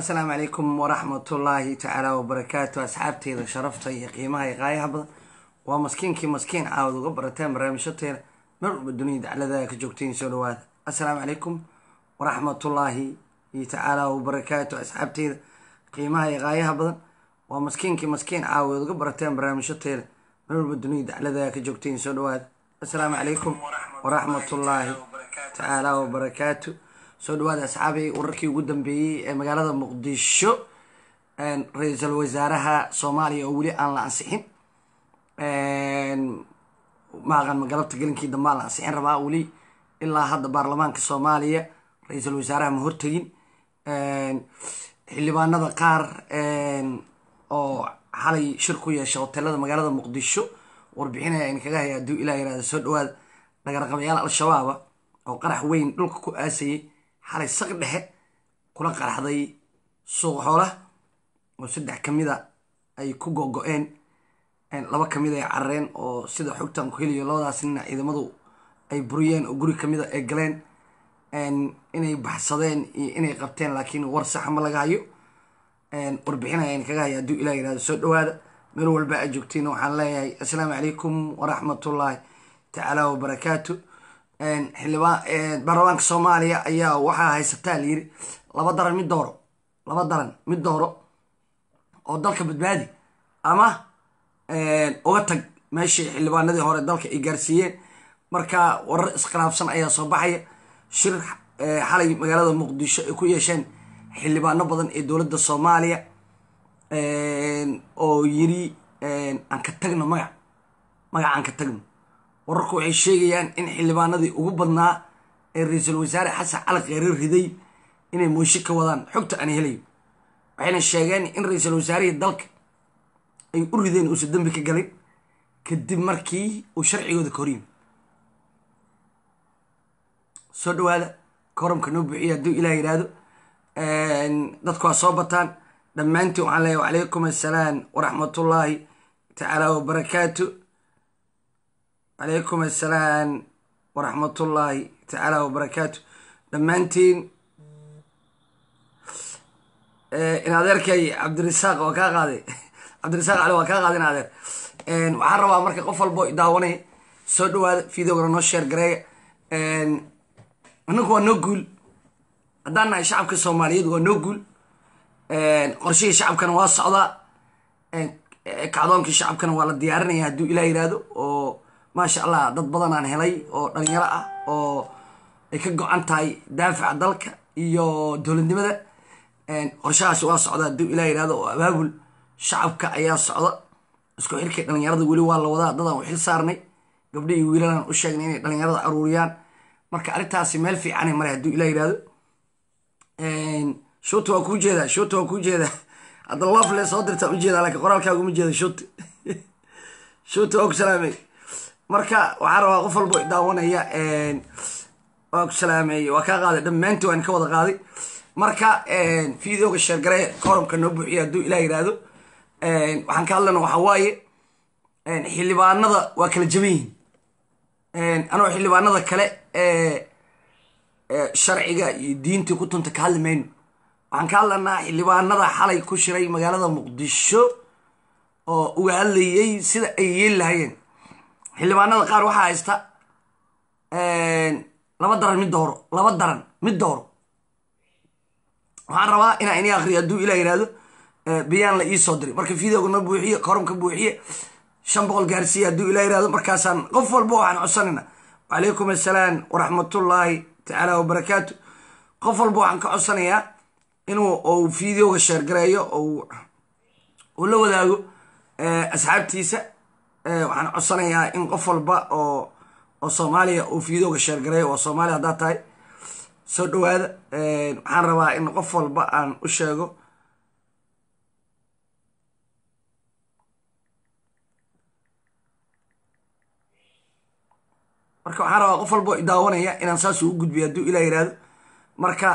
asalaamu calaykum waraxmatullaahi tacaala wabarakaatu asxaabteeda sharafta iyo qiimaha iyo qaayaha badan. Waa maskiinkii maskiin caawad uga barateen barnaamijyateena meel walba dunida daclada ka joogteen soo dhawaada assalaamu calaykum waraxmatullaahi tacaala wabarakaatu asxaabteeda qiimaha iyo qaayaha badan. Waa maskiinkii maskiin caawad uga barateen barnaamijyateena meel walba dunida daclada ka joogteen soo dhawaada assalaamu calaykum waraxmatullaahi tacaala wabarakaatu soo dhawaada asxaabay wararkii ugu dambeeyey ee magaalada muqdisho ra'iisul wasaaraha soomaaliya oo weli aan la ansixin. Maaqan magalabta gelinkii dambe aan la ansixin rabaa weli ilaa hadda baarlamaanka soomaaliya ra'iisul wasaaraha ma hortegin. Xildhibaanada qaar oo xalay shir ku yeesha hoteelada magaalada muqdisho warbixinaya in kaga haya hadduu ilah yirahda soo dhawaada dhagarqabayaal al-shabaaba oo qarax weyn dhulka ku aasayay xalay saq dhexe kula qaraxday suuq xoolaha oo saddex kamida ay ku gogo-een laba ka mid ay carareen oo sida xogtan ku heliyo labadaas nina ciidamadu ay buriyeen oo guri kamida ay galeen inay baxsadeen iyo inay qabteen laakiin war saxa ma laga hayo. Warbixinaya in kaga haya hadduu ilah yiraahdo soo dhawaada meel walba aad joogtiin waxaan leeyahay assalaamu calaykum waraxmatullaahi tacaala wabarakaatu xildhibaan baarlamaanka soomaaliya ayaa waxaa haysataa layiri laba daran mid dooro laba daran mid dooro oo dalka badbaadi ama uga tag meeshii xildhibaanadii hore dalka ay gaarsiiyeen. Marka warar iskhilaafsan ayaa soo baxaya. Shir xalay magaalada muqdisho ay ku yeesheen xildhibaano badan ee dowladda soomaaliya oo yiri aan ka tagno magac magac aan ka tagno wararku waxay sheegayaan in xildhibaanadii ugu badnaa ee ra'iisul wasaare xasan cali riday inay mooshi ka wadaan xogta aan helayo waxayna sheegeen in ra'iisul wasaarihii dalka ay u rideen uusan dembi ka galin kadib markii uu sharcigooda ka horyimi soo dhawaada koramka noo buuxiya hadduu ilah yidhaahdo dadku waa soo bataan. Dhammaantiin waxaan leeyahy wacalaykum assalaam waraxmatullaahi tacaala wabarakaatu calaykum assalaam waraxmatullaahi tacaala wabarakaatu dhammaantiin in adeerkay cabdirasaaq waa kaa qaaday. Cabdirasaaq cali waa kaa qaaday in adeer. Waxaan rabaa marka qof walbo daawanaya soo dhawaada videogana noo sheer gareeya. Annagu waa noo guul. Haddaan nahay shacabka soomaaliyeed waa noo guul. Qorshihii shacabkana waa socdaa. Kacdoonkii shacabkana waa la diyaarinaya hadduu ilah yihahdo oo maasha allah dad badan aan helay oo dhalinyaro ah oo ay ka go-an tahay daafaca dalka iyo dowladnimada. Qorshahaasi waa socda hadduu ilah yihahdo oo abaabul shacabka ayaa socda. Isku xirkii dhalinyarada weli waa la wadaa dadaan u xil saarnay. Gabdho iyo wiilalaan u sheegnay inay dhalinyarada aruuriyaan. Marka arrintaasi meel fiicanay mare hadduu ilah yihahdo shuuta waa kuu jeedaa shuuta waa kuu jeedaa. Hadda lofle soo dirtaan u jeedaa laakiin qoraalkaaguma jeeda shuuta shuuta waa ku salaamay marka waxaa rabaa qof walbo daawanaya salaameeye waa kaa qaaday. Dhammaantii waan ka wada qaaday. Marka videoga sheergare koramka noo buuxiya hadduu ilah yihahdo waxaan ka hadlayna waxaa waaye xildhibaanada waa kala jaban yihiin. Anoo xildhibaanada kale ee sharciga iyo diintii ku tunta ka hadli mayno. Waxaan ka hadlanaa xildhibaanada xalay ku shiray magaalada muqdisho oo uga hadlayay sida ay yeeli lahayeen xildhibaanada qaar waxaa haysta laba daran mid dooro laba daran mid dooro. Waxaan rabaa inaa ini akriyo hadduu ilah yihahdo biyaan la iisoo diray marka videoga noo buuxiye koramka buuxiye shan boqol gaarsiiye hadduu ilah yihahdo markaasaan qof walba waxaan codsanayna. Wacalaykum assalaam waraxmatullaahi tacaala wabarakaatu qof walba waxaan ka codsanayaa inuu ou videoga sheergareeyo uu la wadaago asxaabtiisa waxaan codsanayaa in qof walba oo oo soomaaliya uu videoga sheergareeyo waa soomaaliya haddaad tahay soo dhawaada waxaan rabaa in qof walba aan u sheego. Marka waxaan rabaa qof walba idaawanaya inaan saas u gudbiyo hadduu ilah yihahdo marka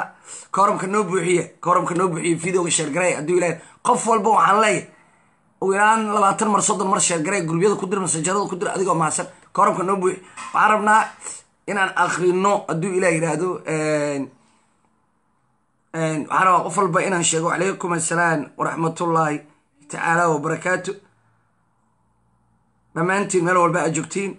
koramka noo buuxiye koramka noo buuxiye videoga sheergareeya hadduu ilah qof walba waxaan leeyahay ugu labaatan mar soddon mar sheergareeya gurbiyada ku dir masajarada ku dir adigoo mahadsan. Koramka noo buuxi waxaan rabnaa inaan akrino hadduu ilah yihahdo waxaan rabaa qof walba inaan sheego. Calaykum assalaam waraxmatullaahi tacaala wabarakaatu dhammaantiin meel walba aad joogtiin.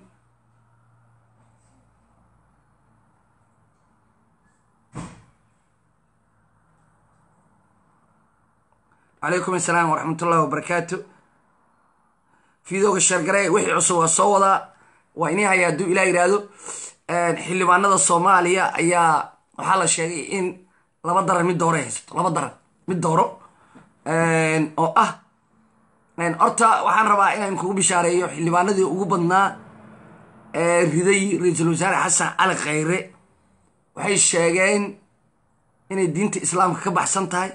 Calaykum assalaam waraxmatullahi wabarakaatu fiidooga sheergare wixii cusub waa soo wadaa. Waa inii haya hadduu ilaa yidhaahdo xildhibaanada soomaaliya ayaa waxaa la sheegay in laba daran mid dooro ay haysato. Laba daran mid dooro. Oo ah horta waxaan rabaa inaan kugu bishaareeyo xildhibaanadii ugu badnaa ee riday ra'iisul wasaare xasan cali khayre. Waxay sheegeen inay diinta islaamka ka baxsan tahay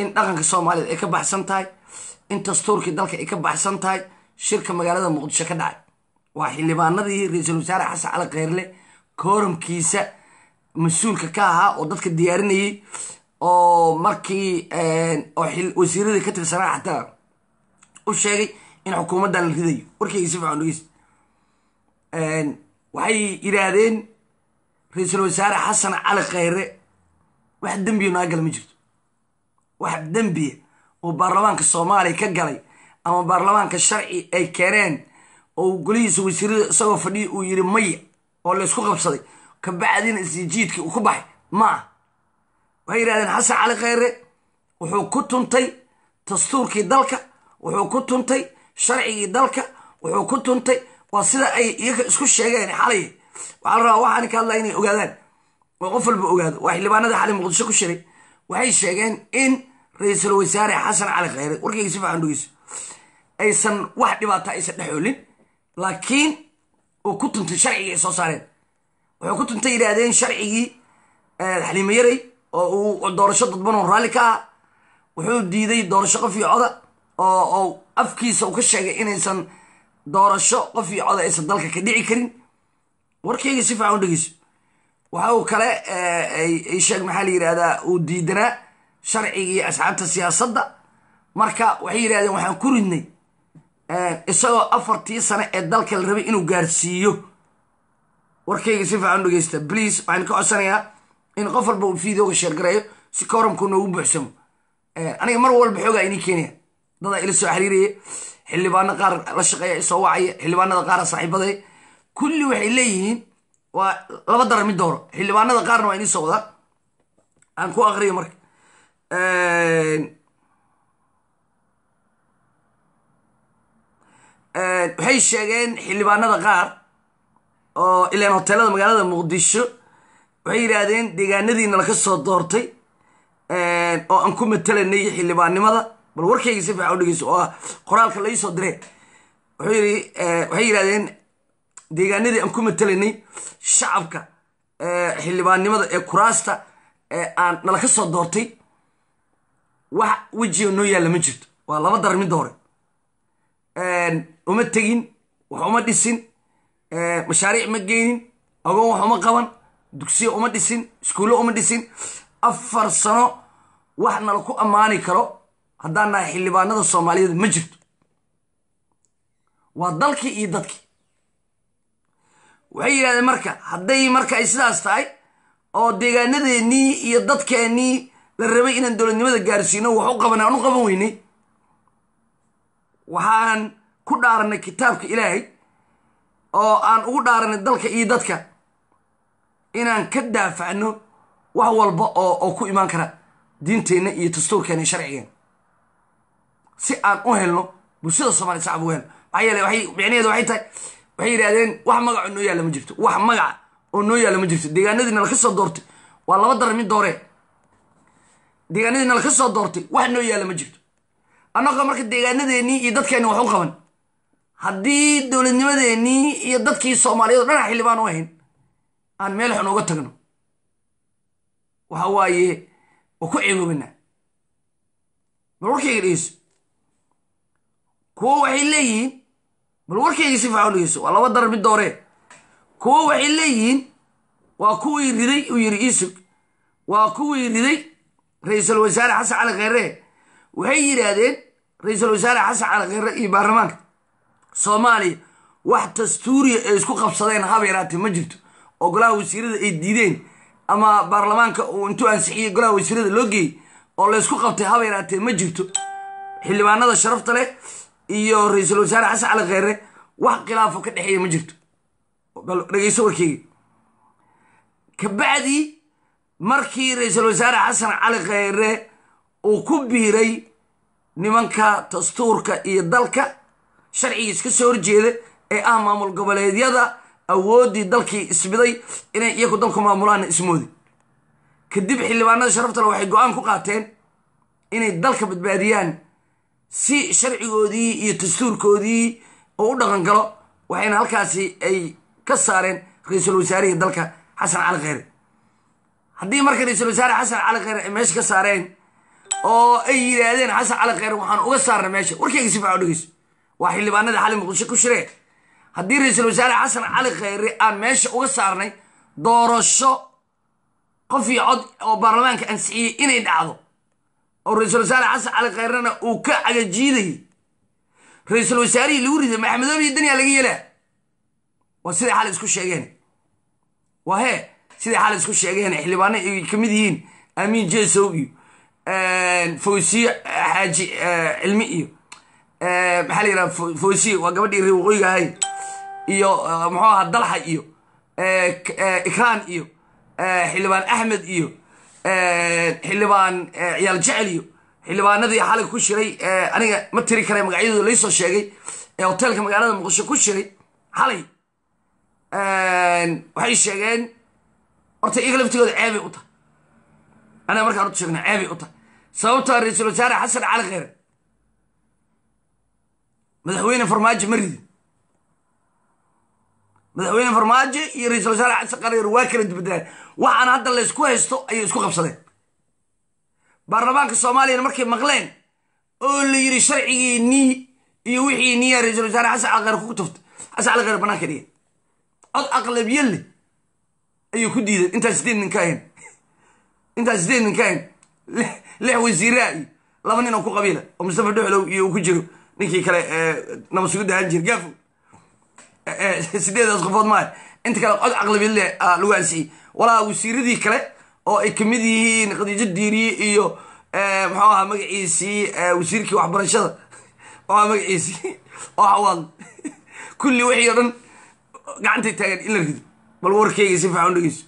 in dhaqanka soomaaliyed ay ka baxsan tahay in dastuurkii dalka ay ka baxsan tahay shirka magaalada muqdisho ka dhacay. Waa xildhibaanadii ra'iisul wasaare xasan cali khayrle kooramkiisa mas'uulka ka ahaa oo dadka diyaarinayay oo markii oo wasiiradii ka tirsanaa xataa u sheegay in xukuumaddan la ridayo warkeyga si fiican dhegeysta waxay yidhaahdeen ra'iisul wasaare xasan cali khayre wax dembiya gala ma jirto. Wax dembiya oo baarlamaanka soomaaliya ka galay ama baarlamaanka sharci ay keeneen oo golihiisa wasiirada isagoo fadhiya uu yiri maya oo laysku qabsaday kabacdina isjiidkii uu ku baxay. Ma ah waxay yidhahdeen xasan cali khayre wuxuu ku tuntay dastuurkii dalka wuxuu ku tuntay sharcigii dalka wuxuu ku tuntay waa sida ay iyaga isku sheegeen xalay. Waxaa la rabaa waxaani ka hadlaya inay ogaadaan oo qof walba ogaado. Waa xildhibaanada xalay muqdisho ku shiray. Waxay sheegeen in ra'iisul wasaare xasan cali khayre warkeyga si fiican dhegeyso aysan wax dhibaata aysan dhexoolin laakiin uu ku tuntay sharcigii ay soo saareen. Wuxuu ku tuntay yidhaahdeen sharcigii xaliimo yaray oo uu doorasho dadbanoo raalli ka ah. Wuxuu diiday doorasho qof coda oo afkiisa uu ka sheegay inaysan doorasho qof iyo coda aysan dalka ka dhici karin. Warkeyga si fiican u dhegeyso waxa uu kale sheeg maxaa la yidhahdaa uu diidanaa sharcigii asxaabta siyaasadda. Marka waxay yidhahdeen waxaan ku ridnay isagoo afartii sane ee dalka la rabay inuu gaarsiiyo. Warkeyga si fiican dhegeysta please waxaan ka codsanayaa in qof walba uu fiidooga sheergareeyo si kooramku noogu buuxsamo. Aniga mar walba xoogaa inii keenaya. Dadaa ila soo xiriiraya xildhibaano qaar la shaqeeya isoo wacaya xildhibaanada qaara saaxiibaday. Kulli waxay leeyihiin waa laba daran mid dooro xildhibaanada qaarna waa inii soo wadaa aan ku aqriyo marka waxay sheegeen xildhibaanada qaar oo ilaan hoteelada magaalada muqdisho waxay yidhaahdeen deegaanadiina laka soo doortay oo aan ku matelanay xildhibaannimada. Bal warkeyga si fiican u dhegeyso oo ah qoraalka lai soo direen wuxuu yidhi waxay yidhahdeen deegaanadii aan ku matelanay shacabka xildhibaannimada ee kuraasta aan nalaka soo doortay wax wejiga noo yaalla ma jirto. Waa laba dar midda hore uma tegin wax uma dhisin. Mashaariic ma geynin agoon wax uma qaban dugsiya uma dhisin iskuullo uma dhisin. Afar sano wax nala ku ammaani karo haddaan nahay xildhibaanada soomaaliyeed ma jirto. Waa dalkii iyo dadkii waxay yidhahdeen marka hadday marka ay sidaas tahay oo deegaanadeennii iyo dadkeennii la rabay inaan dowladnimada gaarsiino wax u qaban aan u qaban weynay waxaan ku dhaaranay kitaabka ilaahay oo aan ugu dhaaranay dalka iyo dadka. Inaan ka daafacno wax walba oo oo ku imaan kara diinteenna iyo dastuurkeena iyo si aan u helno bulshada soomaliya sacab ugu helno maxaa yeele waxay micnaheedu waxay tahay waxay yidhahdeen wax magaca noo yaalla ma jirto wax magaca oo noo yaalla ma jirto. Deegaanadiina laka soo doortay waa laba darar mid dooree deegaanadiina laka soo doortay wax noo yaalla ma jirto. Annagoo marka deegaanadeennii iyo dadkeenni wax u qaban. Haddii dowladnimadeennii iyo dadkii soomaaliyeed o xildhibaan u ahayn aan meel xun uga tagno. Waxa waaye waa ku ceegoobinaa bal warkayga dhegeyso. Kuwo waxay leeyihiin bal warkayga si u dhegeyso waa laba darar mid dooree. Kuwo waxay leeyihiin waa kuwii riday uu yiri iisug waa kuwii riday ra'iisul wasaare xasan cali kheyre waxay yidhaahdeen ra'iisul wasaare xasan cali kheyre iyo baarlamaanka soomaaliya wax dastuuriya ay isku qabsadeen haba yaraatee ma jirto oo golaha wasiirada ay diideen ama baarlamaanka uu intuu ansixiyey golaha wasiirada loo geeyey oo laysku qabtay haba yaraatee ma jirto. Xildhibaanada sharafta leh iyo ra'iisul wasaare xasan cali kheyre wax khilaafo ka dhexeeya ma jirto. Bal dhegeyso warkeyga kabacdii markii ra'iisul wasaare xasan cali kheyre uu ku biiray nimanka dastuurka iyo dalka sharciga iska soo horjeeda ee ah maamul goboleedyada awooddii dalkii isbiday inay iyagu dalku maamulaana ismoodi. Kadib xildhibaanada sharaftale waxay go'aan ku qaateen inay dalka badbaadiyaan si sharcigoodii iyo dastuurkoodii oo u dhaqan galo waxayna halkaasi ay ka saareen ra'iisul wasaarihii dalka xasan cali kheyre haddii marka ra'iisul wasaare xasan cali kheyre ay meesha ka saareen oo ay yidhaahdeen xasan cali kheyre waxaan uga saarna meesha. Warkeyga si fiican dhegeyso waa xildhibaanada xali muqdisho ku shiree haddii ra'iisul wasaare xasan cali kheyre aan meesha uga saarnay doorasho qof cod oo baarlamaanka ansixiyey inay dhacdo oo ra'iisul wasaare xasan cali kheyrena uu ka cagajiidayay ra'iisul wasaarihii lagu riday maxamedoob iyo daniyaa laga yeelaa. Waa siday xal isku sheegeen. Waa hee siday xal isku sheegeen xildhibaano ay ka mid yihiin. Amiin jesow iyo fawsiye xaaji cilmi iyo maxaa la yidhaha fawsiye waa gabadhii reer waqooyiga ahay. Iyo muxuu ahaa dalxa iyo ikraan iyo xildhibaan axmed iyo xildhibaan ciyaal jecel iyo xildhibaanadii xalay ku shiray aniga ma tiri kare magacyadooda laysoo sheegay ee hoteelka magaalada muqdisho ku shiray xalay. Waxay sheegeen horta iyaga laftigooda ceebay u tahay. Aniga markaan horta sheegna ceebay u tahay. Sababtaa ra'iisul wasaare xasan cali kheyre. Madaxweyne farmaajo ma ridin madaxweyne farmaajo iyo ra'iisul wasaare xasan kheyre waa kala dibadlaan waxaan hadda laysku haysto ayay isku qabsadeen. Baarlamaanka soomaaliyana markay maqleen oo la yidhi sharcigii nii iyo wixii niya ra'iisul wasaare xasan cali kheyre ku tufta xasan cali kheyre banaanka dhiga cod aqlabiye leh ayuu ku diideen intaa sideed nin ka ahayn? Intaa sideed nin ka ahayn lix wasiiraa iyo laba nin oo ku qabiila. Oo mustafa dhuxlow iyo uu ku jiro ninkii kale nabadsugu dahan jir gaafo sideedaas qofood maaha? Inta kale cod aqlabiye leh lagu ansixiyey. Walaa wasiiradii kale oo ay ka mid yihiin khadiijo diiriye iyo muxuu ahaa magaciisii wasiirkii waxbarashada. Ahaa magaciisii oo xawaad kulli wixii o dhan gacantay taagan in la rido bal warkeyga si fiican dhegeyso.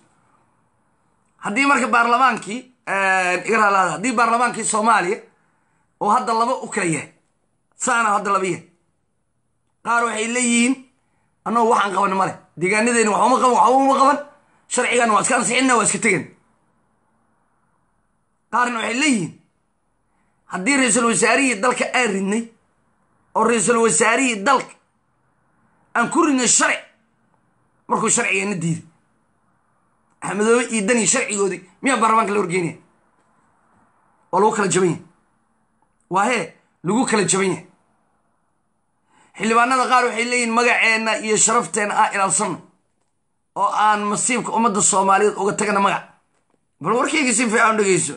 Haddii marka baarlamaankii iga raalaada haddii baarlamaankii soomaaliya oo hadda laba u kala yahay saana hadda laba yahay qaar waxay leeyihiin annagu waxaan qaban male deegaanadeena waxuma qaban waxba uma qaban sharcigan waa iska ansixina waa iska tegan. Qaarna waxay leeyihiin haddii ra'iisul wasaarihii dalka aan ridnay oo ra'iisul wasaarihii dalka aan ku ridnay sharci markuu sharcigeena diiday. Axmedoobe iyo dani sharcigoodii miyaa baarlamaanka la horgeynaya waa lagu kala jaban yahay. Waa hee lagu kala jaban yahay. Xildhibaanada qaar waxay leeyihiin magaceenna iyo sharafteenna aan ilaalsanno oo aan masiibka ummadda soomaaliyeed uga tagana magac. Bal warkayga si fiican dhegeyso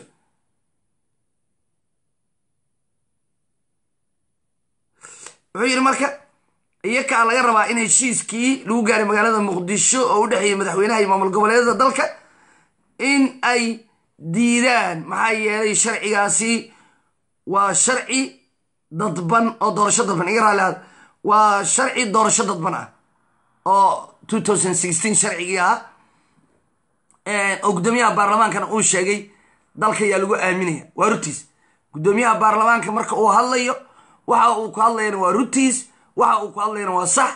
wuxuu yidhi marka iyakaa laga rabaa in heshiiskii lagu gaaray magaalada muqdisho oo u dhexeeyay madaxweynaha iyo maamul goboleedyada dalka in ay diidaan. Maxaa yeelay sharcigaasi waa sharci dadban oo doorasho dadban. Iga raali waa sharci doorasho dadban ah oo sharcigii ahaa oo guddoomiyaha baarlamaankana uu sheegay dalka ayaa lagu aaminaya. Waa rutiis. Guddoomiyaha baarlamaanka marka uu hadlayo waxa uu ku hadlayana waa rutiis waxa uu ku hadlayana waa sax.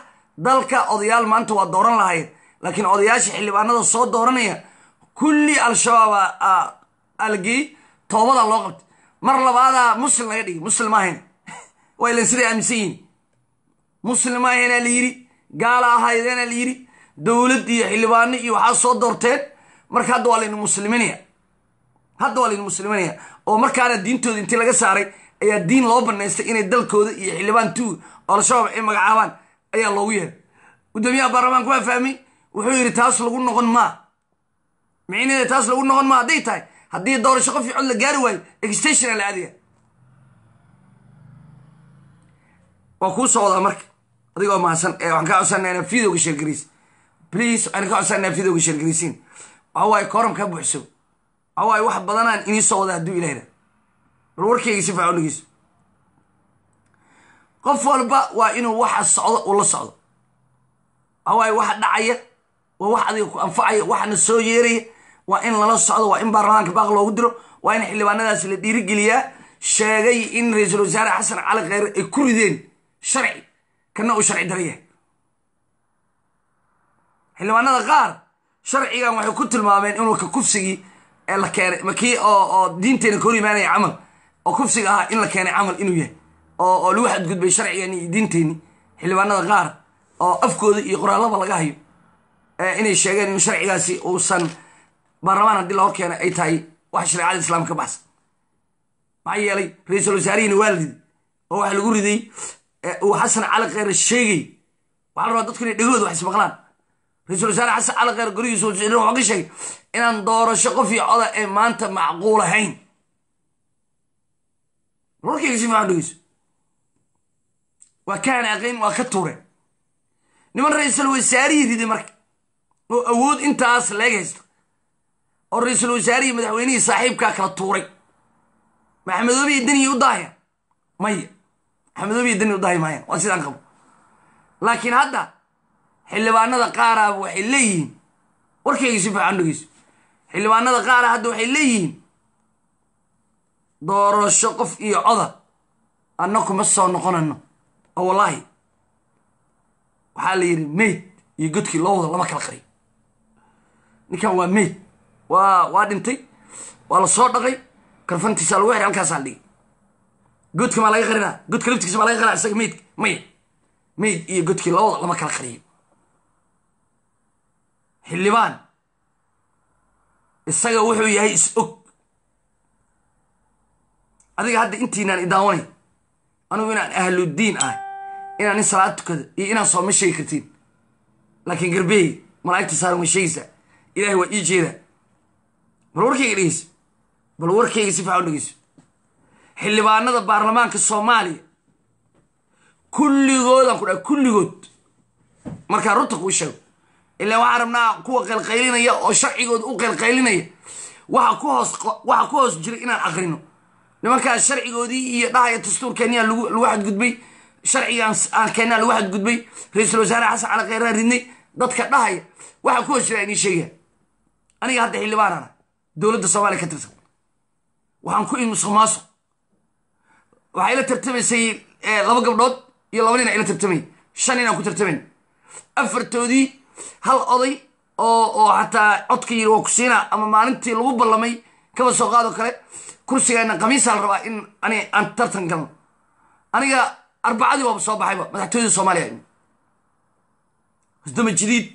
Dalka odayaal maanta waa dooran lahayd laakiin odayaasha xildhibaanada soo dooranaya kulli al-shabaab algeey toobada loo qabtay. Mar labaadaa muslim laga dhigay. Muslim ahayn. Waa ilan siday aaminsan yihiin muslim ahayna la yidhi. Gaala ahaydeena la yidhi. Dowlad iyo xildhibaano iyo waxaa soo doorteen. Marka hadda waa laynu musliminaya hadda waa laynu musliminaya oo markaana diintooda intii laga saaray ayaa diin loo banaystay inay dalkooda iyo xildhibaan tuug oo al-shabaab ay magacaabaan ayaa loogu yeeray. Guddoomiyaha baarlamaanka waa fahmay wuxuu yidhi taas lagu noqon maa micnaheeda taas lagu noqon maa hadday tahay haddii doorasho qof cod la gaari waayo extationa la aadaya waa kuu soo wadaa marka. Adigoo mahadsan waxaan kaa codsanaa inaa videoga sheergaraysa please waxaan kaa codsanaa videoga sheergaraysiin waxa waaye kooram kaa buuxso waxa waaye wax badanaan inii soo wada hadduu ilahda bal warkayga si faaco dhegeyso qof walba waa inuu waxa socdo uu la socdo. Waxa waaye waxa dhacaya waa wax adiga ku anfacaya waxana soo yeeraya. Waa in lala socdo waa in baarlamaanka baaq loogu diro waa in xildhibaanadaasi la dhiirigeliyaa. Sheegay in ra'iisul wasaare xasan cali kheyre ay ku rideen sharci kana uu sharci dara yahay. Xildhibaanada qaar sharcigan waxay ku tilmaameen inuu ka kufsigii la keenay kii oo diinteena ka hor imaanaya camal oo kufsiga ahaa in la keenay camal inuu yahay oo lagu xadgudbay sharcigeeni iyo diinteenni xildhibaanada qaar oo afkooda iyo qoraallaba laga hayo inay sheegeen in sharcigaasi uusan baarlamaan haddii hor keena ay tahay wax shareecada islaam ka baxsan. Maxaa yeelay ra'iisul wasaarihina waa la riday oo waxa lagu riday uu xasan cali sheegay waxaa la rabaa dadku inay dhegahooda wax ismaqlaan ra'iisul wasaare xasan cali kheyre gurigiisa wuxuu ka sheegay inaan doorasho qof coda ee maanta macquul ahayn. Warkayga si fiican dhegeyso waa ka hanaaqeen waa ka tuureen niman ra'iisul wasaarihii riday marka oo awood intaas leeg haysta oo ra'iisul wasaarihii madaxweynihii saaxiibkaa kala tuuray. Maxamedoobiya deniyi u daahayaan maya. Maxamedoobiya u daahi maayaan waa sidaan qabo. Laakiin hadda xildhibaanada qaaraaba waxay leeyihiin warkayga si fiican dhegeyso xildhibaanada qaara hadda waxay leeyihiin doorasho qof iyo coda annaku ma soo noqonano oo wallaahi. Waxaa la yidhi mayd iyo godkii loo lama kala qariy ninkan waa mayd waa waa dhintay. Waa la soo dhaqay. Karfantiisa lagu xiray halkaasaa la dhigay. Godka maa laga qarinaa? Godka laftigiisa maa laga qarinaa? Isaga maydka maya mayd iyo godkii loo lama kala qariyo. Xildhibaan. Isaga wuxuu yahay is og adiga hadda intiinaan idaawanay anigu inaan ahludiin ahay inaan in salaad tukado iyo inaan soo ma sheegi kartiin laakiin garbeey malaa'igta saaran way sheegaysaa ilahay waa ii jeedaa bal warkayga dhegeyso bal warkayga si fiican dhegeyso xildhibaanada baarlamaanka soomaaliya. Kulligoodaan ku dhaha kulligood. Markaa runta kuu sheego ilaa waxaan rabnaa kuwa qaylqaylinaya oo sharcigooda u qaylqaylinaya waxa ku hoos jira inaan aqrino nimankaas sharcigoodii iyo dhahaya dastuurkeeniyaa lagu lagu xadgudbay sharcigaan aan keenaa lagu xadgudbay ra'iisul wasaare xasan cali kheyraa ridnay dadka dhahaya waxa ku hoos jira inii sheegaya aniga hadda xildhibaanana dowladda soomaaliya ka tirsan. Waxaan ku imi musuq maasuq waxaa ila tartamaysay laba gabdhood iyo laba nin a ila tartamay. Shan nin aan ku tartamayn. Afartoodii hal oday oo oo xataa codka yiri waa ku siinaa ama maalintii lagu ballamay kaba soo qaado kale kursigeena khamiisaa la rabaa in ani aan tartan galno aniga arbacadii waaba soo baxayba madaxtooyada soomaaliya. Husdama jadiid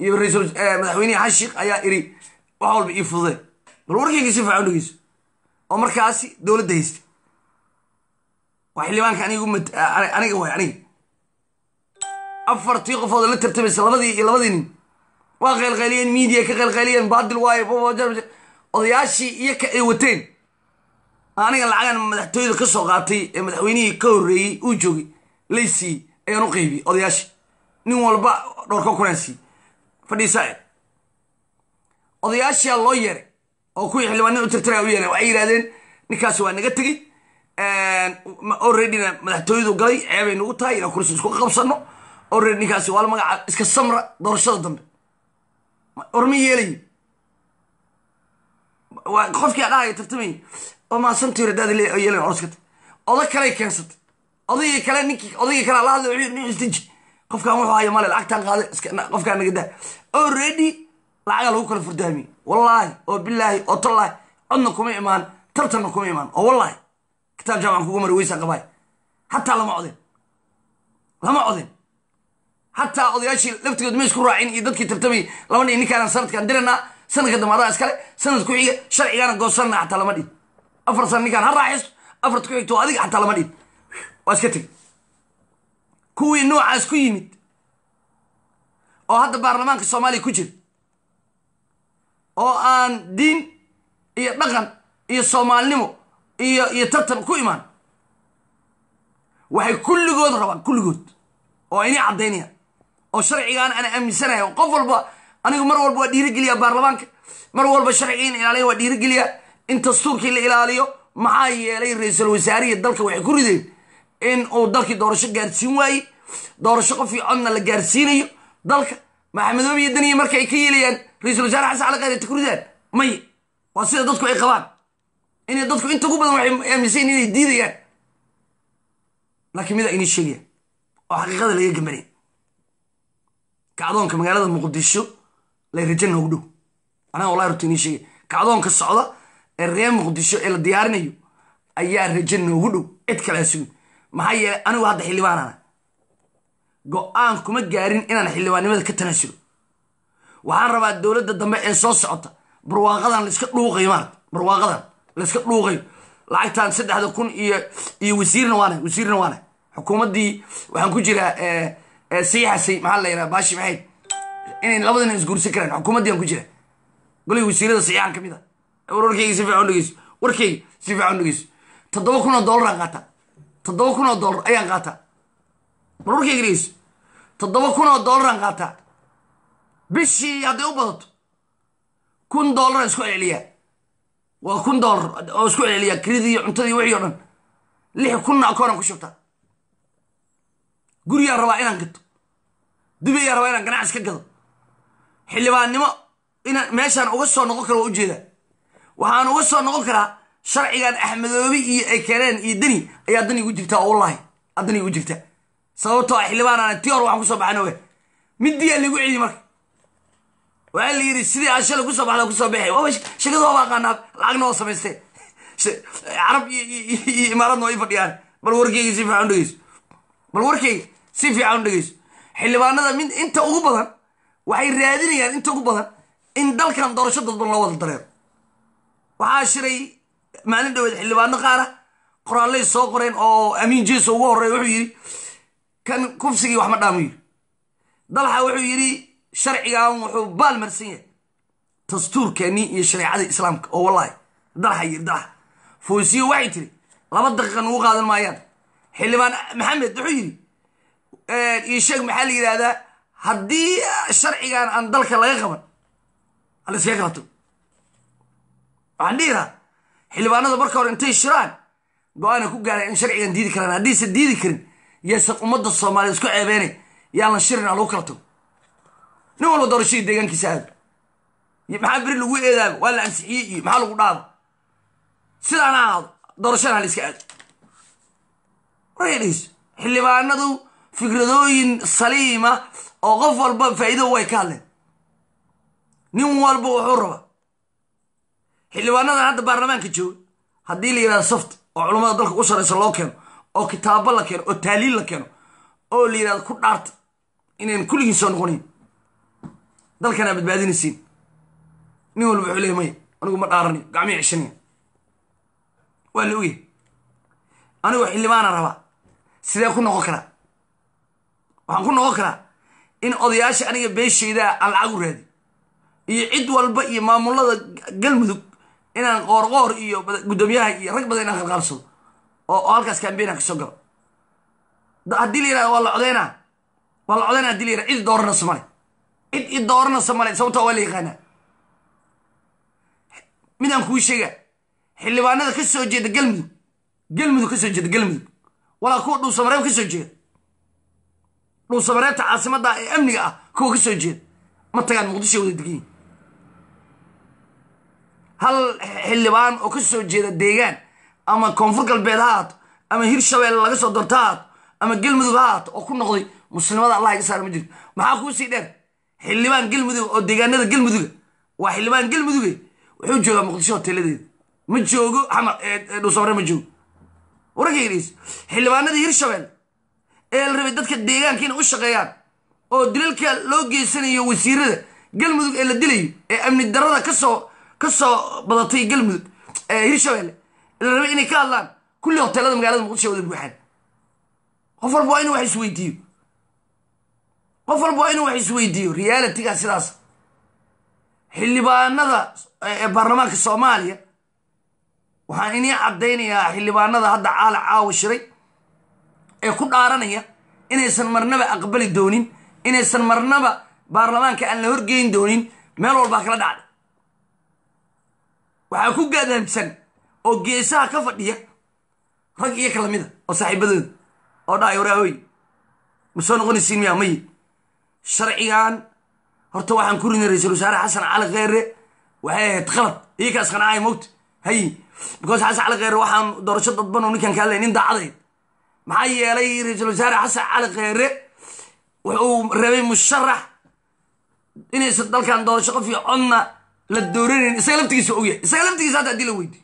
iyo ra'iisul madaxweynehi xashiik ayaa iri wax walba ii fududee bal warkayga si fiican dhegeyso oo markaasi dowladda haysta. Waa xildhibaanka aniga aniga waay aniga. Afartii qofood la tartamaysa labadii iyo labadii nin. Waa qaylqayliyeen media ka qaylqayliyeen baadil waaye odayaashii iyo ka ay wateen aniga lacagan madaxtooyada ka soo qaatay ee madaxweynihii ka horreeyey uu joogay laysiiyey ayaan u qaybiyey odayaashii. Nin walba dhowrka kunaan siiyey fadhiisaa odayaashiyaa loo yeeray oo kuwii xildhibaanada u tirtiraa u yeeray waxay yidhahdeen ninkaas waa naga tegey. Alreadyna madaxtooyadu galay ceebay nagu tahay inaan kursi isku qabsano already ninkaasi waa la magaca iska samra doorashada dambe. Orma yeelayi qofkii a dhahaya tartamay oo maasantiir hadaad yeelan orskata oda kaley keensatay. Odaygii kale ninkii odaygii kale la hadlay wuxuu nin isdiji. Qofkan wuxuu haya male lacagtaan qaaday qofkaan naga daa already lacagaa lagu kala furdaamiyey wallaahi oo bilaahi oo tallaahi codna kuma imaan tartanna kuma imaan. Oo wallaahi kitaab jaamacan kugu mari weysaa qabaay xataa lama codeen lama codeen xataa odayaashii laftigood ma isku raacin iyo dadkii tartamayay lama dhihin ninkaana sanadkaan diranaa sanadka damaadaa iskale sanad ku xiga sharcigaana goosanna xataa lama dhihin afar sana ninkaan ha raaxaysto afarta ku xigto adiga xataa lama dhihin. Waa iska tegi kuwii noocaas ku yimid oo hadda baarlamaanka soomaaliya ku jira oo aan diin iyo dhaqan iyo soomaalinimo iyo iyo tartan ku imaan waxay kulligood rabaan kulligood oo ayni caddaynayaan oo sharcigaan ana aaminsanaya qof walba anigu mar walba waa dhiirigeliyaa baarlamaanka mar walba sharciga in ilaaliya waa dhiirigeliya in dastuurkii la ilaaliyo maxaa yeelay ra'iisul wasaarihii dalka waxay ku rideen in uu dalkii doorasho gaarsiin waaye. Doorasho qof io codna la gaarsiinayo. Dalka maxamedoobe iyo daniya marka ay ka yeelayaan ra'iisul wasaare xasan cali khayr ta ku ridaan. May waa sida dadku ay qabaan. Inay dadku inta ugu badan waxay aaminsayin inay diidayaan. Laakiin mida inii sheegaya oo xaqiiqada laga gambanay kacdoonka magaalada muqdisho lay raja noogu dhow anaga wallahi inii sheegaya kacdoonka socda ee reer muqdisho ee la diyaarinayo ayaa raja noogu dhow cid kalea sugin maxaa yeelay anigu hadda xildhibaanana go'aan kuma gaarin inaan xildhibaannimada ka tanaasulo waxaan rabaa dowladda dambe ee soo socota barwaaqadan layska dhuuqayo maarata barwaaqadan layska dhuuqayo. Lacagtan saddexda kun iyo iyo wasiirna waana wasiirna waana xukuumaddii waxaan ku jiraa siixasay maxaa la yidhaha baashi maxayd inay labadina isguursan karaan xukuumaddii aan ku jira golay wasiirada saxiixan ka mid a warkayga si fiican dhegeyso. Warkayga si fiican dhegeyso. Toddoba kun oo dollar aan toddoba kun oo dollar ayaan qaataa bal warkayga dhegeyso? Toddoba kun oo dollar aan qaataa bishii hadday u badato kun dollar aan isku celceliyaa. Waa kun dollar oo isku celceliyaa kiridii iyo cuntadii wixii o dhan. Lix kunna akoonaan ku shubtaa. Gurigaan rabaa inaan gato. Dubayaan rabaa inaan ganacsi ka gado. Xildhibaannimo inaan meeshaan uga soo noqon karo waa u jeedaa waxaan uga soo noqon karaa sharcigan axmedoobi iyo ay keeneen iyo deni. Ayaa dani igu jirtaa oo wallahi dani igu jirtaa sababtoo ah xildhibaanaan ti hor waxaan ku soo baxan oga midiyaa lagu celiy marka. Waxaa la yidhi sidii aad shalay ku soo baxda ku soo baxay. Shakada waaba aqaanaa lacagna samaystee carab iyo imaaradna waa ii fadhiyaan. Bal warkeyga si fiican u bal warkeyga si fiican u xildhibaanada mid inta ugu badan waxay raadinayaan inta ugu badan in dalkan doorasho dadban loo wada dareero waxaa shiray maalin dhaweed xildhibaano qaara qoraallay soo qoreen oo amiin jeeso ugu horreeya wuxuu yidhi kan kufsigii wax ma dhaamu yidhi. Dalxa wuxuu yidhi sharcigan wuxuu baal marsan yahay dastuurkeennii iyo shareecada islaamka. Oo wallahi dalxa yidhi dalxa. Foosiyo waxay tiri laba daqiiqa nugu qaadan maayaan. Xildhibaan maxamed wuxuu yidhi iyo sheeg maxaa la yidhahdaa haddii sharcigan aan dalka laga qaban haliskaga kala tago waxaan dhihi lahaa xildhibaanada marka hore intay shiraan go'aana ku gaareen in sharcigan diidi karaan. Haddiise diidi karin yaysan ummadda soomaaliya isku ceebeenay yaalan shirin aan lagu kala tago. Nin walba doorashadii deegaankiisa aado. Maxaa beri lagu eedaaba waa la ansixiyey iyo maxaa lagu dhaaba sidaana ahaado doorashada haliska aado. Warayadhegeyso xildhibaanadu fikradooyin saliima oo qof walba faa'iido way ka hadleen. Nin walba wuxuu rabaa xildhibaanadan hadda baarlamaanka jooga haddii la yidhahdo saft oo culummada dalka u saraysa loo keeno oo kitaabo la keeno oo taaliil la keeno oo la yidhahdo ku dhaarta inayn kulligiin soo noqonayn dalkanaa badbaadinaysiin. Nin walba wuxuu leey maya anigu ma dhaaranayo gacmii cishanaya waa la ogyahay. Anigoo xildhibaana rabaa. Sidee ku noqon karaa? Waxaan ku noqon karaa in odayaasha aniga beeshaydaa aan lacag u raadi iyo cid walba iyo maamulada galmudug inaan qoorqoor iyo guddoomiyaha iyo rag badan inaan qalqaalsado oo halkaas kambeynaan ka soo galo. Haddii la yiraahdo waa la codeynaa waa la codeynaa haddii la yiraahdo cid dooranaysa male cid i dooranaysa male sababtoo waa la yaqaanaa. Midaan kuu sheega xildhibaanada ka soo jeeda galmudug. Galmudug ka soo jeeda galmudug. Walaa kuwa dhuusamareeb ka soo jeeda. Dhuusamareebta caasimadda ee amniga ah kuwa ka soo jeeda. Ma tagaan muqdisho wada degan hal xildhibaan oo ka soo jeeda deegaan ama koonfur galbeed ha haato ama hirshabeelle laga soo doorto ha haato ama galmudug ha oo ku noqday muslimada allah iga saara ma jirto maxaa kuu sii dheer? Xildhibaan galmudug oo deegaanada galmuduga waa xildhibaan galmuduge wuxuu joogaa muqdisho hoteeladeeda ma joogo xamar dhuusamare ma joogo. Wararkaygadheys xildhibaanadii hirshabeelle ee la rabay dadka deegaanka inay u shaqeeyaan oo dilalka loo geysanayo wasiirada galmudug ee la dilayo ee amni darada ka soo ka soo badatay galmudug ee hirshabeelle la rabay inay ka hadlaan. Kulli hoteelada magaalada muqdisho wada buuxaan. Qof walba waa inuu wax isweydiiyo. Qof walba waa inuu wax isweydiiyo. Realityga sidaas. Xildhibaanada baarlamaanka soomaaliya. Waxaan inii caddaynayaa xildhibaanada hadda caala caawa shiray. Ee ku dhaaranaya inaysan marnaba aqbali doonin inaysan marnaba baarlamaanka aan la horgeyn doonin meel walbaa kala dhacda waxaa ku gaadaamsan oo geesaha ka fadhiya rag iyo kala mida oo saaxiibadooda. Oo dhahay waraahoy ma soo noqonaysiin miyaa mayi? Sharcigan horta waxaan ku rinay ra'iisul wasaare xasan cali kheyre waxay ahayd qalad iyakaas qanacaya mogta hayi because xasan cali kheyre waxaan doorasho dadban oo ninkan kaa ley nin daacadayd maxaa yeelay ra'iisul wasaare xasan cali kheyre wuxuu rabay musharax inaysan dalkan doorasho qof iyo codna la dooranayn isaga laftigiisa ogyahay. Isaga laftigiisa hadda haddii la weydiy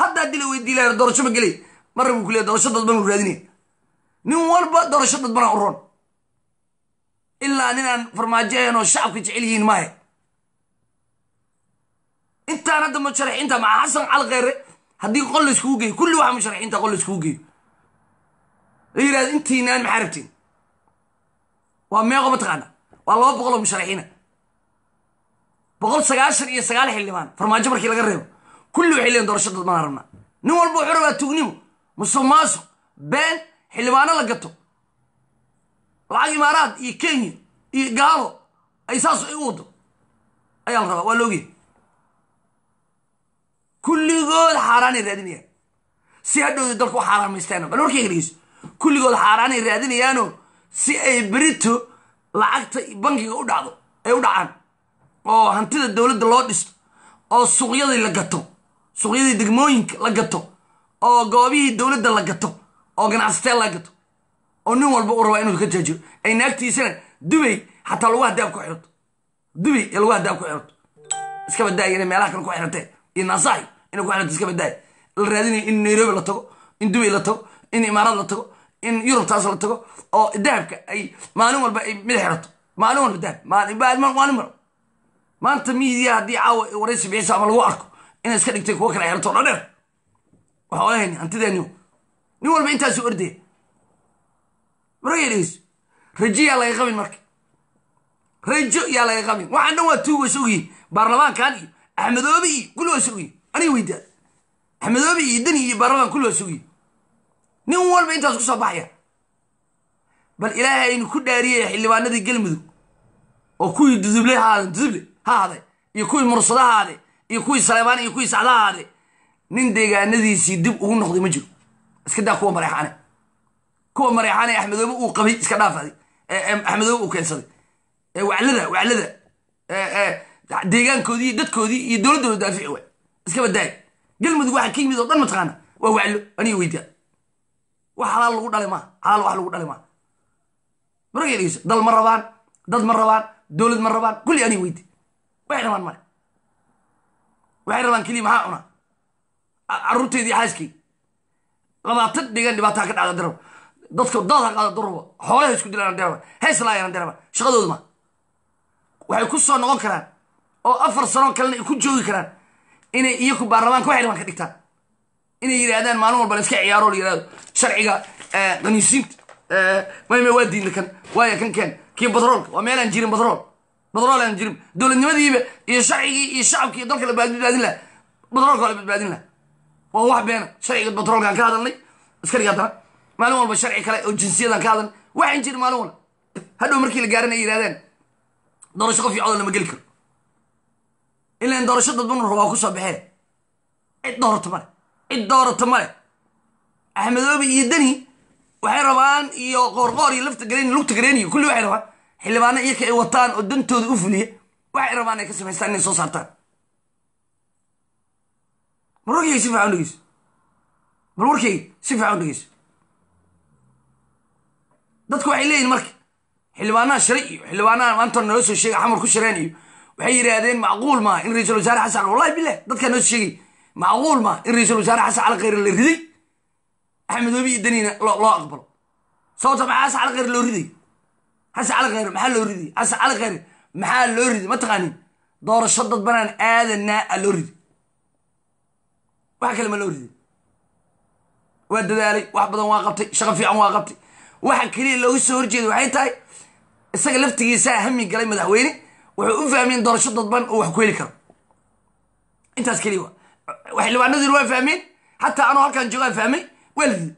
hadda haddii la weydii laha doorasho ma gelay marra buu ku leeya doorasho dadban u raadinaya nin walba doorasho dadbana u roon. Ilaa ninaan farmaajo ahayn shacabka jecel yihiin maahe. Intaan hadda musharaxiinta maca xasan cali kheyre haddii qol layskugu geeyo kulli waxa musharaxiinta qol layskugu geeyo. La yidhahdo intiinaan maxaa rabtiin? Waa meeqo mataqaana waa laba boqol oo musharaxiina boqol sagaashan iyo sagaal xildhibaan. Farmaajo markii laga reebo. Kulli waxay leeyiin doorasho rabnaa nin walba wuxuu rabaa tugnimo musuq maasuq been xildhibaano la gato. Lacag imaaraad iyo kenya iyo gaalo ay saas u wado. Ayaa la rabaa waa laogyahay kulligood xaaraanay raadinayaan. Si hadhowda dalku u xaaraamaystaan bal warkayga dhegeyso kulligood xaaraanay raadinayaanoo si ay berito lacagta bankiga u dhacdo ay u dhacaan oo hantida dowladda loo dhisto oo suuqyadii la gato suuqyadii degmooyinka la gato oo goobihii dowladda la gato oo ganacsateen la gato oo nin walba u rabaa inuu ka jaajiyo ay naagtiisana dubay xataa lagu hadaab ku xirato dubay ee lagu hadaab ku xirato iska badaaya inay meelaha kale ku xirantee iyo naasahay inay ku xirato iska badaaya la raadinaya in nairobi la tago in dubay la tago in imaaraad la tago in yurubtaas la tago oo dahabka ay maalin walba ay mid xirato maalin walba dahab maalin walba maanta miidiya haddii caawa waraysi bixiso ama lagu arko inay iska dhigtay kuwa kale xirato dha waxaa olahayn hantideeni nin walba intaasu ordaya maragay dhegeyso rajo yaa laga qabin marka. Rajo yaa laga qabin. Waxaan dhan waa tuug ogyihiin baarlamaankan iyo axmedoobe iyo kulli waysa ogyihiin aniga weydaa axmedoobe iyo deni iyo baarlamaan kulli waysa ogyihiin nin walba intaas ku soo baxaya bal ilaahay aynu ku dhaariyaya xildhibaanadii galmudug oo kuwii duduble ha ahaden duduble ha iyo kuwii mursado ha ahade iyo kuwii saleebaan iyo kuwii sacda nin deegaanadiisii dib ugu noqday ma jiro. Iska daa kuwa mareexane kuwa mareexane axmedoobe uu qabay iska dhaafaday axmedoobe uu keensaday. Waclada waclada deegaankoodii iyo dadkoodii iyo dowladdooda daafici waay. Iska badaay galmudug waxa ka yimid oo dhan mataqaana waa waclo aniga weydaa wax xalaal lagu dhalay maa xalaal wax lagu dhalay maa maragay dal ma rabaan dad ma rabaan dowlad ma rabaan. Kulli aniga weydi waxay rabaan male waxay rabaan keliya maxaa cunaa carruurteedii xaaskeyga labaatan dhigan dhibaataa ka dhacda daraba dadka dad ha qaada duraba xoolaha isku dilaan daraba heeslaayaan daraba shaqadooda ma. Waxay ku soo noqon karaan oo afar sano kalena ay ku joogi karaan inay iyaku baarlamaanka waxay rabaan ka dhigtaan. Inay yidhaahdaan maalin walba la iska ciyaaro la yidhahdo sharciga qaniisiinta mayme waa diinda kan waaya kan keen. Kii batroolka waa meelaan jirin batrool batrool jirin dowladnimadiiba iyo sharcigii iyo shacabki iyo dalka la badbaadin laha batroolka waa la badbaadin laha waa wax beena sharciga batroolkaan ka hadalnay. Iska dhig haddana maalin walba sharci kale oo jinsiyadaan ka hadalnay. Waxaan jirin maalin walba. Hadhow markii la gaaran ay yidhahdeen doorasho qof codol lama geli karo. Ilaan doorasho dadban rabaa ku soo baxeen cid doorata male cid doorata male axmedoobe iyo deni waxay rabaan iyo qoorqoor iyo lafta gareen lugta gareeniyo kulli waxay rabaan xildhibaano iyaka ay wataan oo dantooda u fuliya waxay rabaan ay ka samaystaan inay soo saartaan mar warkayga si fiican dhegeyso mar warkayga si fiican dhegeyso dadku waxay leeyihiin marka xildhibaanaha shiray iyo xildhibaanaha maanta noo soo sheegay xamar ku shireen iyo waxay yidhaahdeen macquul maaha in ra'iisul wasaare xasan wallahi bilah dadkaa noo soo sheegay macquul maaha in ra'iisul wasaare xasan cali khayre la riday. Axmedoobe iyo daniina loo aqbalo. Sababta maxaa xasan cali khayre loo riday xasan cali khayre maxaa loo riday khayre maxaa loo riday ma taqaanin doorasho dad banaan aadanaa a loo riday wax kale ma loo riday waa dadaalay wax badan waa qabtay shaqo fiican waa qabtay. Waxa keliya looga soo horjeeda waxay tahay isaga laftigiisaa hami galay madaxweyne wuxuu u fahmeen doorasho dadban oo wax ku heli karo. Intaas keliya waa waa fahmeen xataa anoo halkaan joogaan fahmay waa la riday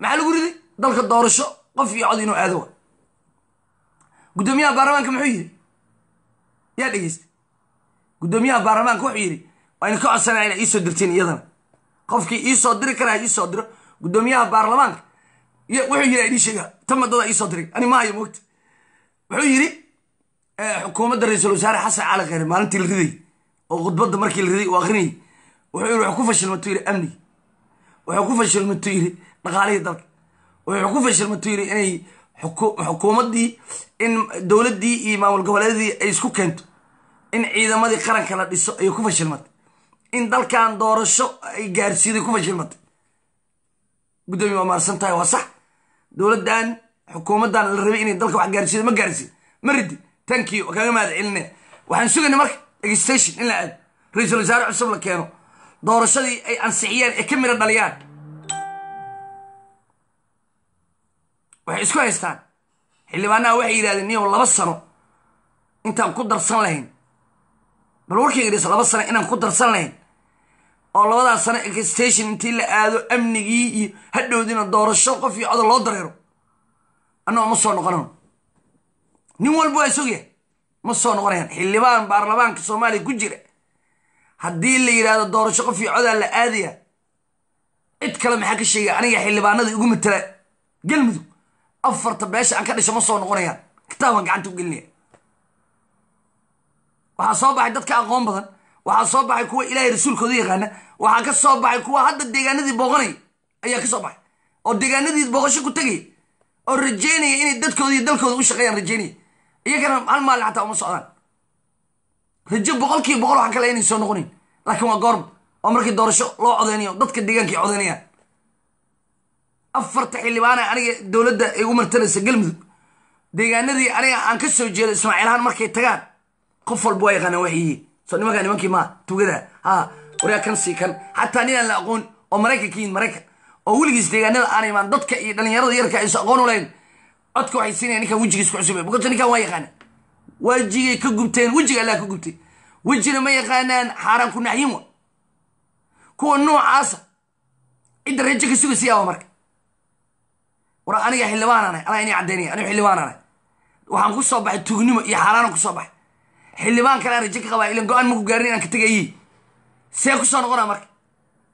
maxaa lagu riday dalka doorasho qof iyo cod inuu aado wa guddoomiyaha baarlamaanka muxuu yidhi? Yaa dhegeystay guddoomiyaha baarlamaanka wuxuu yidhi waa idinka codsanaya ina iisoo dirtiin iyadana. Qofkii iisoo diri karaa iisoo diro. Guddoomiyaha baarlamaanka. Wuxuu yidhi idin sheega tamadada iisoo diray. Ani maayo moogta. Wuxuu yidhi xukuumadda ra'iisul wasaare xasan cali kheyre maalintii la riday oo khudbadda markii la riday uu akrinayay wuxuu yidhi wuxuu ku fashilmatuu yidhi amnigi wuxuu ku fashilmatuu yidhi dhaqaalihii dalka. Wuxuu ku fashilmatuu yidhi inay xukuumaddii in dowladdii iyo maamul goboleedadii ay isku keento. In ciidamadii qaranka la dhiso ayay ku fashilmatay in dalkan doorasho ay gaarsiiday ku fashilmatay guddoomiye waa maarsan tahay waa sax. Dowladdan xukuumaddan la rabay inay dalka wax gaarsiido ma gaarsiin ma ridi. Tankiyo kaga mahad celine waxaan sugayna marka legislation in la aado. Ra'iisul wasaare cusub la keeno. Doorashadii ay ansixiyeen ee ka midho dhaliyaan waxay isku haystaan. Xildhibaanaha waxay yidhahdeen niyow laba sano intaan ku darsan lahayn. Bal warkayga dhis laba sano inaan ku darsan lahayn. Oo labadaas sano exstation intii la aado amnigii iyo hadhowdina doorasho qof iyo codol loo dareero. Annagoo ma soo noqonan nin walba waa sogyahay ma soo noqonayaan. Xildhibaan baarlamaanka soomaaliya ku jira. Haddii la yidhaahdo doorasho qof iyo codaa la aadaya cid kale maxaa ka sheegaya aniga xildhibaanada igu matala. Galmudug afarta beesha aan ka dhasho ma soo noqonayaan. Kitaabkan gacanta u gelinaya waxaa soo baxay dadka aqoon badan. Waxaa soo baxay kuwa ilaahay rasuulkooda yaqaana. Waxaa ka soo baxay kuwa hadda deegaanadii booqanaya ayaa ka soo baxay. Oo deegaanadii booqasho ku tegaya oo rajeynaya inay dadkooda iyo dalkooda u shaqeeyaan rajeynaya iyagana hal maalin xataa uma socdaan. Rajo boqol kiiba boqol waxaan kale inay soo noqonayn laakiin waa goorma oo markii doorasho loo codeynayo dadka deegaanka ay codeynayaan afarta xildhibaana aniga dowladda ay u martalaysa galmudug deegaanadii aniga aan ka soo jeedo ismaaciilahaan markay tagaan qof walba waa yaqaanaan waxyihiin soo nimankaa nimankii maa tugada ha waryaa kan sii kan. Xataa ninaan la aqoon oo maraykanka yihiin maraykan oo weligiis deegaanada aan imaan dadka iyo dhalinyarada yarka aysa aqoon u lahayn. Codka waxay siinaya ninkan wejigiis ku cusubay. Boqolta ninkan waa yaqaana. Wejigay ka gubteen wejiga allah ka gubtay. Wejina ma yaqaanaan xaaraan ku naxyin wa. Kuwa noocaasa cidda rejo ka sugaysa marka war aniga xildhibaananahay anaa inay caddaynaya aniga xildhibaananahay waxaan ku soo baxay tugnimo iyo xaaraanan ku soo baxay. Xildhibaan kale aan ka qabaa ilan go'aan maku gaarin inaan ka tegayi see ku soo noqonaa marka.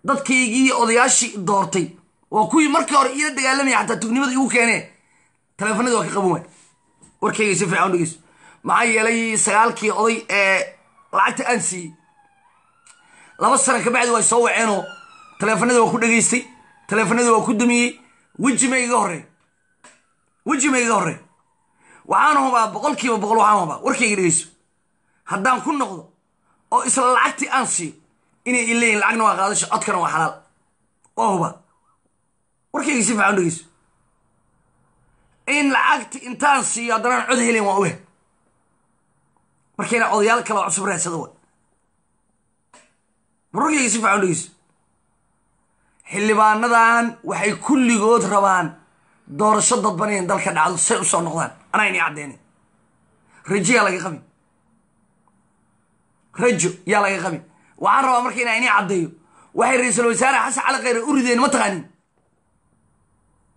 Dadkaygii odayaashii doortay. Waa kuwii markii hore iila dagaalamaya xataa tugnimada igu keenee. Taleefanadii waa ka qaban warkayga si fiican dhegeyso maxaa yeelay sagaalkii oday ee lacagta aan siiyey. Laba sana kabacdi way soo waceenoo. Taleefanadii waa ku dhegaystay taleefanadii waa ku dumiyey weji ma iga weji ma iga waxaan hubaa boqol kiiba boqol waxaan hubaa warkayga dhegeyso haddaan ku noqdo oo isla lacagtii aan siiyo inay ileeyihin lacagna waa qaadasho codkana waa xalaal. Waa hubaa warkayga si fiican dhegeyso in lacagti intaan siiyo haddanaan cod helen waa oga markayna odayaal kale oo cusub raadsado wa warkayga si fiican dhegeyso xildhibaanadan waxay kulligood rabaan doorasho dadban in dalka dhacdo say u soo noqdaan. Anaa inay caddeynay rajo yaa laga qabin. Rajo yaa laga qabin. Waxaan rabaa marka inaa inay caddeeyo waxay ra'iisul wasaare xasan cali khayre u rideen ma taqaanin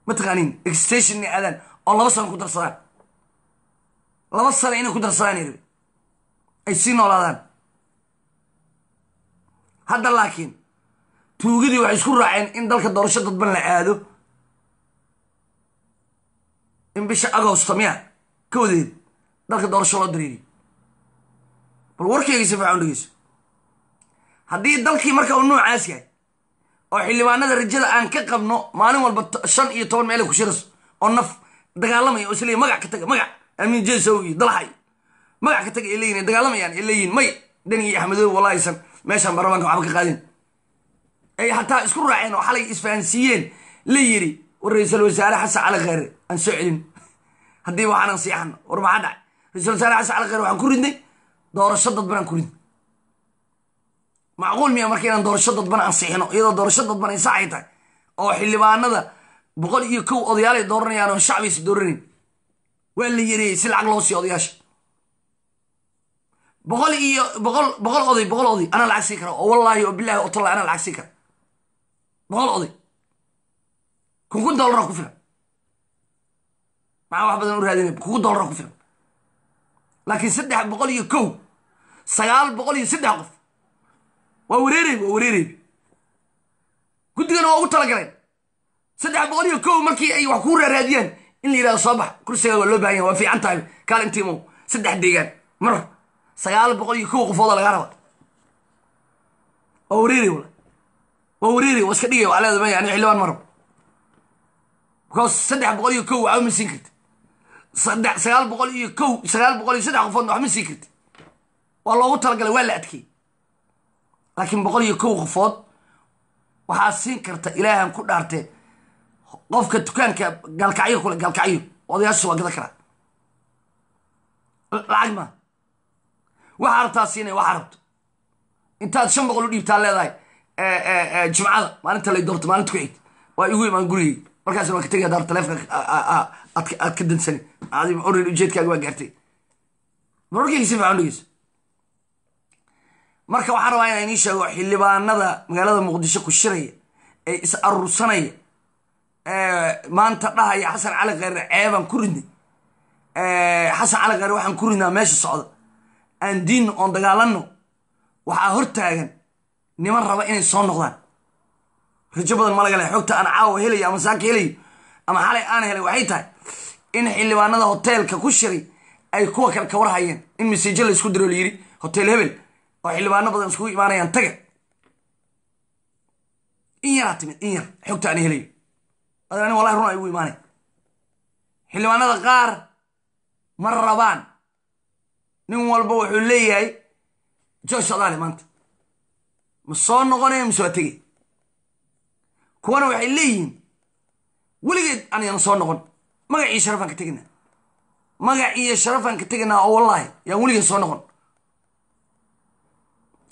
ma taqaanin extension inay aadaan oo laba sano ku darsadaan. Laba sano inay ku darsadaan ay sii noolaadaan. Hadda laakiin tuugadii waxay isku raaceen in dalka doorasho dadban la aado. In bisha agosto miya ka wadeed dalka doorasho loo dareeriyo bal warkeyga si fiican dhegeyso haddii dalkii marka uu noocaas yahay oo xildhibaanada rajada aan ka qabno maalin walba shan iyo toban meelay ku shirayso oo naf dagaalamaya oo isleeyihin magac ka taga magac amiin jesow iyo dalxay magac ka taga ay leeyihiin dagaalamayaan ay leeyihiin may dani iyo axmedoob wallaahisan meeshaan baarlamaanka waxba ka qaadin ay xataa isku raaceen oo xalay isfahansiiyeen. La yiri war ra'iisul wasaare xasan cali kheyre aan soo celin. Haddii waxaan ansiixano war maxaa dhacay? Ra'isul wasaare xasan cali kheyre waxaan ku ridnay? Doorasho dadban aan ku ridnay. Macquul miya marka inaan doorasho dadban ansixino iyadoo doorasho dadban ay saxay tahay oo xildhibaanada boqol iyo kow odayaalay dooranayaan oo shacbiisa dooranayn. Waa la yareeyey si lacag loo siiyo odayaasha. Boqol iyo boqol boqol oday boqol oday anaa lacag sii kara oo wallaahi oo bilahi oo anaa lacag sii kara boqol oday kun kun dollara ku filan. Maxaa wax badan u raadinay kun dollara ku filan. Laakiin saddex boqol iyo kow sagaal boqol iyo saddex qof. Waa wareereyba waa wareereyba guddigana waa ugu talagaleen saddex boqol iyo kow markii ay wax kuu raaraadiyaan in la yidhahdo soo bax kursigaa waa loo bahanya waa fiican tahay kaalintiimow saddex deegaan mar sagaal boqol iyo kow qofooda lagaa raba. Waa wareerey waa wareerey waa iska dhigay waa leeda maya aniga xildhibaan marab because saddex boqol iyo kow waxba ma siin karti sagaal boqol iyo kow sagaal boqol iyo saddex qofoodna wax ma siin karti waa loogu talagalay waa la adkeeyey. Laakiin boqol iyo kow qofood waxaa siin karta ilaahan ku dhaartee qofka dukaanka gaalkacyo kule gaalkacyo odayaashu waa gada karaa lacag maa waxaa rabtaa siinaya waxaa rabto intaad shan boqol u dhiibtaa leedahay jimcada maalinta lay doorto maalinta ku xigta waa igu imaan gurigay markaas waan ka tegaya daar taleefonka aad ka dansani. Adi orin ujeedkaaga waa gaartay. Marorkayga si fiican dhegeyso marka waxaan rabaa inaan inii sheego xildhibaanada magaalada muqdisho ku shiraya ee is arursanaya maanta dhahaya xasan cali kheyre ceebaan ku ridnay. Xasan cali kheyre waxaan ku ridnaa meesha socda. Aan diinno oon dagaalanno. Waxaa hor taagan niman raba inay soo noqdaan. Rajo badan ma laga leh xogta aan caawa helayo ama saaka helayo ama xalay aan helay waxay tahay in xildhibaanada hoteelka ku shiray ay kuwa kale ka warhayeen in masiijo la isku diro la yiri hotel hebel oo xildhibaano badan iskugu imaanayaan taga in yaraa timid in yar. Xogta aan helayo adan wallahi run ay ugu imaanay xildhibaanada qaar ma rabaan. Nin walba wuxuu leeyahay josh adaale maanta ma soo noqonaya mise waa tegey kuwana waxay leeyihiin weligeed anayana soo noqon. Magac iyo sharafaan ka teginaa magac iyo sharafaan ka teginaa oo wallaahi yaan weligeen soo noqon.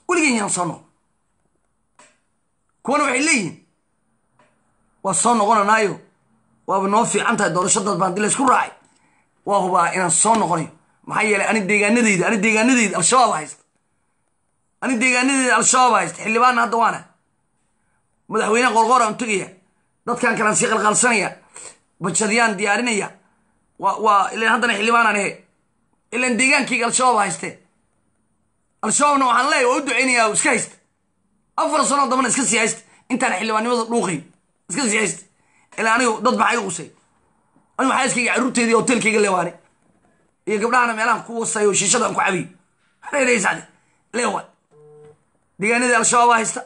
Weligeen yaan soo noqon. Kuwana waxay leeyihiin waa soo noqonanaayo. Waaba noo fiican tahay doorashadaas baan dila isku raacay. Waa hubaa inaan soo noqonayo. Maxaa yeelay ani deegaanadeyda ani deegaanadeyda al-shabaab haysta ani deegaanadeyda al-shabaab haysta xildhibaanna hadda waana. Madaxweyne qorqoor aan tegaya dadkan kalaan sii qalqalsanaya bajadyaan diyaarinaya. Waa ilan haddana xildhibaanaan ehe. Ilan deegaankayga al-shabaab hayste. Al-shabaabna waxaan leeyahy waa u duceynayaa iska haysta afar sanoo dambana iska sii haysta intaan xildhibaannimada dhuuqay iska sii haysta ilaa anigu dad maxay qusay anigu xaaskayga carruurteedii hotelkayga leewaane iyo gabdhahana meelahan ku wasay oo shiishadan ku cabiyo. Reereysade leewa deegaanadii al-shabaab haysta.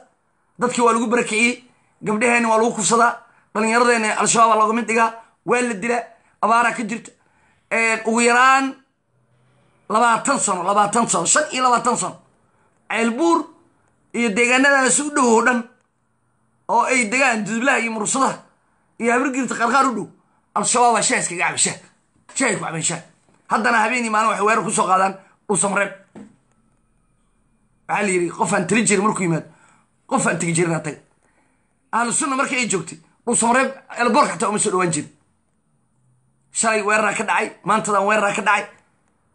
Dadkii waa lagu barakiciyey gabdhaheenna waa lagu kufsadaa dhallinyaradeenna al-shabaab looga mid dhigaa. Waa la dilaa. Abaaraa ka jirta. Ugu yaraan labaatan sano labaatan sano shan iyo labaatan sano. Ceelbuur iyo deegaanadaas u dhow oo dhan oo ay degaan dudublaha iyo murursadaha iyo habirgirta qarqaar u dhow al-shabaabaa shaha iskaga caba shah. Ku caban shah. Haddana habeenii maalin waxay weerar ku soo qaadaan. Dhuusamreeb waxaa la yidhi qofaan tali jirin markuu yimaado qofaan tegi jirin ataga ahlu sunna markii ay joogtay dhuusamareeb elboorka xataa uma soo dhawaan jirin. Shalay weeraraa ka dhacay maantadan weeraraa ka dhacay.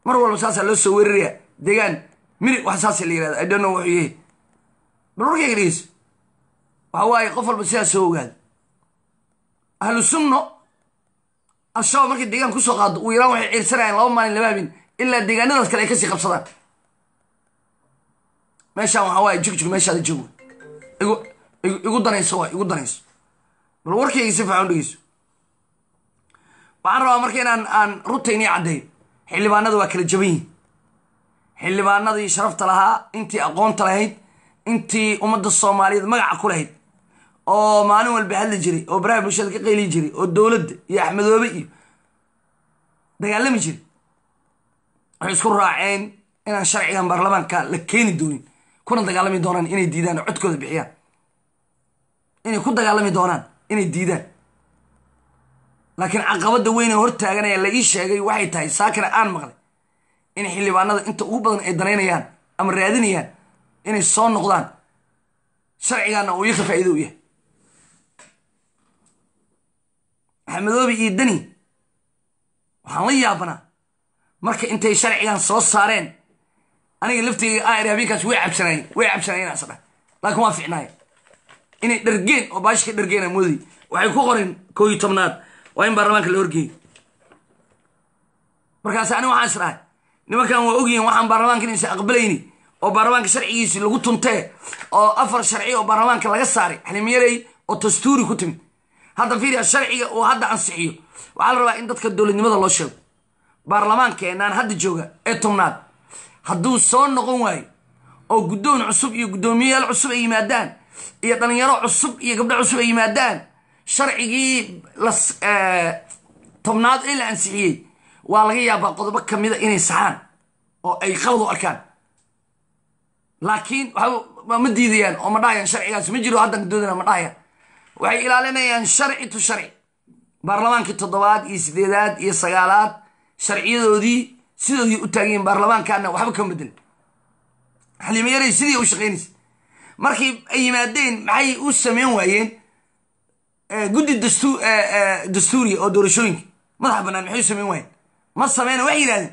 Mar walba saasaa loo soo weeraraya deegaan miri wax saasa la yirahda i don't know wuxuu yahay bal warkayga dhegeyso waxa waaye qof walba sidaa soo ogaada ahlu sunno al-shabaab markay deegaan ku soo qaado ugu yaraan waxay ciirsanayaan laba maalin laba habeen ilaa deegaanadaas kale ay ka sii qabsadaan meeshaan waxaa waaye jugjug meeshaada joogo. Igu danayso waay igu danayso bal warkayga si fiican u waxaan rabaa marka inaan aan runtaynii caddeeyo. Xildhibaanada waa kala jaban yihiin xildhibaanadii sharafta lahaa intii aqoonta lahayd intii ummadda soomaaliyeed magaca ku lahayd oo maalin walba hadli jiray oo baraha bulshada ka qayli jiray oo dowladda iyo axmedoobe iyo dagaalami jiray. Waxay isku raaceen inaan sharcigan baarlamaanka la keeni doonin kuna dagaalami doonaan inay diidaan oo codkooda bixiyaan. Inay ku dagaalami doonaan inay diidaan. Laakiin caqabadda weyn ee hortaaganaya la ii sheegay waxay tahay saakana aan maqlay in xildhibaanada inta ugu badan ay danaynayaan ama raadinayaan inay soo noqdaan. Sharcigaana uu ii ka faa'iido u yahay. Axmedoobe iyo deni waxaan la yaabanaa marka intay sharcigan soo saareen aniga lafteyga aar habeenkaas way cabsanayen way cabsanayen asdha laakiin waa ficnaaya inay dhargeen oo baashi ka dhargeena moodey waxay ku qoreen koo iyo tobnaad. Waa in baarlamaanka la horgeeyo markaas ani waxaan is nimankan waa ogyihiin waxaan baarlamaanka inaysan aqbalayni oo baarlamaanka sharcigiisii lagu tuntee oo afar sharci oo baarlamaanka laga saaray xalimyarey oo dastuuri ku timid. Hadda fiiriya sharciga uu hadda ansixiyo. Waxaa la rabaa in dadka dowladnimada loo sheego. Baarlamaankeenaan hadda jooga ee tobnaad hadduu soo noqon waayo oo guddoon cusub iyo guddoomiyayaal cusub ay yimaadaan iyo dhalinyaro cusub iyo gabdho cusub ay yimaadaan sharcigii las tobnaad ee la ansixiyey waa laga yaabaa qodobo kamida inay saxaan oo ay qalad u arkaan. Laakiin ma diidayaan oo ma dhahayaan sharcigaas ma jiro haddan doodana ma dhahayaan. Waxay ilaalinayaan sharci tu sharci baarlamaankii toddobaad iyo sideedaad iyo sagaalaad sharciyadoodii sidoodii u taagayiin baarlamaankaana waxba kama bedel xaliimayaray sidii u shaqaynaysa markii ay yimaadeen maxay u sameyn waayeen guddi dastuuriya oo doorashooyinka. Madaxa banaan maxay u sameyn waayeen? Ma sameyna waxay yidhahdeen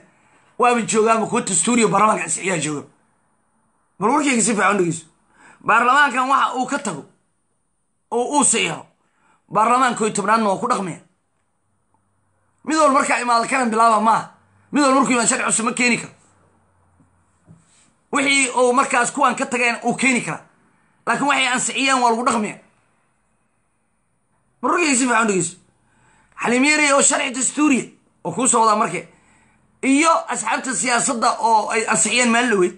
waaba joogaanba kuwa dastuuriya baarlamaanka ansixiyaa jooga. Bal warkayga si fiican dhegeyso baarlamaankan waxa uu ka tago oo uu sayaho baarlamaanka iyo tobnaadna waa ku dhaqmaya. Mid walba markaa imaado kanan bilaaba maaha mid walba markuu imaado sharci cusub ma keeni karo. Wixii uu markaas kuwan ka tageen uu keeni karaa. Laakiin waxay ansixiyeen waa lagu dhaqmaya bal warkayga si fiican dhegeyso xaliimyari oo sharci dastuuriya oo kuu soo wadaa marke iyo asxaabta siyaasadda oo ay ansixiyeen maalin dhaweyd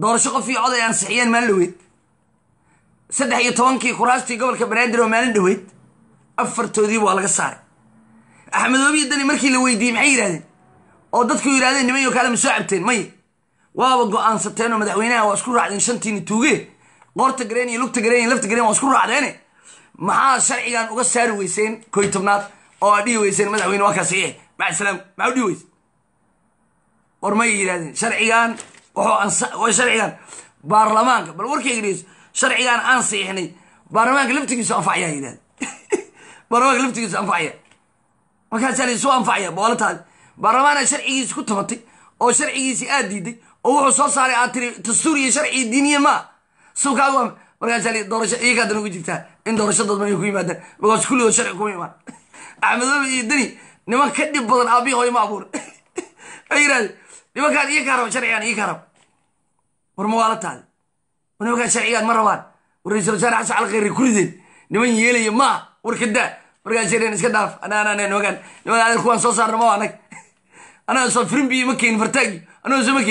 doorasho qof iyo cod ay ansixiyeen maalin dhaweyd saddex iyo tobankii kuraastii gobolka banaadir oo maalin dhaweyd. Afartoodiiba waa laga saaray. Axmedoobiyi dani markii la weydiiyey maxay yidhahdeen oo dadku yidhahdeen nimanyo kaale ma soo cabteen may. Waaba go'aansateen oo madaxweynaha waa isku raacdeen shantiini tuuge. Qoorta gareen iyo lugta gareen iyo lafta gareen waa isku raacdeene maxaa sharcigan uga saari weyseen koy tobnaad oo aad dhihi weyseen madaxweyne waa kaa saxiix maca salaam maxaa u dhihi weyse war may yidhahdeen sharcigan wuxuu sharcigan. Baarlamaanka bal warkayga dhegeyso sharcigan aan siixnay baarlamaanka laftigiisu anfacaya yidhahde baarlamaanka laftigiisu anfacaya. Markaasaa laysu anfacaya boolataadi baarlamaana sharcigiisi ku tabatay oo sharcigiisi aad diiday oo wuxuu soo saaray aad tiri dastuur iyo sharci diiniya maa suukaagu markaasaa li doorasho iyaga haddana ugu jirtaa. In doorasho dadban ay ku yimaadaan. Markaas kulligood sharci kuma imaan. Axmedoobe iyo deni niman ka dhib badan aabihi hooy ma abuur. Ay yidhahde nimankaan iyo kaa sharcigaan iyo kaa war mawaala taadi war nimankaan sharcigaan ma rabaan. War ra'isul wasaare xasan cali khayri kurideen niman yeelaya maa war ka daa. Markaas yareen iska dhaaf. Ana ana nimankaan. Nimankaan kuwaan soo saarna ma anag anaa soo firimbi ma keenin fartaagi anoo soo ma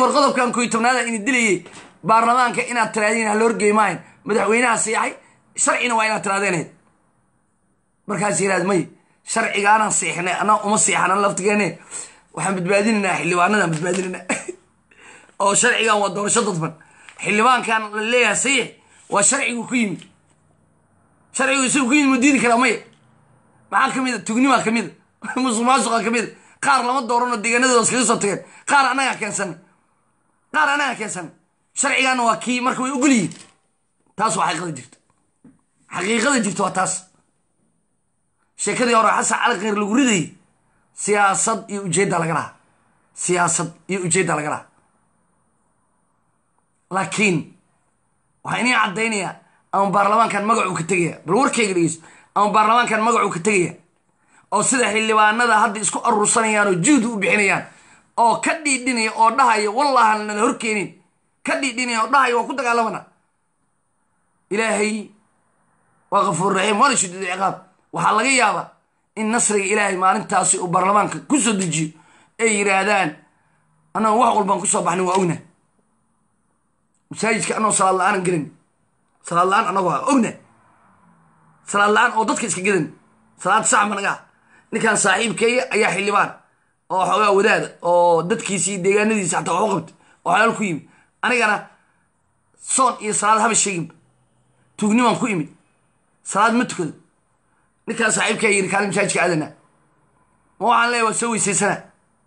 war qodobkan koy tobnaada ini dilayay. Baarlamaanka inaad tiraadeen horgey madaxweynaha siixay sharcina waa inaad tiraadeenayd. Markaas yidhahd may sharcigaanaan uma siixanan laftigeene. Waxaan badbaadinaynaa xildhibaanadan badbaadinayna oo sharcigan waa doorasho dadban. Xildhibaankan la leeyahay waa sharcigu ku yimid. Sharcigu isagu ku yimid ma diidi karaa maya? Maxaa ka mida tugnimaa ka mida musuq maasuqa ka mida qaar lama doorano deegaanadooda iskaga soo tageen. Qaar annagaa keensana qaar annagaa keensana sharcigaana waa kii marka way ogol yihiin. Taas waa xaqiiqada jirta. Xaqiiqada jirta waa taas. Sheekadii hore xasan cali khayr lagu ridayay siyaasad iyo ujeedda laga lahaa. Siyaasad iyo ujeedda laga lahaa. Laakiin waxaa inii caddaynayaa ama baarlamaankan magacuu ka tegaya. Bal warkayga dhegeyso ama baarlamaankan magacuu ka tegaya oo sida xildhibaanada hadda isku aruursanayaan oo juhdi u bixinayaan oo ka dhiidhinaya oo dhahaya wallahan nala horkeenin ka dhiidhinaya oo dhahaya waa ku dagaalamana ilaahay waa kafuur raxiim waana shadiid ciqaab. Waxaa laga yaabaa in nasriga ilaahay maalintaasi uu baarlamaanka ku soo dejiyo ay yidhaahdaan annago wax walbaan ku soo baxnay waa ogna masaajidka annagoo salaad la'aanan gelin. Salaad la'aan annagoo ah ogna salaad la'aan oo dadka iska gedan salaad sax ma naga. Ah ninkan saaxiibkeeya ayaa xildhibaan. Oo xoogaa wadaada oo dadkiisii deegaanadiisa xataa wax u qabta oo xalaal ku yimid. Anigana soon iyo salaad haba sheeginba tuugnimaan ku imid. Salaad ma tukado. Ninkaan saaxiibkaa yiri kaalin masaajidka aadana. Ma waxaan leeya waa soo weysaysana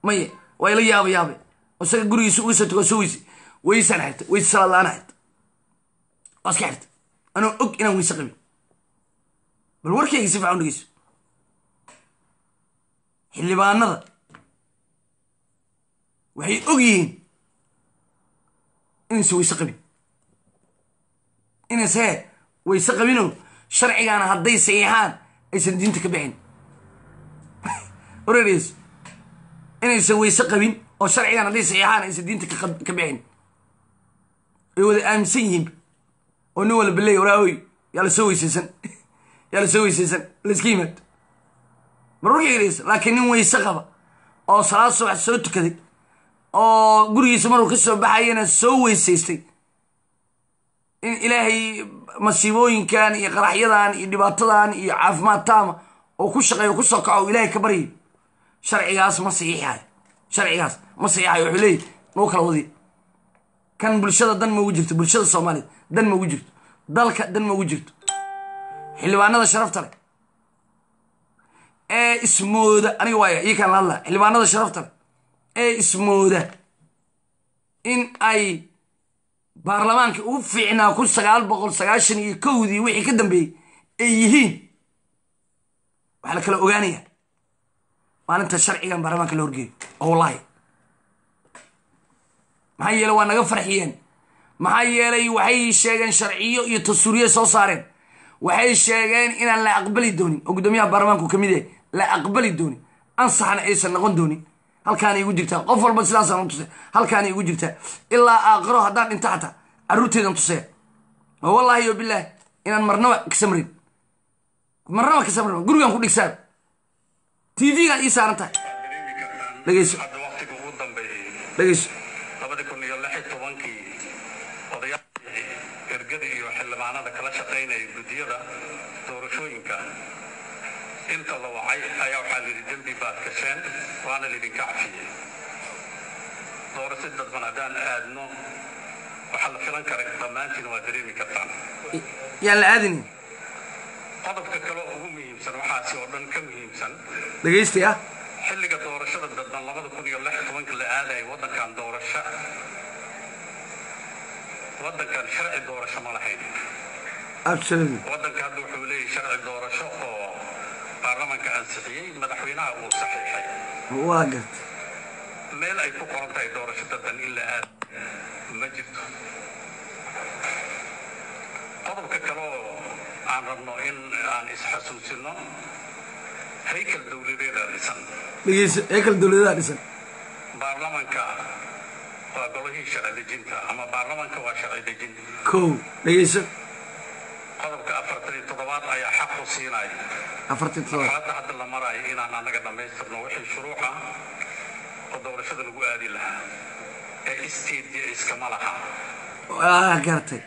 maye waa ila yaaba yaabay. Isaga gurigiisa uga soo weyse weysaan xirta weyse salaad la'aan xirta waa iska xirta anoo og inaan weyse qabin. Bal warkayga si fiican dhegeyso. Xildhibaanada. Waxay og yihiin inaysa weyse qabin. Inayse weyse qabinoo sharcigaana hadday saxiixaan aysan diinta ka bixin. Oreereyso inaysan weyse qabin oo sharcigan hadday saxiixaan aysan diinta ka bixin ay wada aaminsan yihiin. Oo nin walba leey walaahoy yaa la soo weysaysan. Yaa la soo weysaysan. Layska yimaado marwarkaysa laakiin nin weyse qaba oo salaad subax soo tukaday oo gurigiisa maruu ka soo baxayana soo weysaystay. In ilaahay masiibooyinkan iyo qaraxyadan iyo dhibaatadan iyo caafimaad taama oo ku shaqeeyo ku soo kaco ilaahay ka baryayo. Sharcigaas ma saxiixayo sharcigaas ma saxiixayo wuxuu leeyahy nuu kala wadiya kan bulshada dan ma ugu jirto bulshada soomaaliya dan ma ugu jirto dalka dan ma ugu jirto xildhibaanada sharafta leh ee ismooda aniga waaya ii kaan la hadlaa xildhibaanada sharafta leh ee ismooda in ay baarlamaanka ugu fiicnaa kun sagaal boqol sagaashan iyo kowdii wixii ka dambeeyey ay yihiin. Waxaa la kala ogaanaya maalinta sharcigan baarlamaanka la horgeeyo. Oo wallaahi maxaa yeeley waa naga farxiyeen. Maxaa yeelay waxay sheegeen sharciyo iyo tasuuriye soo saareen. Waxay sheegeen inaan la aqbali doonin. Oo guddoomiyaha baarlamaanku ka mid yahay la aqbali doonin. Ansaxna aysan noqon doonin. Halkaanay igu jirtaa qof walba sidaasaan u tusay halkaanay igu jirtaa ilaa aakhiro haddaan dhinto xataa carruurteedan tusaya oo wallaahi yo bilaahi inaan marnaba ka samrin. Marnaba ka samrin. Gurigaan ku dhigsaa t v-gaan ii saaran tahay. Dhegeyso dhegeyso labadi kun iyo lix iyo tobankii odayaashii ergada xildhibaanada kala shaqaynaya guddiyada doorashooyinka. Inta la wacay ayaa waxaa layidhi dembi baad gasheen waana laydinka cafiyey. Doorasho dadban haddaan aadno waxaa la filan kara dhammaantiin waa dareemi kartaan yaan la aadinin qodobka kale oo ugu muhiimsan waxaasi oo dhan ka muhiimsan dhegeystay ah xilliga doorashada dadban labada kun iyo lix tobanka la aadayay waddankan doorasho waddankan sharci doorasho ma lahayn waddanka hadda wuxuu leeyahay sharci doorasho oo baarlamaanka ansixiyey madaxweynaha uu saxiixay meel ay ku qoran tahay doorasho dadban in la aado ma jirto qodobka kale oo aan rabno in aan isxasuusino haykal dowladeeda dhisan kala dowladaha dhisan baarlamaanka waa golihii sharci dejinta ama baarlamaanka waa sharci dejin. Kow dhegeyso qodobka afartan iyo toddobaad ayaa xaq u siinaya xaaladda hadda la maraayo inaan annaga dhammaystirno wixii shuruuc ah oo doorashada lagu aadi lahaa ee isteediya iskama laha. Waa gartay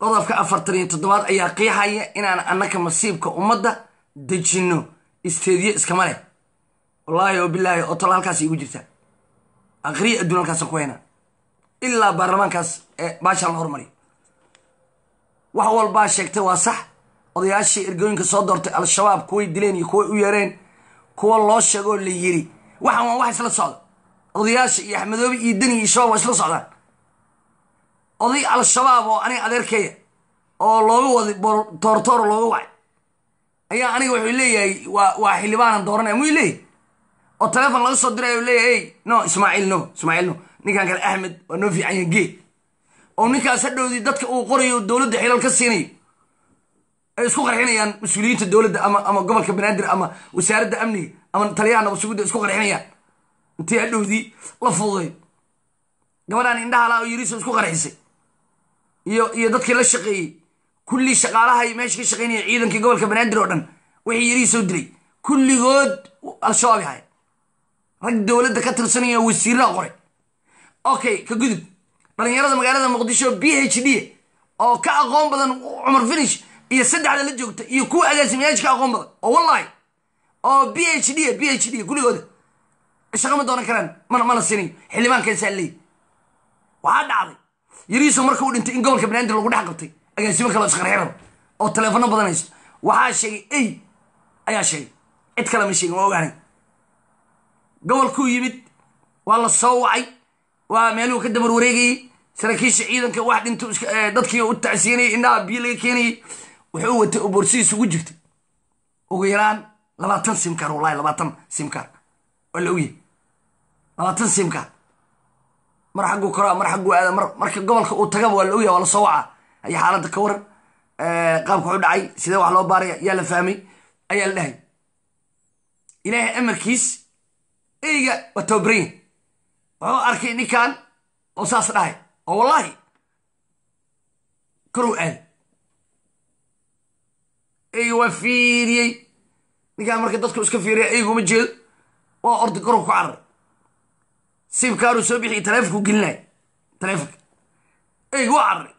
qodobka afartan iyo toddobaad ayaa qiixaya inaan annaka masiibka ummadda dejinno. Isteediye iskama leh. Wallaahi oo bilaahi oo talo halkaas igu jirta aqriya adduun halkaasa ku ilaa baarlamaankaas ee baashaan la hormariyo. Wax walbaa sheegtay waa sax. Odayaashii ergooyinka soo doortay al-shabaab kuway dileen iyo kuway u yeereen kuwa loo sheegoo la yiri. Waxaan waa wax isla socda. Odayaasha iyo axmedoobe iyo deni iyo shabaab waa isla socdaan. Oday al-shabaab oo aniga adeerkeeya oo looga waday toortooro looga wacay ayaa aniga wuxuu leeyahay waa xildhibaanan dooranaya muu leeyahy oo taleefon laga soo diray leeyahay ey no ismaaciil no ismaaciil no. Ninkan kale axmed waa noo fiican yahay gee. Oo ninkaas hadhowdii dadka uu qorayo dowladda xilal ka siinayo ay isku qarxinayaan mas'uuliyiinta dowladda ama gobolka banaadir ama wasaaradda amniga ama taliyaha nabasugudda isku qarxinayaan. Intii hadhowdii la fududay. Gabadhaan indhaha laa oo yiriso isku qarxisay. Iyo dadkii la shaqeeyey. Kullii shaqaalahay meesha ka shaqeynaya ciidankii gobolka banaadir oo dhan wixii yarii soo dilay kulligood al-shabaab rag dowladda ka tirsanaya wasiirraa qoray okay ka gudub. Dhalinyarada magaalada muqdisho b h d oo ka aqoon badan cumar finish iyo saddexda la joogta iyo kuwa agaasimayaasha ka aqoon badan. Oo wallahi. Oo b h d b h d kulligooda shaqo ma doonan karaan. Mana mana sinayo xildhibaankasaa leey waxaa dhacday. Yariiso marka uu dhintay in gobolka banaadir lagu dhex qabtay. Agaasimo kaloo isqarxiraba oo taleefono badan haysto waxaa sheegay ey ayaa sheegay. Cid kale ma sheegin waa ogaanay gobolkuu yimid waa la soo wacay waa meeluhu ka dabar wareegayey saraakiisha ciidanka wax dhinto dadkii u tacsiinayay indhaha biyo laga keenayey wuxuu watay oo boorsidiis ugu jirtay ugu yaraan labaatan simkar wallahi labaatan simkar waa la ogyahay. Labaatan simkar mar xagguu koraa mar xagguu aada mar marka gobolka uu tagaba waa la ogyahay waa la soo wacaa. Ayaa xaaladda ka waran qaabka wuxuu dhacay sidee wax loo baaraya yaa la fahmay ayaa la dhahay. Ilaahay amarkiis eyga waa tababaranya wuxuu arkay ninkan oo saas dhahay oo wallaahi korow aad eyga waa fiiriyey ninkaan marka dadku iska fiiriya eyga uma jeedo waa ordi korow ku cararay siibkaanuu soo bixiy taleefonku gelinaya taleefonka eyga waa cararay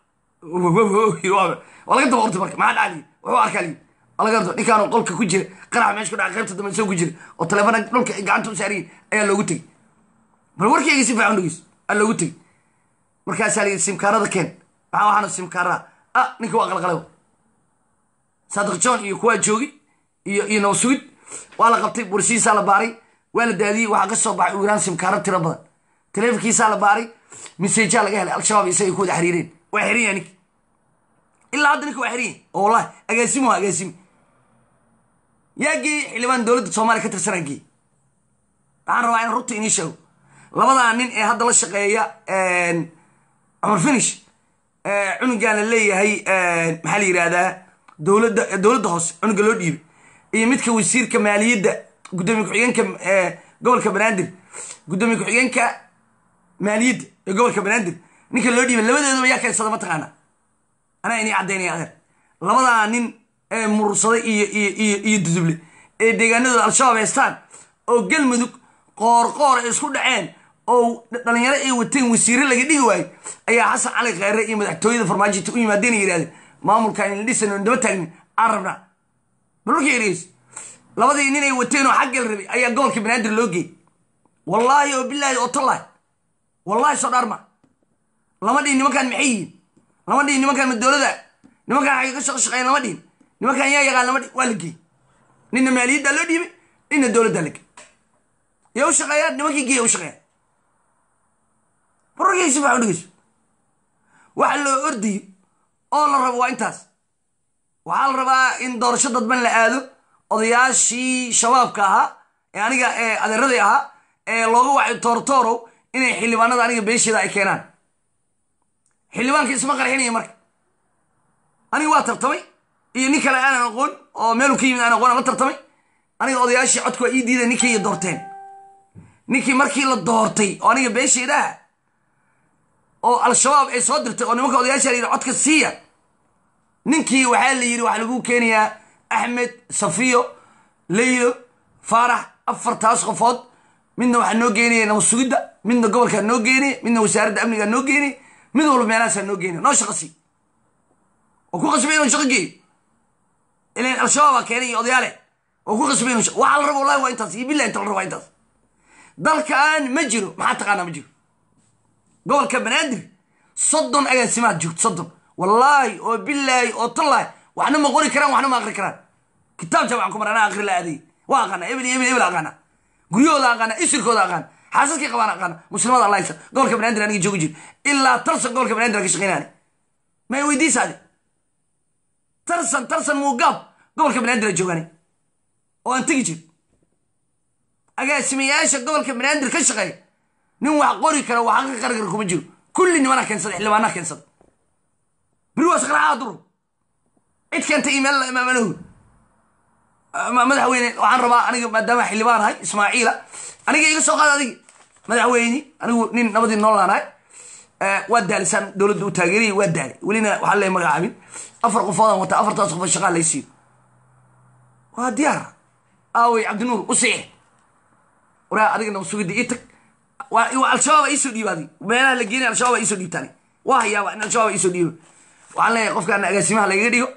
waa laga daba ortay marka maxaa dhacdi wuxuu arkaa lii ninkaan qolka ku jira qarax meesha ku dhaca qaybta dambe soo ku jira oo taleefona dhulka gacanta u saariyin ayaa loogu tegey. Bal warkeyga si fiican dhegeyso aa loogu tegey. Markaasaa la yidhi simkaarada keen maxaa waxaana simkaaraa ah ninka waa qalqalay. Saadiq john iyo kuwaa joogi iyo iyo nawsugid waa la qabtay bursihiisaa la baaray waa la daadiyey waxaa ka baxay u iraan simkaaro tiro badan. Taleefonkiisaa la baaray mesajaa laga helay al-shabaab isagay ku wada xiriireen. Waa xiran yaha ninka ilaa hadda ninka waa xiran yahay oo wallahi agaasimu ha agaasimi yaa geeyey xildhibaan dowladda soomaaliya ka tirsanaa geeyey waxaan rabaa in runta inii sheego. Labadaa nin ee hadda la shaqeeya cumar finish cunugaan la leeyahay maxaa la yidhahdaa dowladda dowladda hoose cunuga loo dhiibay iyo midka wasiirka maaliyadda guddoomiye ku-xigeenka gobolka banaadir guddoomiye ku-xigeenka maaliyadda ee gobolka banaadir ninka loo dhiibay labadoodaba yaa kaysada mataqaana anaa inii caddaynaya adeer. Labadaa nin ee murursaday iyo iyo duduble ee deegaanadooda al-shabaab haystaan? Oo galmudug qoor qoor ay isku dhaceen oo dhalinyaro ay wateen wasiire laga dhigi waayo ayaa xasan cali kheyre iyo madaxtooyada farmaajinta u yimaadeen yidhahdeen maamulkan in la dhisan oon daba taagnin aan rabnaa balmarka ereys labadii nin ay wateen oo xagga la rabay ayaa gobolka banaadir loo geeyey. Wallaahi oo bilaahi oo tallahi wallaahi soo dhaarma. Lama dhihin nimankaan maxay yihiin lama dhihin nimankaan ma dowladda. Nimankaan xagga ka shaqo shaqeyn lama dhihin nimankaan yaa yaqaan lama waa la geeyey. Ninna maaliyaddaa loo dhiibay ninna dowladdaa la geeyey. Yaa u shaqeeyaan nimankii geeya u shaqeeyaan barorkay si fiican u dhegeyso waxa loo ordayo oo la rabo waa intaas. Waxaa la rabaa in doorasho dadban la aado odayaashii shabaabka ahaa ee aniga ee adeeradii ahaa ee looga wacay toortoorow inay xildhibaanada aniga beesheeda ay keenaan. Xildhibaanka isma qarxinaya marka. Aniga waa tartamay iyo nin kale aanan aqoon oo meelu ka yimid aan aqoon aan la tartamay aniga odayaashii codku ii diiday iyo doorteen. Ninkii markii la doortay oo aniga beesheedaha oo al-shabaab ay soo dirtay oo nimanka odayaasha la yidhi codka siiya. Ninkii waxaa la yidhi waxaa lagu keenayaa axmed safiyo leylo faarax afartaas qofood. Midna waxaa noo geenaya nabasugidda midna gobolkaa noo geenaya midna wasaaradda amnigaa noo geenaya mid walba meelahaasaa noo geenaya. Noo shaqa sii. Oo ku qasbay inuu shaqo geeyo ilan al-shabaabaa keenay iyo odayaale. Oo ku shaqo waxaa la rabo wallahi waa intaas iyo billahi inta la rabo waa intaas. Dalkan ma jiro maxaa taqaanaa ma jiro? Gobolka banaadir soddon agaasimaad joogto soddon. Wallaahi oo bilaahi oo tallaahi waxna ma qori karaan waxna ma aqri karaan. Kitaab jamacan kumar anaa aqri la aaday waa aqaana ebel ebel ebel aqaana guryahooda aqaana isirkooda aqaana xaasaskii qabaan aqaana muslimada allah isa gobolka banaadir aniga joogi jir ilaa tarsan gobolka banaadir ka shaqeynaani ma weydiisaade? Tarsan tarsan muugaab gobolka banaadir joogaani oo aan tegi jir agaasimayaasha gobolka banaadir ka shaqeeya nin wax qori kara wax aqri qari kara kuma jiro. Kulli nimanaa keensada xildhibaanaa keensada beri waa saqraxaa duro cid keenta imail imaamanahu madaxweyne waxaan rabaa aniga maadaama xildhibaan ahay ismaaciila aniga iga soo qaada adigi madaxweyne anigu nin nabadii noolaanahay waa daalisaan dowladda u taageerayay waa daali. Welina waxaa lee magacaabin afar qofoodaan wataa afartaas qofood shaqaa lay waa diyaar. Aawey cabdinuur u siix waraa adiga nabad sugidda ii tag. Waa al-shabaaba iisoo dhiibaadi. Meelaha la geenay al-shabaaba iisoo dhiibtaani. Waa hayaaba in al-shabaaba iisoo dhiibo. Waxaan leeyahay qofkaana agaasimaha lagaga dhigo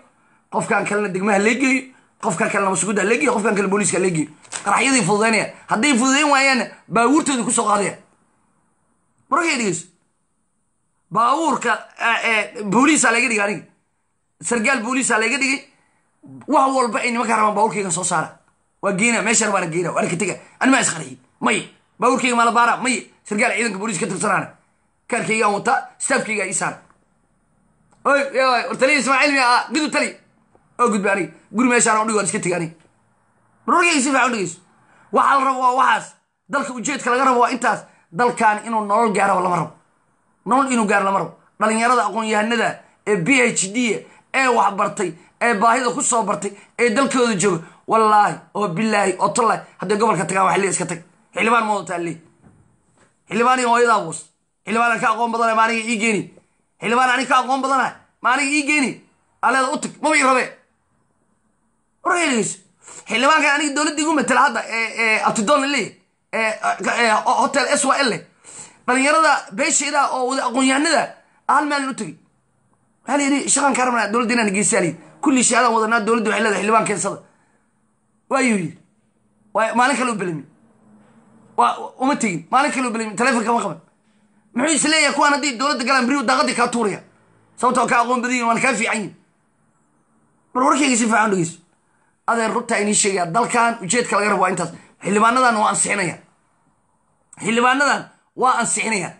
qofkan kalena degmaha lee geeyo qofkan kale nabasugudda lee geeyo qofkan kale booliiska lee geeyo. Qaraxyadii fududaynaya hadday fududayn waayaanna baabuurtooda ku soo qaadaya markay dhigeyso baabuurka booliisa laga dhigay aniga. Sargaal booliisa laga dhigay wax walba ay nimankaa rabaan baabuurkayga soo saara. Waa geena meesha rabaana geena waana ka tega. Animaa isqarxiy maye baabuurkayga maala baara? Maye sargaal ciidanka booliiska ka tirsanaana kaarkaygaan wataa staafkaygaa ii saara war taliya ah gudub tali. Oo gudba aniga guri meeshaan udhig waan iska tega aniga marwarkayga si fiican udhigayso waxaa la rabo waa waxaas. Dalka ujeedka laga rabo waa intaas. Dalkan inuu nolol gaaro lama rabo. Nolol inuu gaaro lama rabo. Dhalinyarada aqoon-yahanada ee b h d ee wax bartay ee baahida ku soo bartay ee dalkooda jooga. Wallaahi oo bilaahi oo tallahi hadday gobolka tagaan wax le iska tag. Xildhibaan ma wadataa le xildhibaan hooyadaa buus xildhibaan aan ka aqoon badana ma ii geeni xildhibaan aniga ka aqoon badana ma ii geeni aleeda u tag maba ii rabe wargelis xildhibaankan aniga dowladda igu matela hadda abtidoon le hotel s y l dhalinyarada beesheeda oo wada aqoon-yahanada hal maalin u tegey waxaa la yidhi shaqaan dowladda inaan geysaa kulli shahaadaan wadanaa dowladda waxay leedahay xildhibaan keensada. Waayuu yidhi. Maalin kale u belami uma tegin. Maalin kale u belami telefonka kama qaban. Muxuu is leeyahay kuwaan haddii dowladda galaan beriu daaqadii kaa tuuraya? Sababtoo kaa aqoon badan yihiin waana kaa fiican yihiin mar warkayga si fiican dhegeyso adeer rubtaa inii sheegaya dalkan ujeedka laga rabo waa intaas. Xildhibaanadan waa ansixinaya. Xildhibaanadan waa ansixinaya.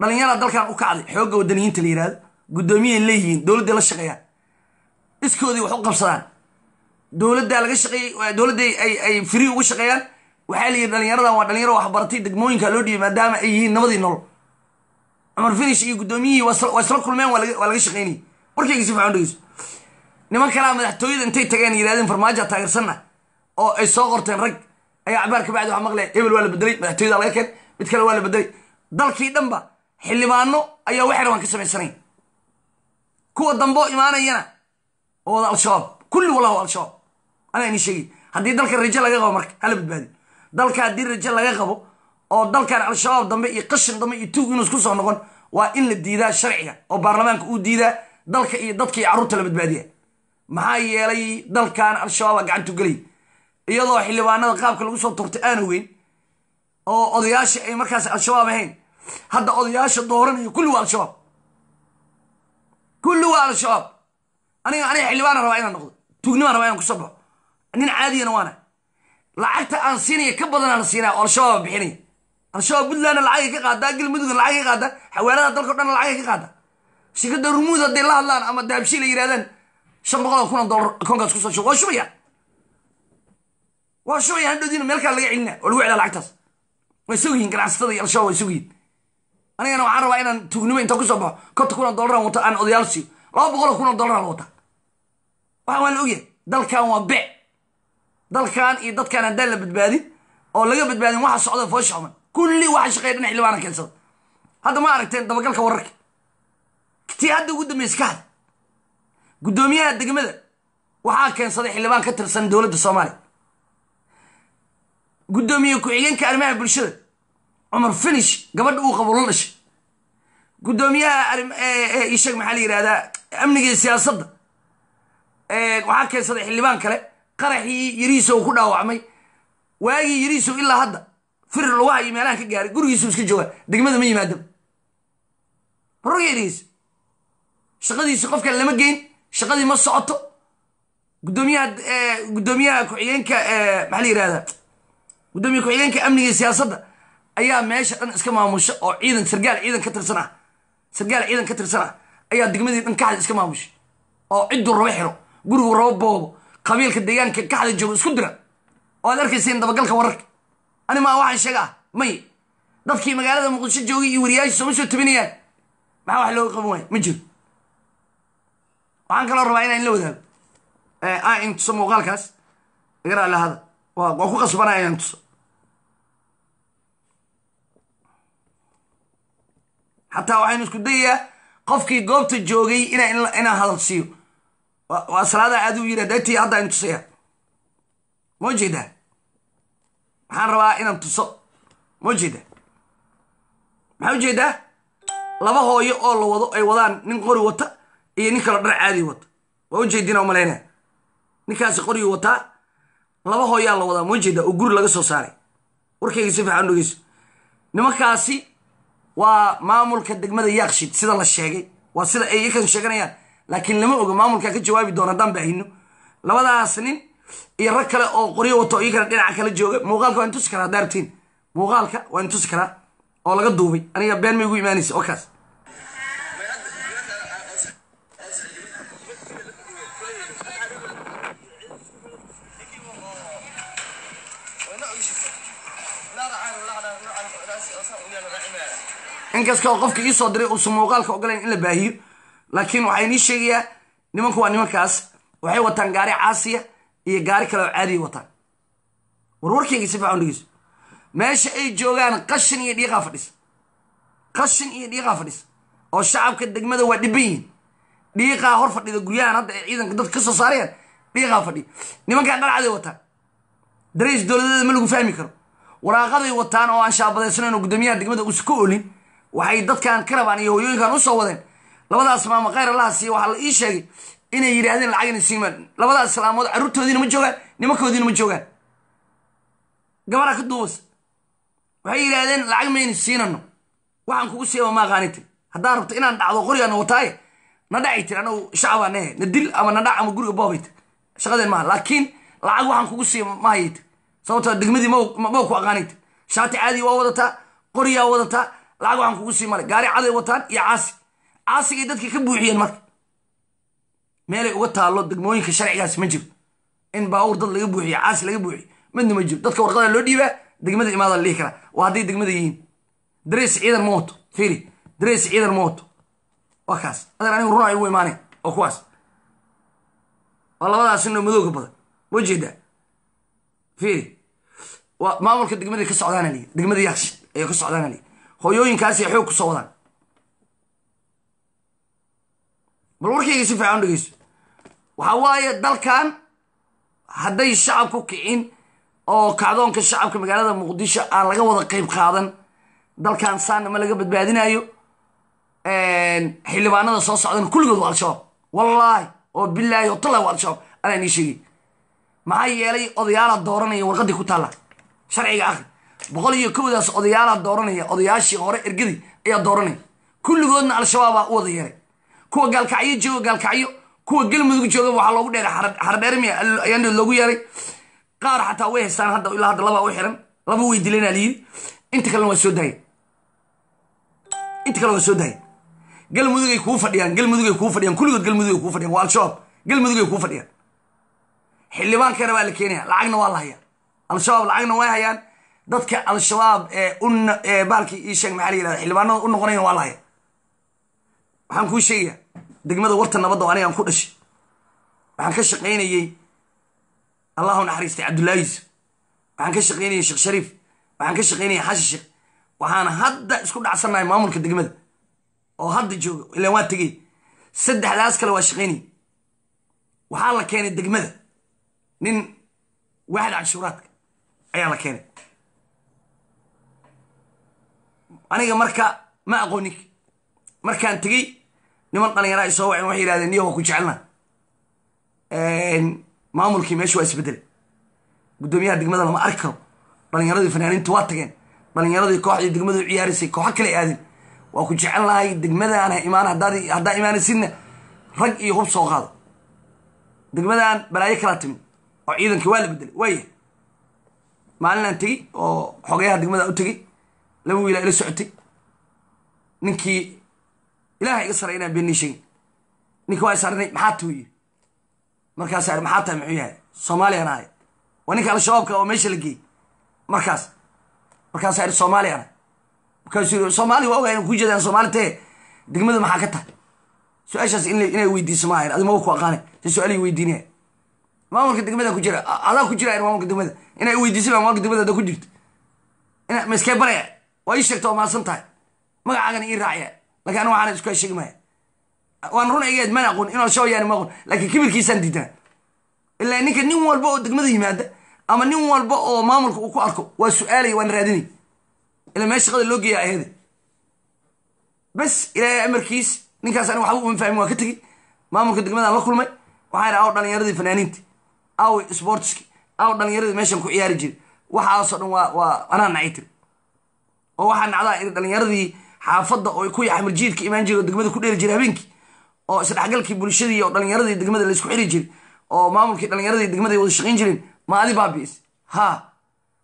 Dhalinyara dalkan u kacday. Xoogga wadaniyiinta la yihahdo guddoomiyaay leeyihiin. Dowladday la shaqeeyaan iskoodii wax u qabsadaan. Dowladdaa laga shaqeeyey dowladday ay free uga shaqeeyaan. Waxaa layidhi dhalinyaradan waa dhalinyaro waxbaratay degmooyinka loo dhiibay maadaama ay yihiin nabadii nolol cumar finish iyo guddoomiyihii waa isla kulmeen waa laga shaqeynayay. Warkayga si fiican dhegeyso. Niman kalaa madaxtooyada intay tageen yidhahdeen farmaajo taageersanna oo ay soo qorteen rag ayaa cabaar ka bacdi waxa maqlaya hebel waa la bedelay madaxtooyada laga keen mid kale waa la bedelay dalkii dhanba xildhibaano ayaa waxay rabaan ka samaysanay kuwa damboo imaanayana oo wada al-shabaab kulli wallahu al-shabaab. Anaa ini sheegay haddii dalka rajo laga qabo marka hala badbaadiyo dalka haddii rajo laga qabo oo dalkan al-shabaab dambe iyo qashin dambe iyo tuug inuu isku soo noqon waa in la diidaa sharciga oo baarlamaanka uu diidaa dalka iyo dadka iyo carruurta la badbaadiya. Maxaa yeelay dalkan al-shabaaba gacantu gelay. Iyadoo xildhibaanada qaabka lagu soo turtay aana weyn oo odayaasha ay markaas al-shabaab ahayn. Hadda odayaasha dooranaya kulli waa al-shabaab aniga aniga xildhibaana rabaa inaan noqdo. Tuugnimaan rabaa inaan ku soo baxo. Nin caadiyana waana. Lacagta aan siinaya ka badanaa la oo al-shabaaba bixinaya. Al-shabaab puntlandna lacagay ka qaadaa galmudugna lacagay ka qaadaa xawaalada dalka o dhan lacagay ka qaadaa shirkadda rumuud hadday la hadlaan ama dahabshii la yidhahdaan shan boqol oo kun dollar akoonkaas ku soo shubo waa shubaya waa shubaya hadhowdiina meel kale laga celina. Oo lagu celaa lacagtaas. Way sugiyiin ganacsatada iyo al-shabaab way sugiyiin anigana waxaan rabaa inaan tuugnimo inta ku soo baxo. Konta kun oo wato aan odayaal siiyo. Laba boqol oo kun oo wataa waxa waa la ogyahay dalkan waa bec dalkan iyo dadkan haddaan la badbaadin oo laga badbaadin waxa socda foosha xuman kulli waxa shaqeeya dhan xildhibaana keensada hadda ma aragteen dabagalka wararka. Tii hadda ugu dambaysa ka had guddoomiyaha degmada waxaa keensaday xildhibaan ka tirsan dowladda soomaaliya. Guddoomiye ku-xigeenka arrimaha bulshada. Cumar finish gabadha uu qabo la dhashay guddoomiyaha isheg maxaa la yihahdaa amniga iyo siyaasadda waxaa keensaday xildhibaan kale qaraxii yariisow ku dhaawacmay. Waagii yariisow ilaa hadda. Firir lugaha iyo meelahan ka gaaray gurigiisu iska jooga degmada ma yimaadaba barorgeedhigiis shaqadiisi qofkan lama geyn. Shaqadii ma socoto. Gudoomiyaha guddoomiyaha ku-xigeenka maxaa la yihahdaa guddoomiya ku-xigeenka amniga siyaasadda ayaa meesha dhan iska maamusha oo ciidan sargaal ciidan ka tirsan ah sargaal ciidan ka tirsan ah ayaa degmadii dhan kaxda iska maamusha oo cidduu rabo xiro gurigu rabo boobo qabiilka deegaanka kaxda joogo isku dira. Oo aad arkayseen dabagalka wararka. Ani maa waxaan sheega ah may dadkii magaalada muqdisho joogay iyo wariyaashii sooma soo tabinayaan maxaa wax looga qaban waaya ma jiro. Waxaan kaloo rabaa inaan la wadaago. Aan in tuso muuqaalkaas. Igara lahada waa ku qasbanaya inaan tuso. Xataa waxaynu isku dayayaa qofkii goobta joogay inaan hadal siiyo waa salaada aad u yiri dagtii hadda aynu tusaya ma jeedaa? Waxaan rabaa inaan tuso? Ma jeedaa? Maxaa u jeedaa laba hooyo oo la wado ay wadaan nin qori wata iyo nin kaloo dhar caadi wata. Waa ujeedina u malaynaya ninkaasi qorigu wataa laba hooyaa la wadaa. Ma jeedaa? Oo guri laga soo saaray. Warkayga si fiican dhegeyso nimankaasi waa maamulka degmada yaaqshid sida la sheegay. Waa sida ay iyakan sheeganayaan laakiin lama oga maamulkaa ka jawaabi doona haddaan baahino labadaas nin iyo rag kale oo qoryo wato iyakana dhinaca kala jooga muuqaalka waan tusi karaa haddaa rabtiin muuqaalka waan tusi karaa oo laga duubay. Aniga been may ugu imaanaysa oo kaas. Inkastoo qofka ii soo diray uusan muuqaalka ogolayn in la baahiyo laakiin waxaa inii sheegayaa nimanku waa nimankaas waxay wataan gaari caasiya iyo gaari kale oo caadiya wataan. Warwarkayga si fiican meesha ay joogaan qashin iyo dhiiqaa fadhisa qashin iyo dhiiqaa fadhisa oo shacabka degmada waa dhiban yihiin. Dhiiqaa hor fadhida guryahan hadda ay ciidanka dadka ka soo saarayaan dhiiqaa fadhiya nimankaan dhalcaday wataan. Darays dowladeeda ma lagu fahmi karo. Waraaqaday wataan oo aan shaabadaysnayn oo guddoomiyaha degmada uusa ka olin waxay dadkan ka rabaan iyo hoyooyinkan u soo wadeen labadaas maamo khayr allaha siiya waxaa la ii sheegay inay yidhaahdeen lacagna siimaan labadaas islaamood carruurtoodiina ma joogaan nimankoodiina ma joogaan. Gabaraa ka duubas. Waxay yidhaahdeen lacag mayna siinano waxaan kugu siiyaba ma aqaaniti haddaa rabto inaan dhacdo qorigaana wataaye na dhacay tiri anagu shacabaa na dil ama na dhac ama guriga boobay shaqadeen maaha laakiin lacag waxaan kugu siiya ma hayay tiri sababtoo degmadii ma ku aqaanay shaati caadi waa wadataa qoriyaa wadataa lacag waxaan kugu sii male gaari caday wataan iyo caasi caasigay dadka ka buuxiyeen marka. Meelay uga taallo degmooyinka sharcigaas ma jiro. In baawur dad laga buuxiyo caasi laga buuxiyo midna ma jiro. Dadka warqada loo dhiibaa degmada imaada la karaa. Waa hadday degmada yihiin. Dareys ciidan ma wato fiiri dareys ciidan ma waa kaas. Adan anigu run ay ugu imaaneen oo kuwaas. Waa labadaasino madowga badan. Ma jeedaa. Fiiri waa maamulka degmada ka socdaana liyi degmada yaakshi ayay ka socdaana liyi hooyooyinkaasay xoog ku soo wadaan bal warkayga si fiican dhegeyso waxaa waaye dalkan hadday shacab ku kicin oo kacdoonka shacabka magaalada muqdisho aan laga wada qayb qaadan dalkan saana ma laga badbaadinayo xildhibaanada soo socdan kulligood waa al-shabaab wallaahi oo bilaahi oo tallahi waa al-shabaab anaa inii sheegay maxaa yeelay odayaala dooranaya warqadii ku taalla sharciga akri boqol iyo kowdaas odayaala dooranaya odayaashii hore ergadii ayaa dooranaya. Kulligoodna al-shabaabaa u wada yeeray kuwa gaalkacyo jooga gaalkacyo kuwa galmudug jooga waxaa loogu dheeray xardheermi ayaa loogu yeeray. Qaar xataa way haystaan hadda ilaa hadda labaa u xiran. Laba way dilanaa layiri inta kalena waa soo daaya inta kale waa soo daaya galmudugay kuu fadhiyaan galmudugay kuu fadhiyaan. Kulligood galmudugay kuu fadhiyaan. Waa al-shabaab. Galmudugay kuu fadhiyaan. Xildhibaankana baa la keenaya lacagna waa la hayaa al-shabaab lacagna way hayaan. Dadka al-shabaab ee baalkii ii sheeg maxaa la yirahda xildhibaanada u noqonayan waa la hayaa waxaan kuu sheegayaa degmada warta nabadda oo anigaan ku dhashay. Waxaan ka shaqaynayey allahu naxariistay cabdullaahi waxaan ka shaqaynayey sheekh shariif. Waxaan ka shaqaynayey xashi sheekh waxaan hadda isku dhacsannahay maamulka degmada. Oo hadda jooga ilaan waa tegey. Saddexdaas kale waa shaqaynayey waxaa la keenay degmada. Nin waaxid canshuuraadka ayaa la keenay. Aniga marka ma aqoonin markaan tegey niman dhalinyara ay soo waceen waxay yihahdeen niyo waa ku jecelna maamulkii meesha waa isbedelay guddoomiyaha degmada lama arki karo. Dhalinyaradii fanaaniintu waa tageen. Dhalinyaradii kooxdii degmadu ciyaarisay kooxo kale aadeen. Waa ku jecel lahay degmadaan imaan haddaa imaanaysidna rag iyo hub soo qaado. Degmadaan balaayo kala timi oo ciidankii waa la bedelay waaya maalinaan tegey oo xogayaha degmada u tegey laba wiilaa ila socotay. Ninkii ilaha iga saray inaan beenii sheegin ninka waa isaarinay maxaa tuu yiri markaas ar maxaa tahay muxuu yahay? Soomaaliyaan ahay waa ninka al-shabaabka oo meesha la geeyey markaas markaas ar soomaaliyaan ahay markaasuu yiri soomaaliya waa ogaa inaan ku jeedaan soomaali tee degmada maxaa ka tahay? Su'aashaas inay weydiiso maahayn adi ku aqaane si su'aalay weydiinaya maamulka degmada ku jira. Adaa ku jira maamulka degmada. Inay weydiisa maamulka degmada ada ku jirta. Ina ma baraya waa ii sheegta oo mahadsan tahay. Magacaagana ii raacya aniga waxaana isku sheegi maya waan run egeed mana aqoon in al-shabaab yaani ma aqoon. Laakiin kibirkiisaan diidana ilaa ninka nin walba oo degmada yimaada ama nin walba oo maamulka uu ku arko waa su'aalay waan raadinay. Ila meel shaqada loo geeya ayada bas ilaahay amarkiis ninkaas aniga waxba uma fahmin waa ka tegey maamulka degmadaan la kulmay. Waxaa idhi aw dhalinyaradii fanaaniinti. Aw sportski. Aw dhalinyaradii meeshan ku ciyaari jiray waxaasoo dhan waa waa anaa nacay tiri oo waxaa nacdaa dhalinyaradii xaafadda oo kuwii xamar jiidka imaan jiray oo degmada ku dheeli jiray habeenkii oo isdhexgalkii bulshadii oo dhalinyaradii degmada laysku xiri jiray oo maamulkii dhalinyaradii degmada ay wada shaqayn jireen ma adi baabiis ha.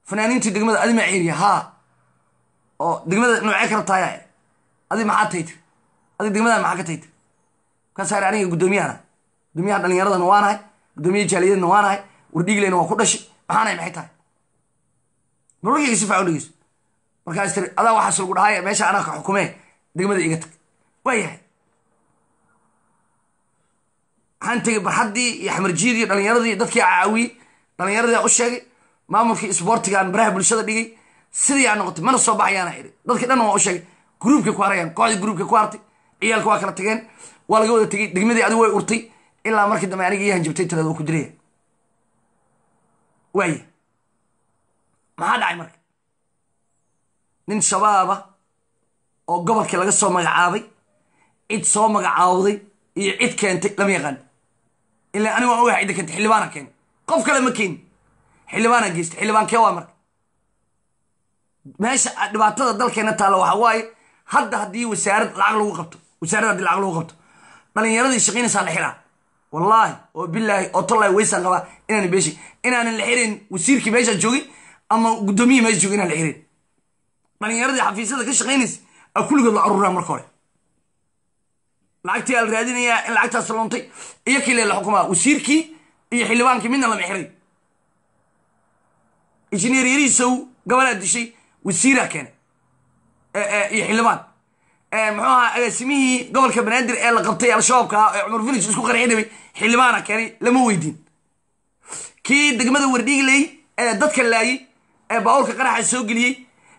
Fanaaniintii degmada adi maa ceeriya ha. Oo degmada noocee kala taaya adi maxaa tahay tiri adi degmadan maxaa ka tahay tiri markaasaa iri aniga guddoomiyahana guddoomiyaha dhalinyaradana waa nahay guddoomiyaha jaaliyadana waa nahay wardhiigleyna waa ku dhashay maxaanahay maxay tahay? Marwarkayga si faacan dhegeyso markaas tiri adaa waxaas lagu dhahay meesha anaa ka xukumee degmada iga tag. Waa yahay. Waxaan tegey barxaddii iyo xamarjiyadii dhalinyaradii dadkii caawiyey dhalinyaradii u sheegay maamulkii isboortigaan baraha bulshada dhigay sidii aa noqotay mana soo baxayaana idhi dadkii dhan waan u sheegay gruubkay ku harayaan kooxdii gruubkay ku hartay ciyaalka waa kala tageen waa laga wada tegey degmadii adigu way urtay ilaa markii dambe aniga iyo hanjabtay tirada waa ku dilaya waaya maxaa dhacay marka nin shabaaba oo gobolkii laga soo magacaabay cid soo magacaawday iyo cid keentay lama yaqaan. Ilaa aniga waan ogahay cidda keentay xildhibaana keenay. Qof kale ma keenin. Xildhibaana geystay xildhibaankee waa marka meesha dhibaatada dalkeena taalla waxa waaye hadda haddii wasaarad lacag lagu qabto wasaarad haddii lacag lagu qabto dhalinyaradii shaqaynaysaa la xiraa wallaahi oo bilaahi oo tollahi weysaan qabaa inaan beeshi inaanan la xirin wasiirkii meeshaa joogay ama guddoomiyihii meesha joogay inaan la xirin dhalinyaradii xafiisyada ka shaqaynaysa a kulligood la aruuraa marka hore. Lacagtii aa la raadinayaa in lacagtaas luntay iyo kii lee la xukumaa wasiirkii iyo xildhibaankii midna lama xiray injineer yariisow gabalaa dishay wasiiraa keenay. Iyo xildhibaan. Muxuu ahaa agaasimihii gobolka banaadir ee la qabtay al-shabaabka ee cumar filis isku qarxi dhibay xildhibaana keenay lama weydiin. Kii degmada wardhiigley ee dadka laayey ee baabuurka qaraxa soo geliyey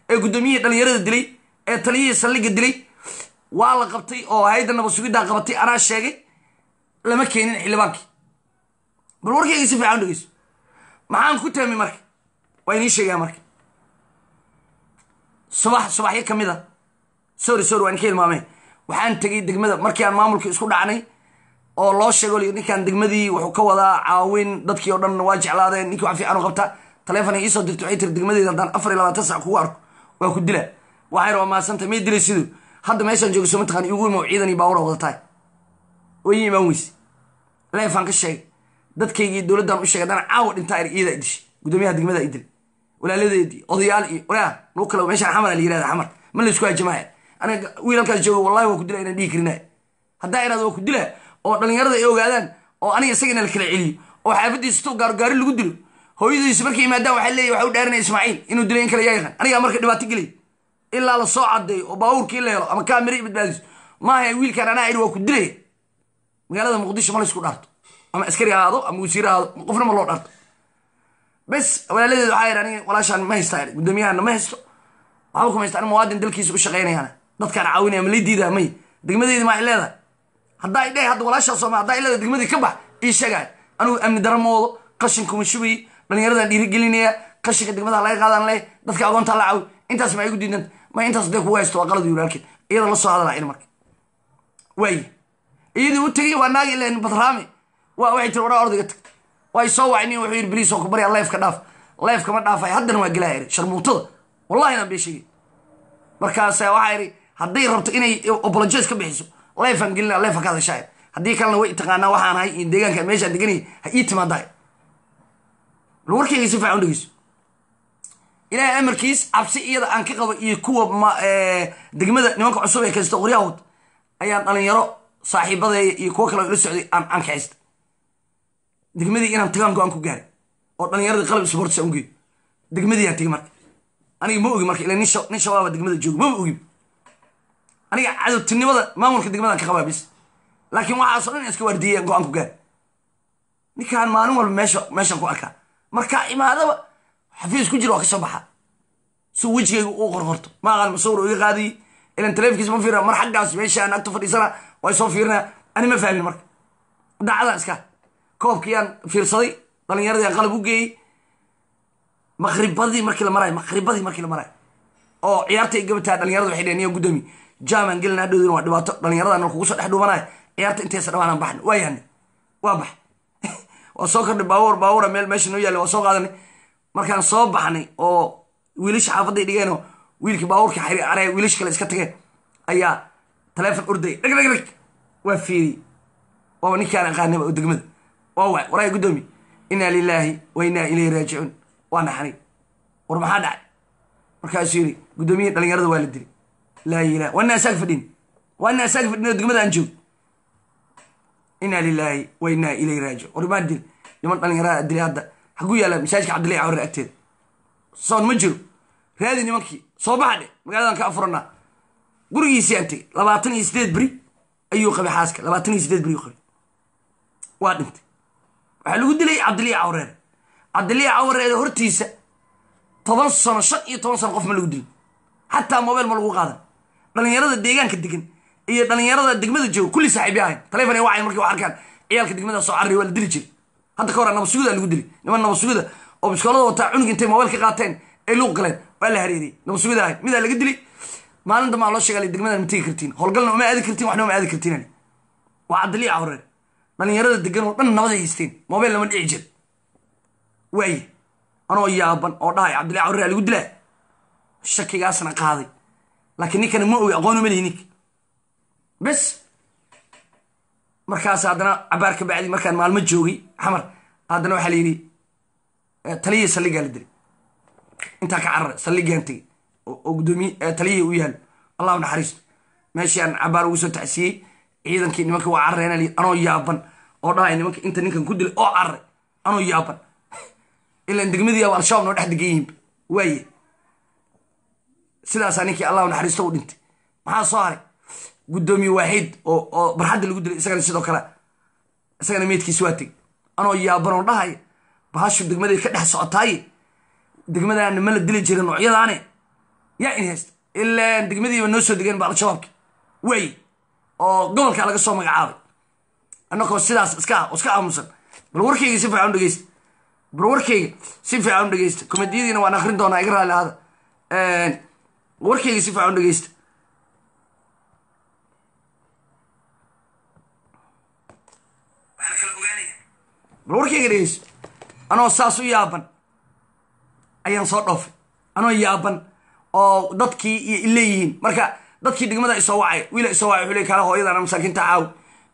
ee guddoomiyihii dhalinyarada dilay ee taliyihii saldhigga dilay waa la qabtay oo hay'adda nabasugiddaa qabatay anaa sheegay lama keenin xildhibaankii bal warkayga si fiican dhegeyso maxaan ku taami marka? Waa inii sheegaa marka. Subax subaxyo ka mid a. Sorry sorry waan ka hilmaamay. Waxaan tegey degmada markii aan maamulkii isku dhacnay oo loo sheego ninkaan degmadii wuxuu ka wadaa caawin dadkii oo dhan waa jeclaadeen ninkii wax fiican u qabta. Taleefon iisoo dirta waxay tiri degmadeeda haddaan afar iyo labaatan sac kugu arko waa ku dila. Waxay waa maasanta may dilay siduu hadda meeshaan joogo soo mataqaan igu imo ciidan iyo baawura wadataay way imaan weyse. Leefaan ka sheegay. Dadkaygii dowladdan u sheegay haddana caawa dhintaa iyada i dishay. Guddoomiyaha degmada i dilay. Walaaladeedii odayaal iyo walaa lagu kala meeshaan xamar la yirahda xamar. Ma la isku hajamaaya aniga wiil halkaas wallahi waa ku dila inaan dhihi karinaya haddaa irahdo waa ku dila oo dhalinyarada ay ogaadaan oo aniga isagana la kala celiyo oo xaafadiisa to gaargaari lagu dilo hooyadiisu markay yimaadaan waxay leeyahy waxa u dhaarinaya ismaaciil inuu dilay in kale yaa yaqaan anigaa marka dhibaato gelay ilaa la soo cadeeyo oo baabuurkii la helo ama kaamira badbaadiso maaha wiilkaan anaa idhi waa ku dilaya magaalada muqdisho ma la isku dhaarto ama askari ahaado ama wasiir ahaado qofna ma loo dhaarto. Bes walaaladeed waxaa yidhi aniga walaashaan ma haystaa guddoomiyahana ma haysto. Waxba kuma haysta ani muwaadin dalkiisa u shaqaynayaana dadkaan caawinaya ma lay diidaa may degmadeedi maa i leedahay. Haddaa i dheh hadda walaashaa sooma haddaa i leedahay degmadii ka bax ii sheegaya anigu amni dara qashinkuma shubayi dhallinyaradan dhiirigelinaya qashinka degmadaha laga qaadaan leh dadka agoontaa la caawi intaas ma igu diidanta ma intaas dee kugu haysto waa qalad halkeed iyada la soo hadalaa in marka. Waaye iyadii u tegay waa naagi ilen badraame waa waxay tiri waraa ordayga tag waa soo wacnin wuxuu yidhi baliis oo ku baryaa leefka dhaaf. Leefka ma dhaafay. Haddana waa gelaa iri sharmuutada. Wallahi inaan bee sheegay markaas waxaa idhi hadday rabto inay obolojes ka bixiso leefaan gelina leefan ka haddii kalena way taqaanaa waxaan ahay iyo deegaanka meeshaan deganaya ha ii timaadaa bal warkayga si fiican u dhegeyso. Ilaahay amarkiis cabsi iyada aan ka qabo iyo kuwa degmada nimanka cusub ee kaysta qoryahood ayaan dhalinyaro saaxiibadeeya iyo kuwo kale ila socday aan kaxaysta degmadii inaan tagaan go'aan ku gaaray oo dhalinyaradii qalab sports aan geeyo. Degmadii aan tegay marka. Aniga ma ogi marka ila nin shabaaba degmada joogo mama ogin. Aniga cadowtinimada maamulka degmadaan ka qabaa bis. Laakiin waxaasoo dhan iska waardiiyay go'aan ku gaaray ninkaan maalin walba meesha meeshaan ku arkaa markaa imaadaba xafiis ku jira waa ka soo baxaa si wejigayga u qorqorto. Ma aqaan masawir iga ilan taleefonkiisa ma fiirina mar xaggaas meeshaan agta fadhiisana waa soo fiirinaa ani ma fahmin marka. Daacadaan iska. Koobkiyaan fiirsaday dhalinyaradii aan qalab u geeyey maqribadii markii la marayo maqribadii markii la marayo oo ciyaarta gabataa dhalinyarada waxay dheheen iyo guddoomi jaaman gelin hadhowdina waa dhibaato. Dhalinyaradan kugu soo dhex dhuumanayo ciyaarta intaysa dhawaanaan baxna waa yahanay waa bax waa soo kordhay baawur baawura meel meesha noo yaallay waa soo qaadanay markaan soo baxnay oo wiilasha xaafadday dhigeenoo wiilkii baawurka xare wiilasha kale iska tageen ayaa taleefon ordaya dhag dhag dhag waa fiiriyey waaba ninkaan aqaanaba oo degmada waa waay waraaya guddoomi. Inaa lilaahi wa inaa ilayhi raajicuun. Waa naxanay war maxaa dhacay? Markaasuu yidhi guddoomiyihii dhalinyarada waa la dilay. Laa ilah waa ina asaag fadhin. Waa ina asaag fadhin oo degmada aan joog inaa lilaahi wa inaa ilayhi raajicuun war maa dil niman dhalinyarada dilay hadda. Xaguu yaalla masaajidka cabdillahi cawre agteeda soon ma jiro. Raadi nimankii soo baxa dhe magaaladan ka afuranaa gurigiisii aan tegey labaatan iyo sideed beri ayuu qabay xaaska. Labaatan iyo sideed beri qabay. Waa dhintay. Waxaa lagu dilay cabdiliya cawreere cabdiliya cawreere hortiisa toban sano shan iyo toban sano qof ma lagu dilin. Xataa mobile ma lagu qaadan. Dhalinyarada deegaanka degan iyo dhalinyarada degmada jooga kulli saaxiibya ahayn taleefon wacay markay wa arkaan. Ciyaalka degmada soo carriya waa la dili jiray. Hadda ka hor nabasugida lagu dilay niman nabasugida oo biskoolada wataa cunug intay mobile ka qaateen ay luuq galeen waa la hareeriyey. Nabasugida ahayn midaa laga dilay maalin dambaa loo sheegay degmadan ma tegi kartiin. Howlgalna uma aadi kartiin waxna uma aadi kartiin waa cabdiliya cawreer dhalinyarada degan oo dhan nabaday haysteen. Mobile lama dhici jir waaye anoo yaaban oo dhahay cabdiliya cawreer lagu dilaa? Shakigaasna qaaday. Laakiin ninkana ma ogi aqoon uma lihi ninka bes markaas haddana cabaar ka bacdi markaan maalmo joogay xamar haddana waxaa la yidhi taliya saldhigaa la dilay intaa ka carara saldhigaan tegey. Oo gudoomiye u yaalo. Allahu naxariisto meeshii aan cabaar ugu soo tacsiyey ciidankii nimanka waa carareen anoo yaaban. Oo dhahay nimanka inta ninkan ku dilay oo cararay anoo yaaban. Ilaan degmadii aba al-shabaab noo dhex degan yihiin waaye sidaasaa ninkii allahu naxariisto u dhintay. Maxaa soo haray guddoomiye waaxid oo oo barxadda lagu dilay isagana sidoo kale. Isagana meydkiisi waa tegey anoo yaaban oo dhahaya bahashu degmaday ka dhex socotaaye degmadaana ma la dili jira noocyadaane. Yaa in haysta ilaan degmadiiba noo soo degeen ba al-shabaabki waaye oo gobolka laga soo magacaabay. Annagoo sidaas iska iska aamusan. Bal warkayga si fiican u dhegeysta bal warkayga si fiican u dhegeysta komediyadiina waan akrin doonaa iga raali ahada warkayga si fiican u dhegeysta bal warkayga dhegeysto anoo saas u yaaban. Ayaan soo dhoofay. Anoo yaaban. Oo dadkii iyo ileeyihiin marka dadkii degmada isoo wacay. Wiila isoo wacay wuxuu le kaala hooyadana masaakiinta caaw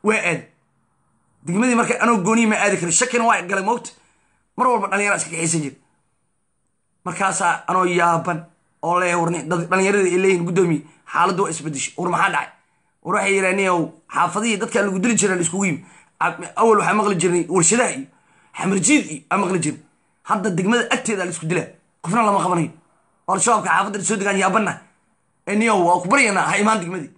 waa aad. Degmadii marka anoo gooniyi ma aadi karin. Shakina waa galay moogta. Mar walba dhalinyara iska kaxaysan jir. Markaasaa anoo yaaban oo leeya warni dhalinyarada ay leeyihiin guddoomiye xaaladdu waa isbedeshay. War maxaa dhacay? War waxay yidhaaniyow xaafadihii dadkaa lagu dili jira laiskugu yimi awal waxaa maqli jirnay warshadaha iyo xamarjiid iyo aa maqli jirnay hadda degmada agteeda la isku dilaa qofna lama qabanayo oo al-shabaabka xaafadda degaan yaabana niyow waa ku ha imaan degmadii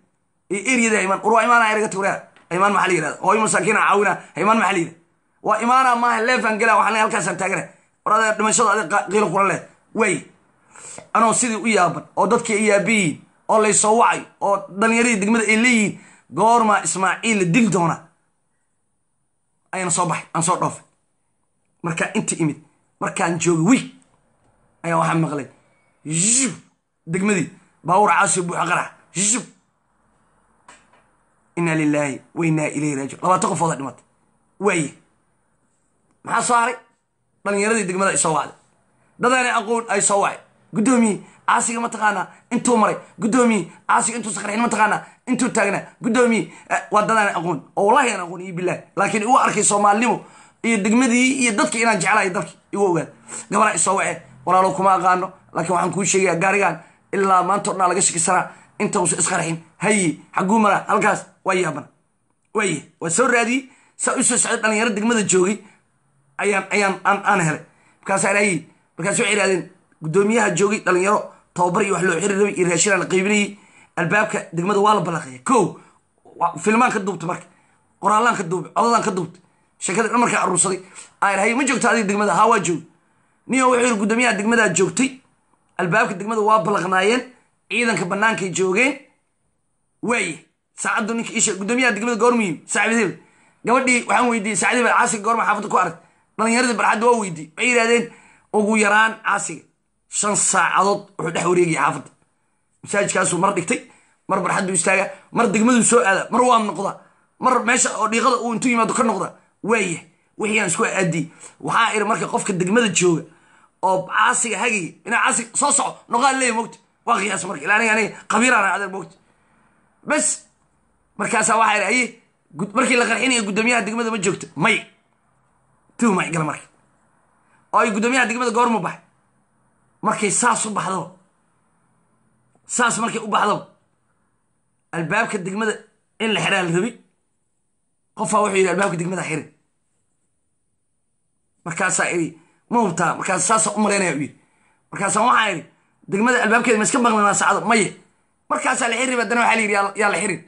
eriyada ha imaan war waa imaana eraga tawraa ha imaan maxaa la yirahda hooyo masaakiina caawina ha imaan maxaa la yirahda waa imaana maaha leefan gala waxaan halkaasaan taagana. War adaa dhimashada adig qiilo kula leh. Waay anoo sidii u yaaban oo dadkii ay yaabiyiin oo laysoo wacay oo dhalinyaradii degmada ay leeyihiin goormaa ismaaciil la dili doonaa ayaan soo baxay aan soo dhoofay. Markaa inta imid markaan joogay wiig ayaa waxaa maqlay zub degmadii baawur caasi buuxa qarax zub inaa lilaahi wa inaa ilayhi raajiun labaatan qofooda dhimatay. Waaye maxaa soo haray? Dhalinyaradii degmada ay soo wacday. Dadaana aqoon ay soo wacay guddoomiye caasiga mataqaanaa intuu maray guddoomiye caasiga intuu sakarxin mataqaanaa intuu taagnaa guddoomiye waa dadaana aqoon oo wallahi aan aqoon iyo bilaah laakiin igu arkay soomaalinimo iyo degmadii iyo dadki inaan jeclahay dalki igu ogaad. Gabalaa isoo wacee walaalow kuma aqaano laakiin waxaan kuu sheegaya gaarigaan ilaa maanta o dhan laga shakisanaa inta uusa isqarxin haye xaguu maraa halkaas waa yaabana. Waaye waa soo raadiyey saa u soo socday dhalinyaro degmada joogay ayaan ayaan aan helay. Markaasaa ilaahay markaas waxay ihahdeen guddoomiyaha joogay dhalinyaro tababar iyo wax loo xiri rabay iyo raashinaa la qaybinayay. Albaabka degmada waa la balaqaya ko filmaan ka duubtay marka. Qoraallaan ka duubay codadaan ka duubtay sheekada dhan markaa aruursaday aan hay ma joogta adiga degmada haa waa joogay niyo wuxuu yidhi guddoomiyaha degmadaa joogtay. Albaabka degmada waa balaqnaayeen. Ciidanka bannaankay joogeen. Waaye saacaddu ninka isha guddoomiyaha degmada goormuyim saacid hebel gabadhii waxaan weydiiyey saacid hebel caasiga goorma xaafadda ku arag. Dhalinyaradii barxadda waa weydiiyey. Waxay yidhahdeen ugu yaraan caasiga shan saacadood wuxuu dhex wareegaya xaafadda masaajidkaasuu mar dhigtay mar barxaddu istaaga mar degmaduu soo aada mar waa noqda mar meesha oo dhiiqada uu intuu yimaado ka noqda waaya wixii isku aadiyey waxaa iri marka qofka degmada jooga oo caasiga hagaya inaa caasiga soo soco noqaan leeya mogta waa qiyaas marka ila aniga aniga qabiiraan adeer mogta bes markaasaa waxaa iri aye markii la qarxinaya guddoomiyaha degmada ma joogto may tuhma gala marka. Oo ay guddoomiyaha degmada goormu baxay markay saas u baxdo saas markay u baxdo albaabka degmada in la xiraa la rabi qofaa wuxuu yidhi albaabka degmada xirin. Markaasaa iri ma hubtaa markaas saasa u malaynaya u yidhi. Markaasaa waxaa idhi degmada albaabkeeda ma iska maqlinaa saacado maye markaasaa la xiri haddana waxaa la yidhi yaa la xirin.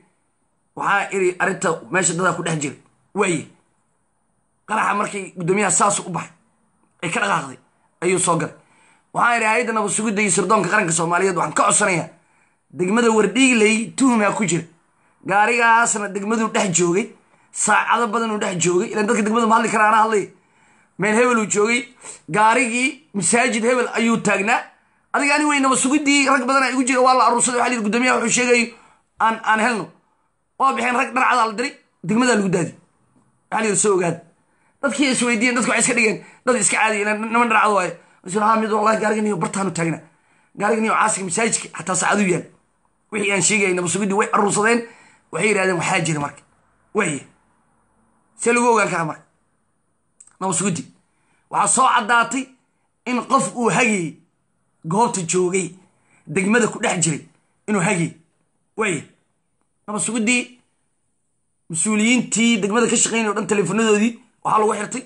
Waxaa iri arrinta meesha dadaa ku dhex jira. Waaye qaraxa markii guddoomiyaha saas u baxay ay ka dhaqaaqday ayuu soo galay waxaan idhi hay'adda nabad sugidda iyo sirdoonka qaranka soomaaliyeed waxaan ka codsanayaa. Degmada wardhiigley tuhmaa ku jira. Gaarigaasna degmaduu dhex joogay saacado badanuu dhex joogay. Ilan dadka degmada ma hadli karaa ana hadlay meel hebel uu joogay. Gaarigii masaajid hebel ayuu taagnaa. Adiga ani wey nabad rag badana igu jira waa la aruursaday waxa la yidhi guddoomiyaha wuxuu sheegayo aan aan helno. Waa bixeen rag dharcadaa la diray degmadaa lagu daadi. Waxaa la yidhi soo ogaada dadkii is weydiiyeen dadku waxay iska dhigeen dad iska caadiya niman dharcad ha mid wallahi gaarigan bartaanu taagnaa gaarigan caasiga masaajidka xataa saacaduu yaal. Wixii aan sheegayay nabad sugiddii way aruursadeen waxay yidhahdeen waxaa jira marka. Waye see lagu ogaan karaa waxaa soo caddaatay in qof uu hagayey goobta joogay degmada ku dhex jiray inuu hagayey waye nabad sugiddii mas'uuliyiintii degmada ka shaqeynay o dhan teleefonadoodii waxaa lagu xirtay.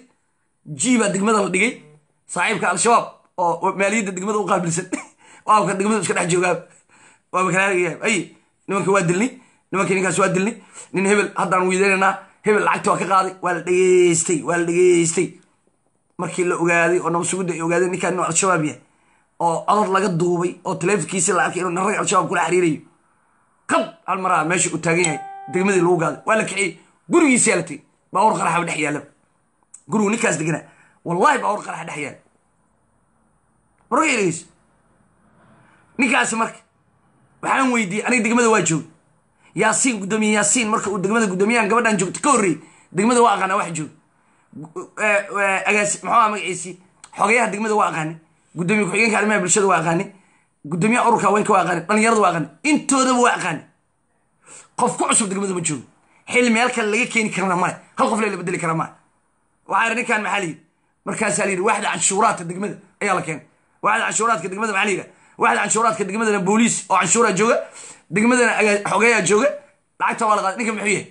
Jiibaa degmada la dhigay saaxiibka al-shabaab oo maaliyadda degmada u qaabilsan waabka degmada iska dhex joogaa waaba kalaagayaa ay nimanka waa dilnay nimanka ninkaas waa dilnay nin hebel haddaan weydaynanaa hebel lacagta waa ka qaaday waa la dhegeystay waa la dhegeystay markii la ogaaday oo nabad sugidda ay ogaadeen ninkaan inuu al-shabaab yahay oo codod laga duubay oo taleefonkiisi la arkay inuu nin rag al-shabaab kula xiriirayo qab hal maraa meesha uu taagan yahay degmadii lagu gaaday waa la kiciyey gurigiisi yaa la tegey baawur qaraxaba dhex yaalla gurigu ninkaas deganaa wallahi baawur qaraxa dhex marka dhegeyso ninkaasi marka waxaan weydiiyey aniga degmada waa joogay. Yaasiin guddoomiye yaasiin marka uu degmada guddoomiyahan gabadhan joogta ka horreeyey degmada waa aqaana wax joog. Agaas maxaa magaciisi xogayaha degmada waa aqaani guddoomiye ku-xigeenka arrimaha bulshada waa aqaani guddoomiyaha ururka haweenka waa aqaani dhalinyarada waa aqaani intoodaba waa aqaani qof ku cusub degmada ma joogo xil meel kale laga keeni karana male hal qof lee la bedeli kara male waxaa yidhi ninkan maxaa layidhi markaasaa la yidhi waaxda canshuuraadka degmada ayaa la keenay. Waaxda canshuuraadka degmada maxaa la yidhi? Waaxda canshuuraadka degmadana booliis oo canshuuraa jooga degmadana xogeeyaa jooga lacagta waa la qaaday ninkan muxuu yahay?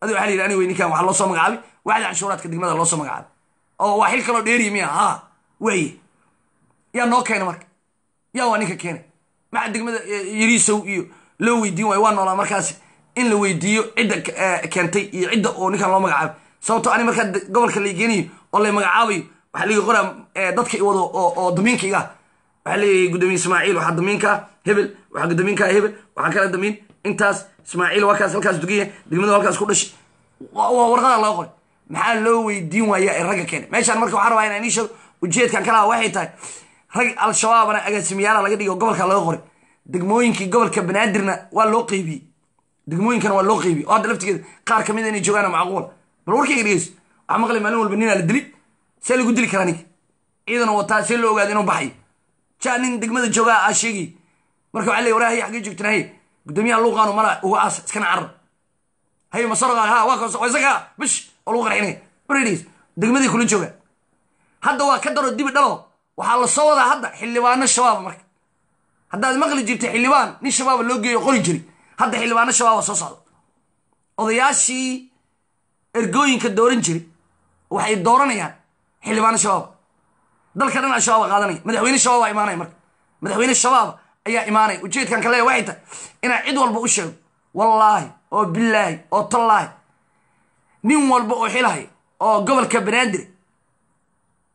Adi waxa la yidhi aniga wey ninkan waxaa loo soo magacaabay waaxda canshuuraadka degmada loo soo magacaabay. Oo waa xil kaloo dheeriya miya ha waaye yaa noo keena marka yaa waa ninka keenay. Maxa degmada yariisow iyo loo weydiin waayo waa noolaa markaas in la weydiiyo cidda keentay iyo cidda oo ninkan loo magacaabay. Sababto ani markaa gobolka la geenayo oo la magacaabayo waxaa laga qoraa dadka i wado oo damiinka iga waxaa leeyahay guddoomiye ismaaciil waxaa damiinka hebel waxaa guddoomiinka hebel waxaa kala damiin intaas ismaaciil waa kaas halkaas dugaya degmada halkaas ku dhashay warqada laga qoray. Maxaa loo weydiin waaya ee ragga keena meeshaan marka waxaan rabaa inaan ii sheego ujeedkan kalaha waxay tahay rag al-shabaabana agaasimiyaala laga dhigo gobolka laga qoray. Degmooyinkii gobolka banaadirna waa loo qeybiyey. Degmooyinkana waa loo qeybiyey. Oo hadda laftigeeda qaar ka mid inay joogaan macquul. Bal warkayga dhegeyso waxaa maqlay maalin walba ninaa la dili see lagu dili karaa ninka ciidan wataa see loo ogaada inuu baxayo jaa nin degmada joogaa aa sheegay marka waxaa leey warahay xaggee joogtan haye guddoomiyaha luuqaanu mala uga aasa iskana carar haye masoroqa ha waa waa isaga bish oo lagu qarxinaya wareedhiis degmadii kula jooga. Hadda waa ka daro dibi dhalo waxaa la soo wadaa hadda xildhibaano shabaaba marka. Haddaad maqli jirtay xildhibaan nin shabaaba loo geeyo qori jiri hadda xildhibaano shabaaba soo socda odayaashii ergooyinka dooran jiray waxay dooranayaan. Xildhibaano shabaaba dalka dhan al-shabaaba qaadanaya madaxweyne shabaaba imaanaya marka. Madaxweyne shabaaba ayaa imaanaya ujeedkan kale waxay tahay inaan cid walba u sheego. Wallaahi oo bilaahi oo tallaahi. Nin walba oo xilahay oo gobolka banaadir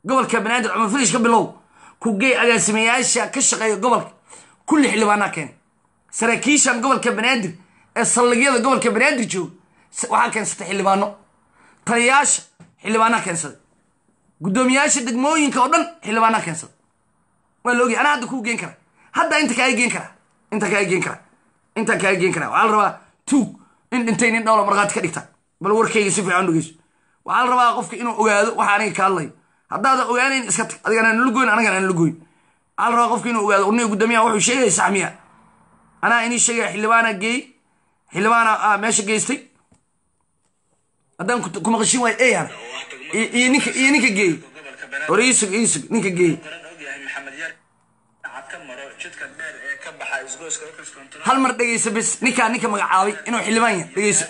gobolka banaadir cumar filish ka bilow ku gey agaasimayaasha ka shaqeeya gobolka. Kulli xildhibaanaa keenay. Saraakiishan gobolka banaadir ee saldhigyada gobolka banaadir jooga waxaa keensatay xildhibaano. Taliyayaasha xildhibaanaa keensaday guddoomiyaasha degmooyinka oo dhan xildhibaanaa keensaday waa la anaa hadda kuu geen karaa hadda inta kaaga geen karaa inta kaaga geen karaa intaan kaaga geen karaa waxaa la rabaa tuug in dhintay nin dhowla markhaati ka dhigta. Bal warkayga si fiican dhegeyso. Waxaa la rabaa qofka inuu ogaado waxa aniga ka hadlayo haddaadan ogaanayn iska tag adigan aan lagoyn anagan aan lagoyn waxaa la rabaa qofka inuu ogaado urniga guddoomiyaha wuxuu sheegaya saxmiya anaa inii sheegaya xildhibaana geey xildhibaana meesha geystay haddaan ku maqashin waayo eyana iyo ninka geey hor iisug iisug ninka geey hal mar dhegeyso bis ninkaa ninka magacaabay inuu xildhibaan yahay. Dhegeyso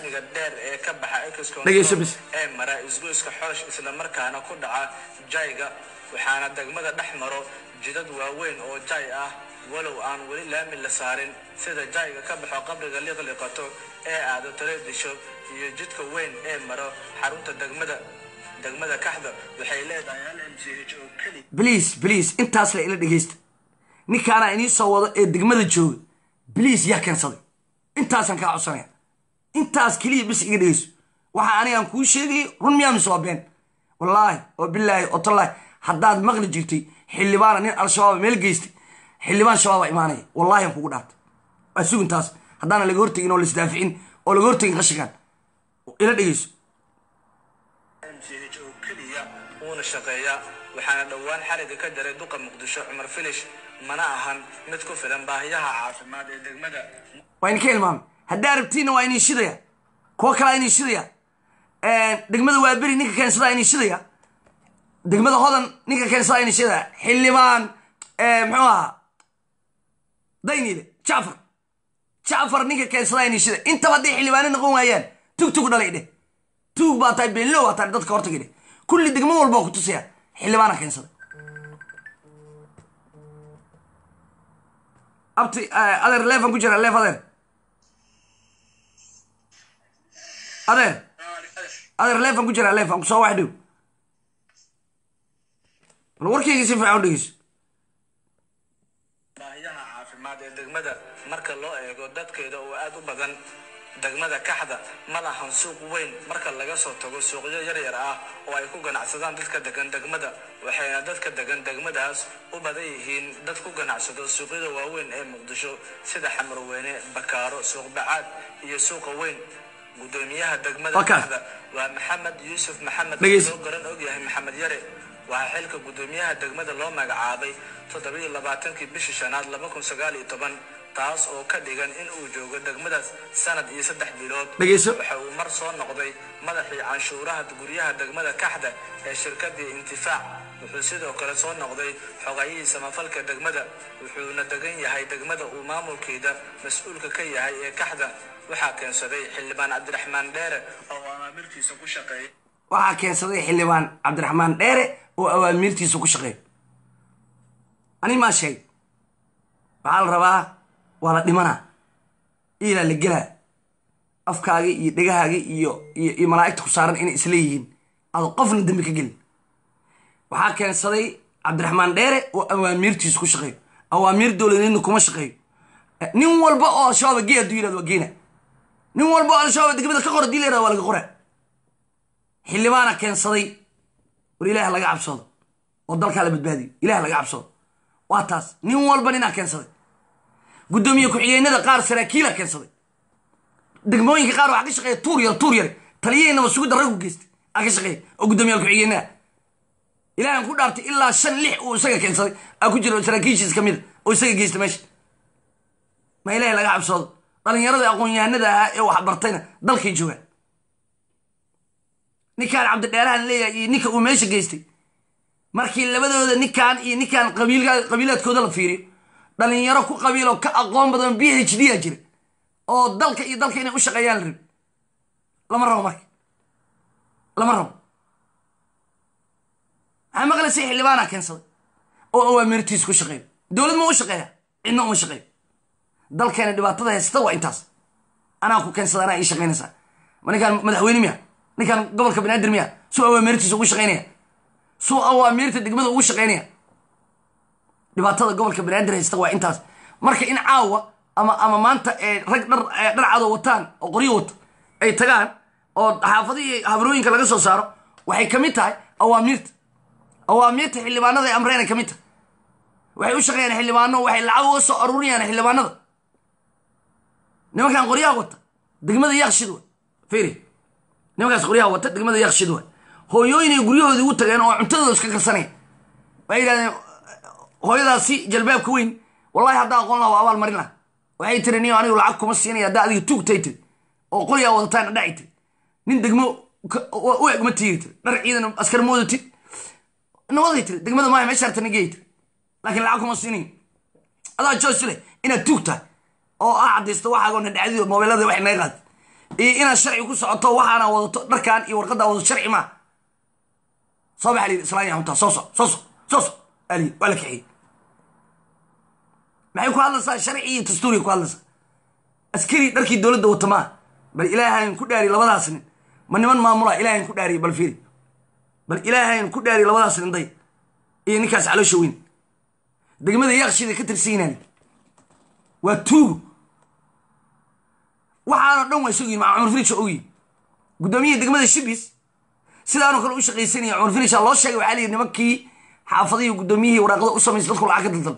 dhegeyso bis mara isgoyska xoosh islamarkaana ku dhaca jayga waxaana degmada dhex maro jidad waaweyn oo jay ah walow aan weli laami la saarin sida jayga ka baxo qabriga liqliqato ee aado tareedisho iyo jidka weyn ee maro xarunta degmada degmada kaxda waxay leedahay hal m c h oo keli bliis bliis intaas la ila dhegeysta ninkaana inii soo wado ee degmada jooga. Bliis yaa keensaday. Intaasaan kaa codsanaya intaas keliya bis iga dhegeyso waxa anigaan kuu sheegayay run miyaa mise waa been? Wallaahi oo bilaahi oo tallaahi haddaad maqli jirtay xildhibaana nin al-shabaab meel geystay xildhibaan shabaaba imaanaya. Wallaahi aan kugu dhaartay waa sugin taas haddaana laga hortegin oo laisdaaficin oo laga hortegin qashinkan ila dhegeyso uuna shaqeeya. Waxaana dhowaan xariga ka jaray duqa muqdisho cumar filish. Mana ahan mid ku filan baahiyaha caafimaad ee degmada. Waa idinka ilmaamay haddaa rabtiinna waa idin shidaya. Kuwo kalaa idin shidaya. Degmada waaberi ninka keensadaa idin shidaya. Degmada hodan ninka keensadaa idin shidaya. Xildhibaan muxuu ahaa? Dayniile jacfar jacfar ninka keensadaa idin shidaya intaba hadday xildhibaano noqon waayaan tug tug dhalay dheh tuug baa tahay beenlow baa tahay dadka hortagi dheh kulli degmo walba waa ku tusaya xildhibaana keensada abti adeer leefan ku jira leef adeer. Adeer. Adeer leefan ku jira leefan ku soo wax dhow. Bal si fiican u dhegeyso baahiyaha caafimaad ee degmada marka loo eego dadkeeda oo aad u badan degmada kaxda ma lahan suuq weyn. Marka laga soo tago suuqyo yaryar ah oo ay ku ganacsadaan dadka degan degmada waxayna dadka degan degmadaas u badan yihiin dad ku ganacsado suuqyada waaweyn ee muqdisho sida xamarweyne bakaaro suuq bacaad iyo suuqa weyn. Gudoomiyaha degmada kaxda waa maxamed yuusuf maxamed loo garan ogyahay maxamed yare. Waxaa xilka gudoomiyaha degmada loo magacaabay toddobiyo labaatankii bishii shanaad taas oo ka dhigan in uu joogo degmadaas sanad iyo saddex bilood. Waxa uu mar soo noqday madaxii canshuuraha guryaha degmada kaxda ee shirkadii intifaac. Wuxuu sidoo kale soo noqday xogayihii samafalka degmada wuxuuna degan yahay degmada uu maamulkeeda mas'uulka ka yahay ee kaxda. Waxaa keensaday xildhibaan cabdiraxmaan dheere oo amaamirtiisa ku shaqeeya waxaa keensaday xildhibaan cabdiraxmaan dheere oo awaamiirtiisa ku shaqeeyo ani maa sheeg waxaa la rabaa waa la dhimanaa ilaa la gelaa afkaaga iyo dhegahaaga iyo iyo malaa'igta ku saaran inay isleeyihiin aado qofna dembi ka gelin waxaa keensaday cabdiraxmaan dheere oo awaamiirtiisa ku shaqeeyo. Awaamiir dowladeedna kuma shaqeeyo. Nin walba oo al-shabaab gee hadduu yiraahdo waa geena nin walba oo al-shabaab degmada ka qor haddii la yiraahdo waa laga qoraa xildhibaana keensaday war ilaah laga cabsoodo oo dalkaa la badbaadiyo. Ilaah laga cabsoodo waa taas. Nin walba ninaa keensaday guddoomiye ku-xigeenada qaar saraakiila keensaday. Degmooyinka qaar waxaa ka shaqeeya tuur yar tuur yar. Taliyaheennaba sugidda rag u geystay aa ka shaqeeya oo guddoomiyaal ku-xigeenaha ilaahan ku dhaartay ilaa shan lix uu isaga keensaday. Aa ku jira saraakiishiis ka mida oo isaga geysta meesha. Ma ilaahay laga cabsoodo? Dhallinyarada aqoon-yahanada ahaa ee wax bartayna dalkay joogaan. Ninkaan cabdidheerahan leeyahay iyo ninka uu meesha geystay. Markii labadooda ninkaan iyo ninkaan qabiilaadkooda la fiiriyo dhalinyaro ku qabiiloo ka aqoon badan b h d a jira oo dalka iyo dalka inay u shaqeeyaan la rabi lama rabo marka. Lama rabo. Maxaa maqlaysay xildhibaana keensaday oo awaamirtiisa ku shaqeeyo dowlad ma u shaqeeya cidna uma shaqeeyo dalkeena dhibaatada haysta waa intaas. Anaa ku keensada anaa ii shaqaynaysaa ma ninkaan madaxweyne miya? Ninkaan gobolka banaadir miya? Suu awaamirtiisa ugu shaqaynaya suu awaamirta degmada ugu shaqaynaya dhibaatada gobolka banaadir haysta waa intaas. Marka in caawa ama ama maanta ee rag dhar dhar cado wataan oo qoryo wato ay tagaan oo xaafadihii habrooyinka laga soo saaro waxay ka mid tahay awaamiirta awaamiirta xildhibaanada ay ka mid tahay. Waxay u shaqeeyaan xildhibaano waxay lacag uga soo aruurinayaan xildhibaanada. Nimankan qoryaha wata degmada yakshid wa fiiri. Nimankaas qoryaha wata degmada yakshid wa hooyooyinay guryahoodii ugu tageen oo cuntadooda iska karsanaya waxay yidhahdeen hooyadaasi jalbaabka weyn. Wallahi haddaa aqoon laha waa abaal marin laha waxay tiri niyo anigu lacag kuma siinaya haddaa adiga tuugtay tiri oo qoryaa wadataan adhaci tiri nin degmo u eg ma tiiri tiri dhar ciidan askar mooda tiri nawaday tiri degmada maaya meesha hartana geey tiri laakiin lacag kuma siinayo adaa joyce inaad tuug tahay. Oo ah cadaysto waxaago na dhacdiyo mobeelada wax naga qaad. Iyo inaad sharci ku socoto waxaana wadato dharkan iyo warqaddaa wadato sharci maa soo baxa layidhi islaan yaxuntaa soo soc soo soc soo ali waa la kaxiyey maxay ku hadlaysaa? Sharci iyo dastuuriya ku hadlaysaa. Askari dharkii dowladda wata maa bal ilaahayn ku dhaari labadaas nin. Ma niman maamula ilaahayn ku dhaariya bal fiiri. Bal ilaahayn ku dhaariy labadaas ninday iyo ninkaas caloosha weyn. Degmada yaqshida ka tirsiinaan waa tuugo waxaanoo dhan waa isagu maa cumar finish oo ogyi guddoomiyaha degmada shibis. Sidaanoo kale u shaqaysanaya cumar finish loo sheegay waxaa layidhi nimankii xaafadihii guddoomiyihii waraaqada u samaysay dadku lacag ka daldal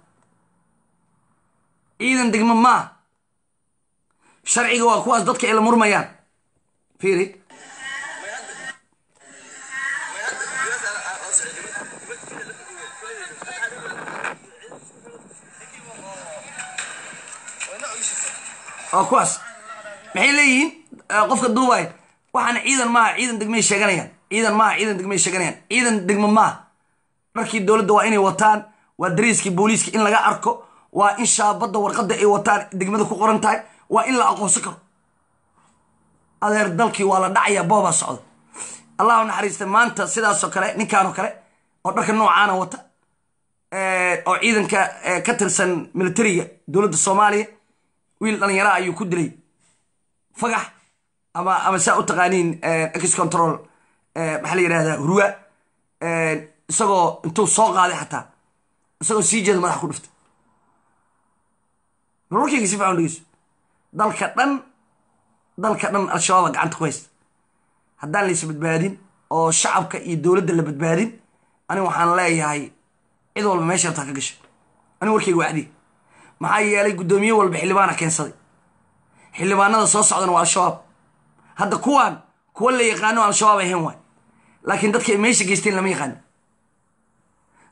ciidan degma maaha sharciga waa kuwaas dadka ay la murmayaan. Fiiri. Waa kuwaas. Maxay leeyihiin? Qofka duubay waxaana ciidan maaha ciidan degmay sheeganayaan. Ciidan maaha ciidan degmay sheeganayaan. Ciidan degma maaha dharkii dowladda waa inay wataan waa dariiskii booliiska in laga arko waa in shaabadda warqadda ay wataan degmada ku qoran tahay waa in la aqoonsan karo. Adeer dalkii waa la dhacayaa boobaa socda allahu naxariista maanta sidaasoo kale ninkaanoo kale oo dharka noocaana wata oo ciidanka ka tirsan militariga dowladda soomaaliya wiil dhallinyaraha ayuu ku dilay. Fagax ama ama saa u taqaaniin ex control maxaa la yidhahdaa hurwa isagoo intuu soo qaaday xataa isagoo sii jeeda madaxa ku dhiftay warwarkayga si dhegeyso dalka dhan dalka dhan al-shabaaba gacanta ku haysta. Haddaan laysa badbaadin oo shacabka iyo dowladda la badbaadin aniga waxaan leeyahay cid walba meesha rabtaa ka gasha aniga warkayga wacdi. Maxaa yeelay guddoomiye walba xildhibaana keensaday. Xildhibaanada soo socdana waa al-shabaab. Hadda kuwaan kuwa la yaqaano al-shabaab ahayn waay. Laakiin dadka meesha geysteen lama yaqaano.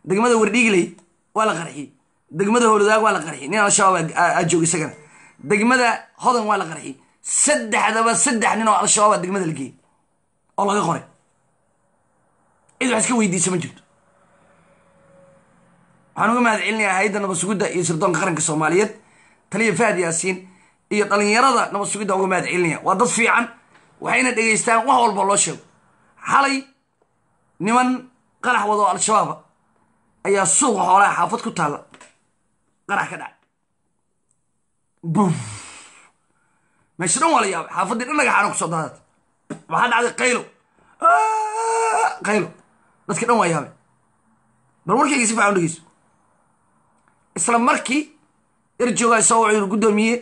Degmada wardhiigley waa la qarxiyey degmada howladaag waa la qarxiyey. Nin al-shabaab aa jooga isagana degmada hodan waa la qarxiyey. Saddexdaba saddex nin oo al-shabaaba degmada la geeyey oo laga qoray. Cid wax iska weydiisa ma jirto. Waxaan uga mahad celinayaa hay'adda nabad iyo sirdoonka qaranka soomaaliyeed taliya fahad yaasiin iyo dhallinyarada nabad sugidda uga mahad celinaya waa dad fiican waxayna dhegeystaan wax walba loo sheego. Xalay niman qarax wado al-shabaaba ayaa suuqa xoolaha xaafad ku taalla qarax ka dhacay buf meesha dhan waa la yaabay. Xaafaddii dhan dhagaxaana ku soo daadat waxaa dhacday qaylo. Qaylo. Dadka dhan waa yaabay. Bal warkayga si fiican dhegeyso isla markii erjoogaa soo wuxuu guddoomiye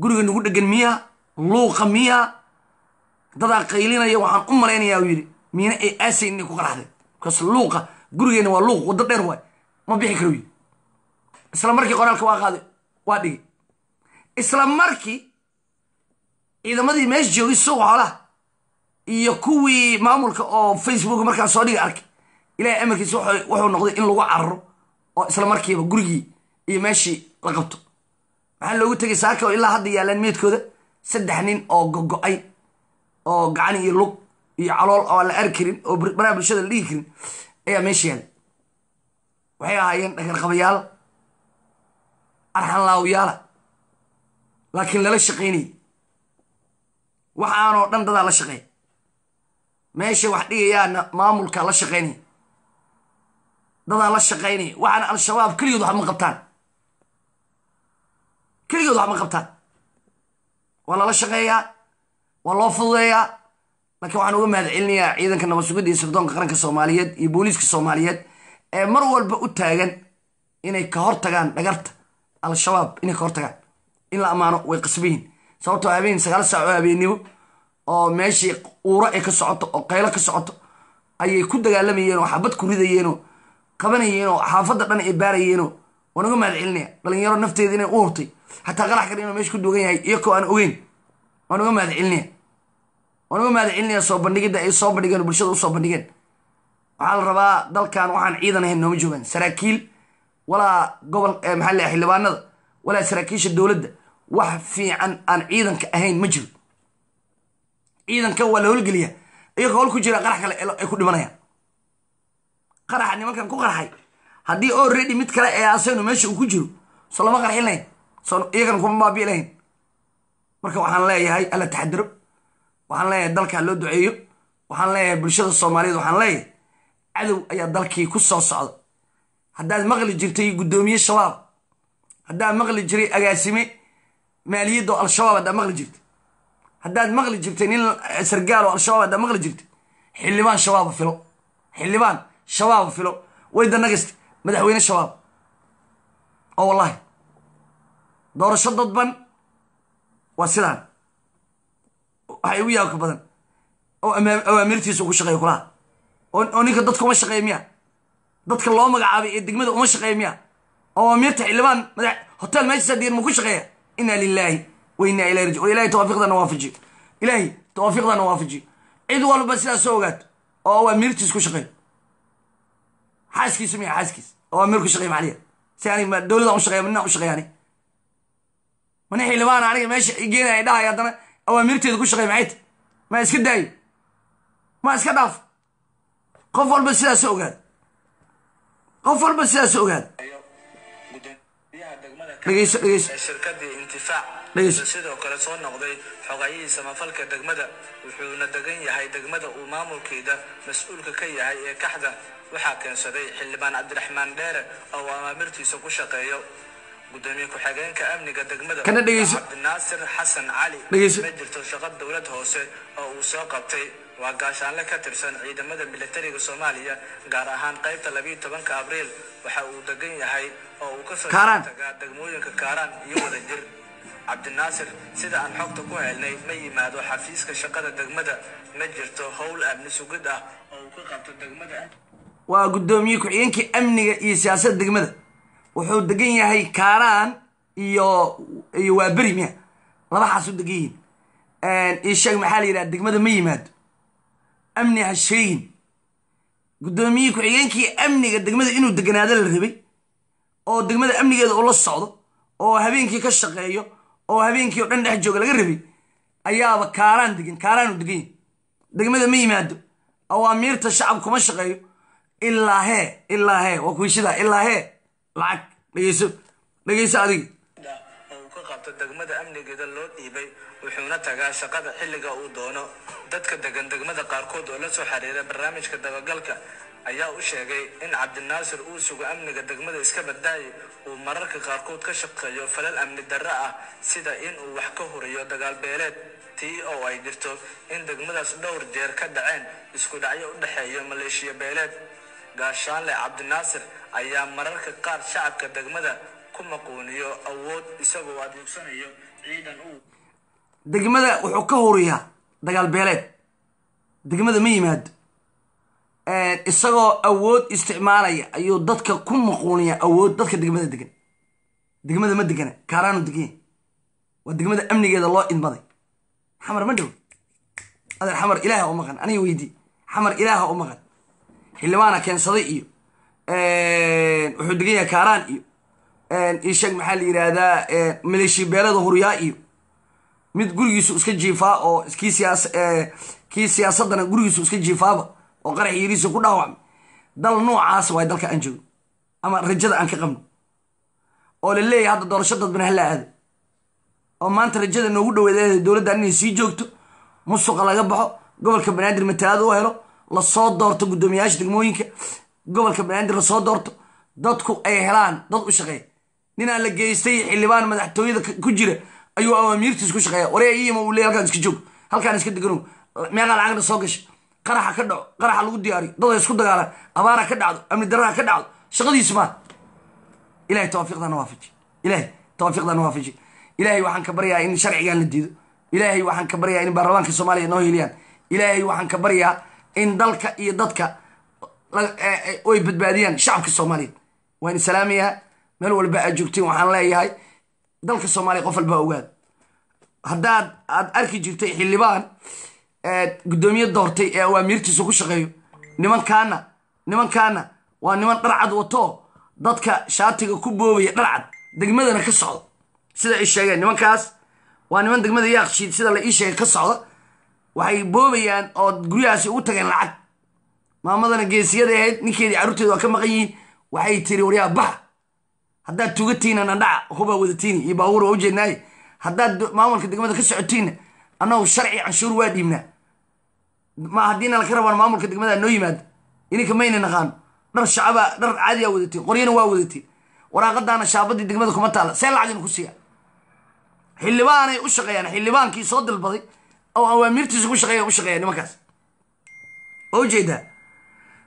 guriga nagu dhegan miyaa luuqa miyaa dadaa qaylinaya waxaan u malaynayaa uu yidhi miina ay aasayn inay ku qaraxdeen markaas luuqa gurigeena waa luuq waddo dheer waay. Ma bixi karo yidhi isla markii qoraalka waa qaaday waa dhigay. Isla markii ciidamadii meesha joogay suuqa xoolaha iyo kuwii maamulka oo facebook markaan soo dhiga arkay ilahay amarkiisa wuxuu noqday in lagu cararo oo isla markiiba gurigii iyo meeshii la qabto. Waxaa loogu tegay saaka oo ilaa hadda yaalaan meedkooda? Saddex nin oo gogo-ay oo gacan iyo lug iyo calool oo aan la arki karin oo baraha bulshada la dhigi karin ayaa meesha yaalla waxay ahaayeen dhagarqabayaal arxanlaawiyaala laakiin lala shaqaynayay waxaanoo dhan dadaa la shaqeeya meesha wax dhigayaana maamulka la shaqaynaya dadaa la shaqaynaya waxaana al-shabaab keligood wax ma qabtaan. Keligood wax ma qabtaan. Waa lala shaqeeyaa waa loo fududeeyaa. Laakiin waxaan uga mahad celinayaa ciidanka nabad sugidda iyo sirdoonka qaranka soomaaliyeed iyo booliiska soomaaliyeed ee mar walba u taagan inay ka hor tagaan dhagarta al-shabaab inay ka hor tagaan in la ammaano way qasbiyiin sababtoo habeen sagaal saac oo habeennimo oo meeshii uuro ay ka socoto oo qaylo ka socoto ayay ku dagaalamayeen oo xabad ku ridayeenoo qabanayeenoo xaafadda dhan ay baarayeenoo waan uga mahad celinaya dhalinyaro nafteeda inay u hurtay. Xataa qarax kale inuu meesha ku duugan yahay iyakoo aan ogeyn. Waan uga mahad celinaya waan uga mahad celinaya soo bandhigidda ay soo bandhigeen bulshada u soo bandhigeen. Waxaa la rabaa dalkan waxaan ciidan ahayn nooma joogaan. Saraakiil walaa gobol maxaa la xildhibaanada. Walaa saraakiisha dowladda. Wax fiican aan ciidanka ahayn ma jiro. Ciidanka waa la howlgeliyaa. Iyagoo howl ku jira qarax kale ay ku dhimanayaan. Qaraxa nimankan ku qarxay haddii already mid kale ee asagnu meesha uu ku jiro so lama qarxin lahayn. So iyagana kuma baabi'i lahayn. Marka waxaan leeyahay alla taxadiro waxaan leeyahay dalka loo duceeyo. Waxaan leeyahay bulshada soomaaliyeed waxaan leeyahay. Cadow ayaa dalkii ku soo socda haddaad maqli jirtay guddoomiye shabaab. Haddaad maqli jiray agaasime maaliyadda oo al-shabaab haddaad maqli jirtay. Haddaad maqli jirtay nin sargaal oo al-shabaab haddaad maqli jirtay. Xildhibaan shabaaba filo. Xildhibaan shabaaba filo. Wayda nagist madaxweyne shabaab. Oo wallahi doorasho dadban waa sidaan. Waxay ugu yaabka badan. Oo awaamirtiisa ugu shaqeeya kulaha. Oo ninka dadka uma shaqeeya miya dadka loo magacaabay ee degmada uma shaqeeya miya. Awaamirta xildhibaan madax hotel meeshaasa diyan mu ku shaqeeya. Inaa lilaahi wa inaa ilahi raji ilahi tawaafiqdana waafajiyo ilaahi tawaafiqdana waafajiyo cid walba sidaas soo ogaato oo awaamirtiis ku shaqeeyo xaaskiisa miya xaaskiis. Awaamir ku shaqeeya macaliya si anig ma dowladaan u shaqeeya ma ninaan u shaqeeya anig ma nin xildhibaan aniga meesha geenaya dhahaya haddana awaamirteeda ku shaqeeya maxay ta ma iska daayo. Ma iska dhaaf. Qof walba sidaas ogaada qof walba sidaas ogaada shirkadii intifaac sidoo kale soo noqday xogayihii samafalka degmada wuxuuna degan yahay degmada uu maamulkeeda mas'uulka ka yahay ee kaxda waxaa keensaday xildhibaan cabdiraxmaan dheere oo amaamirtiisa ku shaqeeyo gudoomiye ku-xigeenka amniga degmada cabdinaasir xasan cali ma jirto shaqo dowlad hoose oo uu soo qabtay waa gaashaanle ka tirsan ciidamada militariga soomaaliya gaar ahaan qaybta labiiyo tobanka abriil. Waxa uu degan yahay oo uu ka soo Kaaraan. tagaa degmooyinka kaaraan iyo wadajir. Cabdinaasir sida aan xogta ku helnay ma yimaado xafiiska shaqada degmada. Ma jirto howl amni sugid ah oo uu ka qabto degmada. Waa guddoomiye ku-xigeenkii amniga iyo siyaasadda degmada. Wuxuu degan yahay kaaraan iyo iyo waa beri miya labaxaas u degan yihiin. Ii sheeg maxaa la yidhaha degmada ma yimaado amni ha sheegin. Guddoomiye ku-xigeenkii amniga degmada inuu deganaado la rabay oo degmada amnigeeda ula socdo oo habeenkii ka shaqeeyo oo habeenkii oo dhan dhex jooga laga rabay ayaaba kaaraan degan kaaraan uu degan yahay degmada ma yimaado. Awaamiirta shacab kuma shaqeeyo. Ilaa hee ilaa hee waa kuishida ilaa hee. Lacag dhegeyso dhegeyso adiga qabto degmada amnigeeda loo dhiibay wuxuuna tagaa shaqada xilliga uu doono. Dadka degan degmada qaarkood oo la soo xiriira barnaamijka dabagalka ayaa u sheegay in cabdinaasir uu sugo amniga degmada iska badaaye uu mararka qaarkood ka shaqeeyo falal amni darro ah sida in uu wax ka huriyo dagaal beeleed tii oo ay jirto in degmadaas dhowr jeer ka dhaceen isku dhacyo u dhexeeya maleeshiya beeleed gaashaanle cabdinaasir ayaa mararka qaar shacabka degmada ku maquuniyo awood isagoo adeegsanayo ciidan uu degmada wuxuu ka huriyaa dagaal beeleed. Degmada ma yimaado isagoo awood isticmaalaya ayuu dadka ku maquuniyaa awood dadka degmada degan. Degmada ma degana kaaraanu degan. Yahay waa degmada amnigeeda loo idmaday. Xamar ma dhow. Adeer xamar ilaaha u maqan aniga weydii xamar ilaaha u maqan. Xildhibaana keensaday iyo wuxuu degan yahay kaaraan iyo isheeg maxaa la yidhaahdaa maleeshiya beelada huryaa iyo mid gurigiisu iska jiifaa oo kii siyaas kii siyaasadana gurigiisu iska jiifaaba oo qarax yiriisa ku dhaawacmay dal noocaas waay dalka aan joogno ama rajada aan ka qabno oo la leeyahay hadda doorasho dadbana hala aado. Oo maanta rajada noogu dhaweed dowladdan inay sii joogto musuqa laga baxo gobolka banaadir matalaada u helo la soo doorto guddoomiyayaasha degmooyinka gobolka banaadir la soo doorto dadku ay helaan dad u shaqeeya ninaan la geystay xildhibaan madaxtooyada ku jira ayuu awaamiirtiis ku shaqeeya waree iyima uu leey halkaan iska joog. Halkaan iska deganow meeqaa lacagna soo gasha qaraxa ka dhaco qaraxa lagu diyaariyo dad isku dagaalaan. Abaara ka dhacdo amni darraha ka dhacdo. Shaqadiisu maa ilahay tawaafiqdaana waafaji ilahay tawaafiqdaana waafaji ilaahay waxaan ka baryaa in sharcigan la diido. Ilaahay waxaan ka baryaa in baarlamaanka soomaaliya noo heliyaan. Ilaahay waxaan ka baryaa in dalka iyo dadka ay badbaadiyaan shacabka soomaaliyeed. Waan salaamayaa meel walba aad joogtiin waxaan leeyahay dalka soomaaliya qof walba ogaado haddaad aad arki jirtay xildhibaan guddoomiye doortay ee awaamiirtiisa ku shaqeeyo. Nimankaana nimankaana waa niman dharcad wato. Dadka shaatiga ku boobaya dharcad degmadana ka socda sida ay sheegeen nimankaas waa niman degmada yaaqshiid sida la ii sheegay ka socda waxay boobayaan oo guryahaasi ugu tageen lacag. Maamadana geesiyada ahayd ninkeedii carruurteeda waa ka maqan yihiin waxay tiri waryaa baxa haddaad tugatiina nandhaca hubaa wadatiini iyo baabuur waa ujeednaaye haddaad maamulka degmada ka socotiinna annagu sharci canshuur waa dhiibnaa ma haddiina laka rabaan maamulka degmada noo yimaado ininka mayna naqaano dhar shacaba dhar caadiyaa wadatiin qoryana waa wadatiin waraaqadaana shaabadii degmada kuma taalla see lacagina ku siiya xildhibaanay u shaqeeyaan xildhibaankii soo dalbaday oo awaamiirtiisa ku shaqeeya u shaqeeya nimankaas. Oo u jeedaa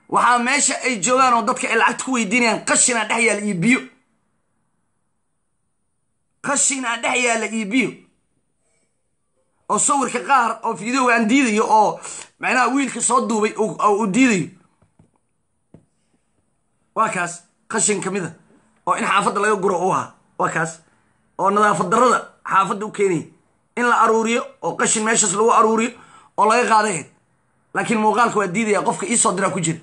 waxaa meesha ay joogaan oo dadka ay lacagta ku weydiinayaan qashinaa dhex yaalla iyo biyo qashinaa dhex yaalla iyo biyo oo sawirka qaar oo fideoga aan diidayo oo macnaha wiilka soo duubay uu diidayo. Waa kaas qashin ka mida oo in xaafadda laga guro u ahaa. Waa kaas. Oo nadaafad darrada xaafadda u keenaya in la aruuriyo oo qashin meeshaas lagu aruuriyo oo laga qaadaheed laakiin muuqaalka waa diidaya qofka iisoo diraa ku jira.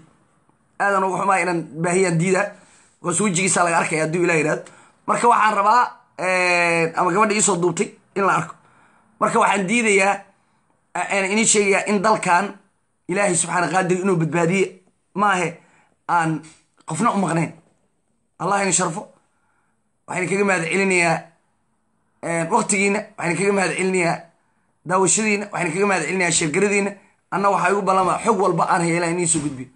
Aadan uga xumaa inaan baahiyaan diidaa. Goos wejigiisaa laga arkaya hadduu ilah yidhahdo marka waxaan rabaa ama gabadha iisoo duubtay in la arko. Marka waxaan diidayaa inii sheegayaa in dalkan ilaahay subxaana qaadir inuu badbaadiye. Maahe aan qofna u maqnayn allah ina sharfo. Waxayna kaga mahad celinayaa waktigiina waxayna kaga mahad celinayaa daawashadiina waxayna kaga mahad celinayaa sheergaradiina anna waxaa igu ballama xog walba aan hayela iniin soo gudbiyo.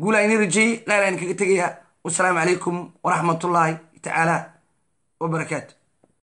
Guulaa inii rajeeyey laa ilaa in kaga tegayaa. Wasalaamu calaykum waraxmatullaahi tacaala wabarakaatu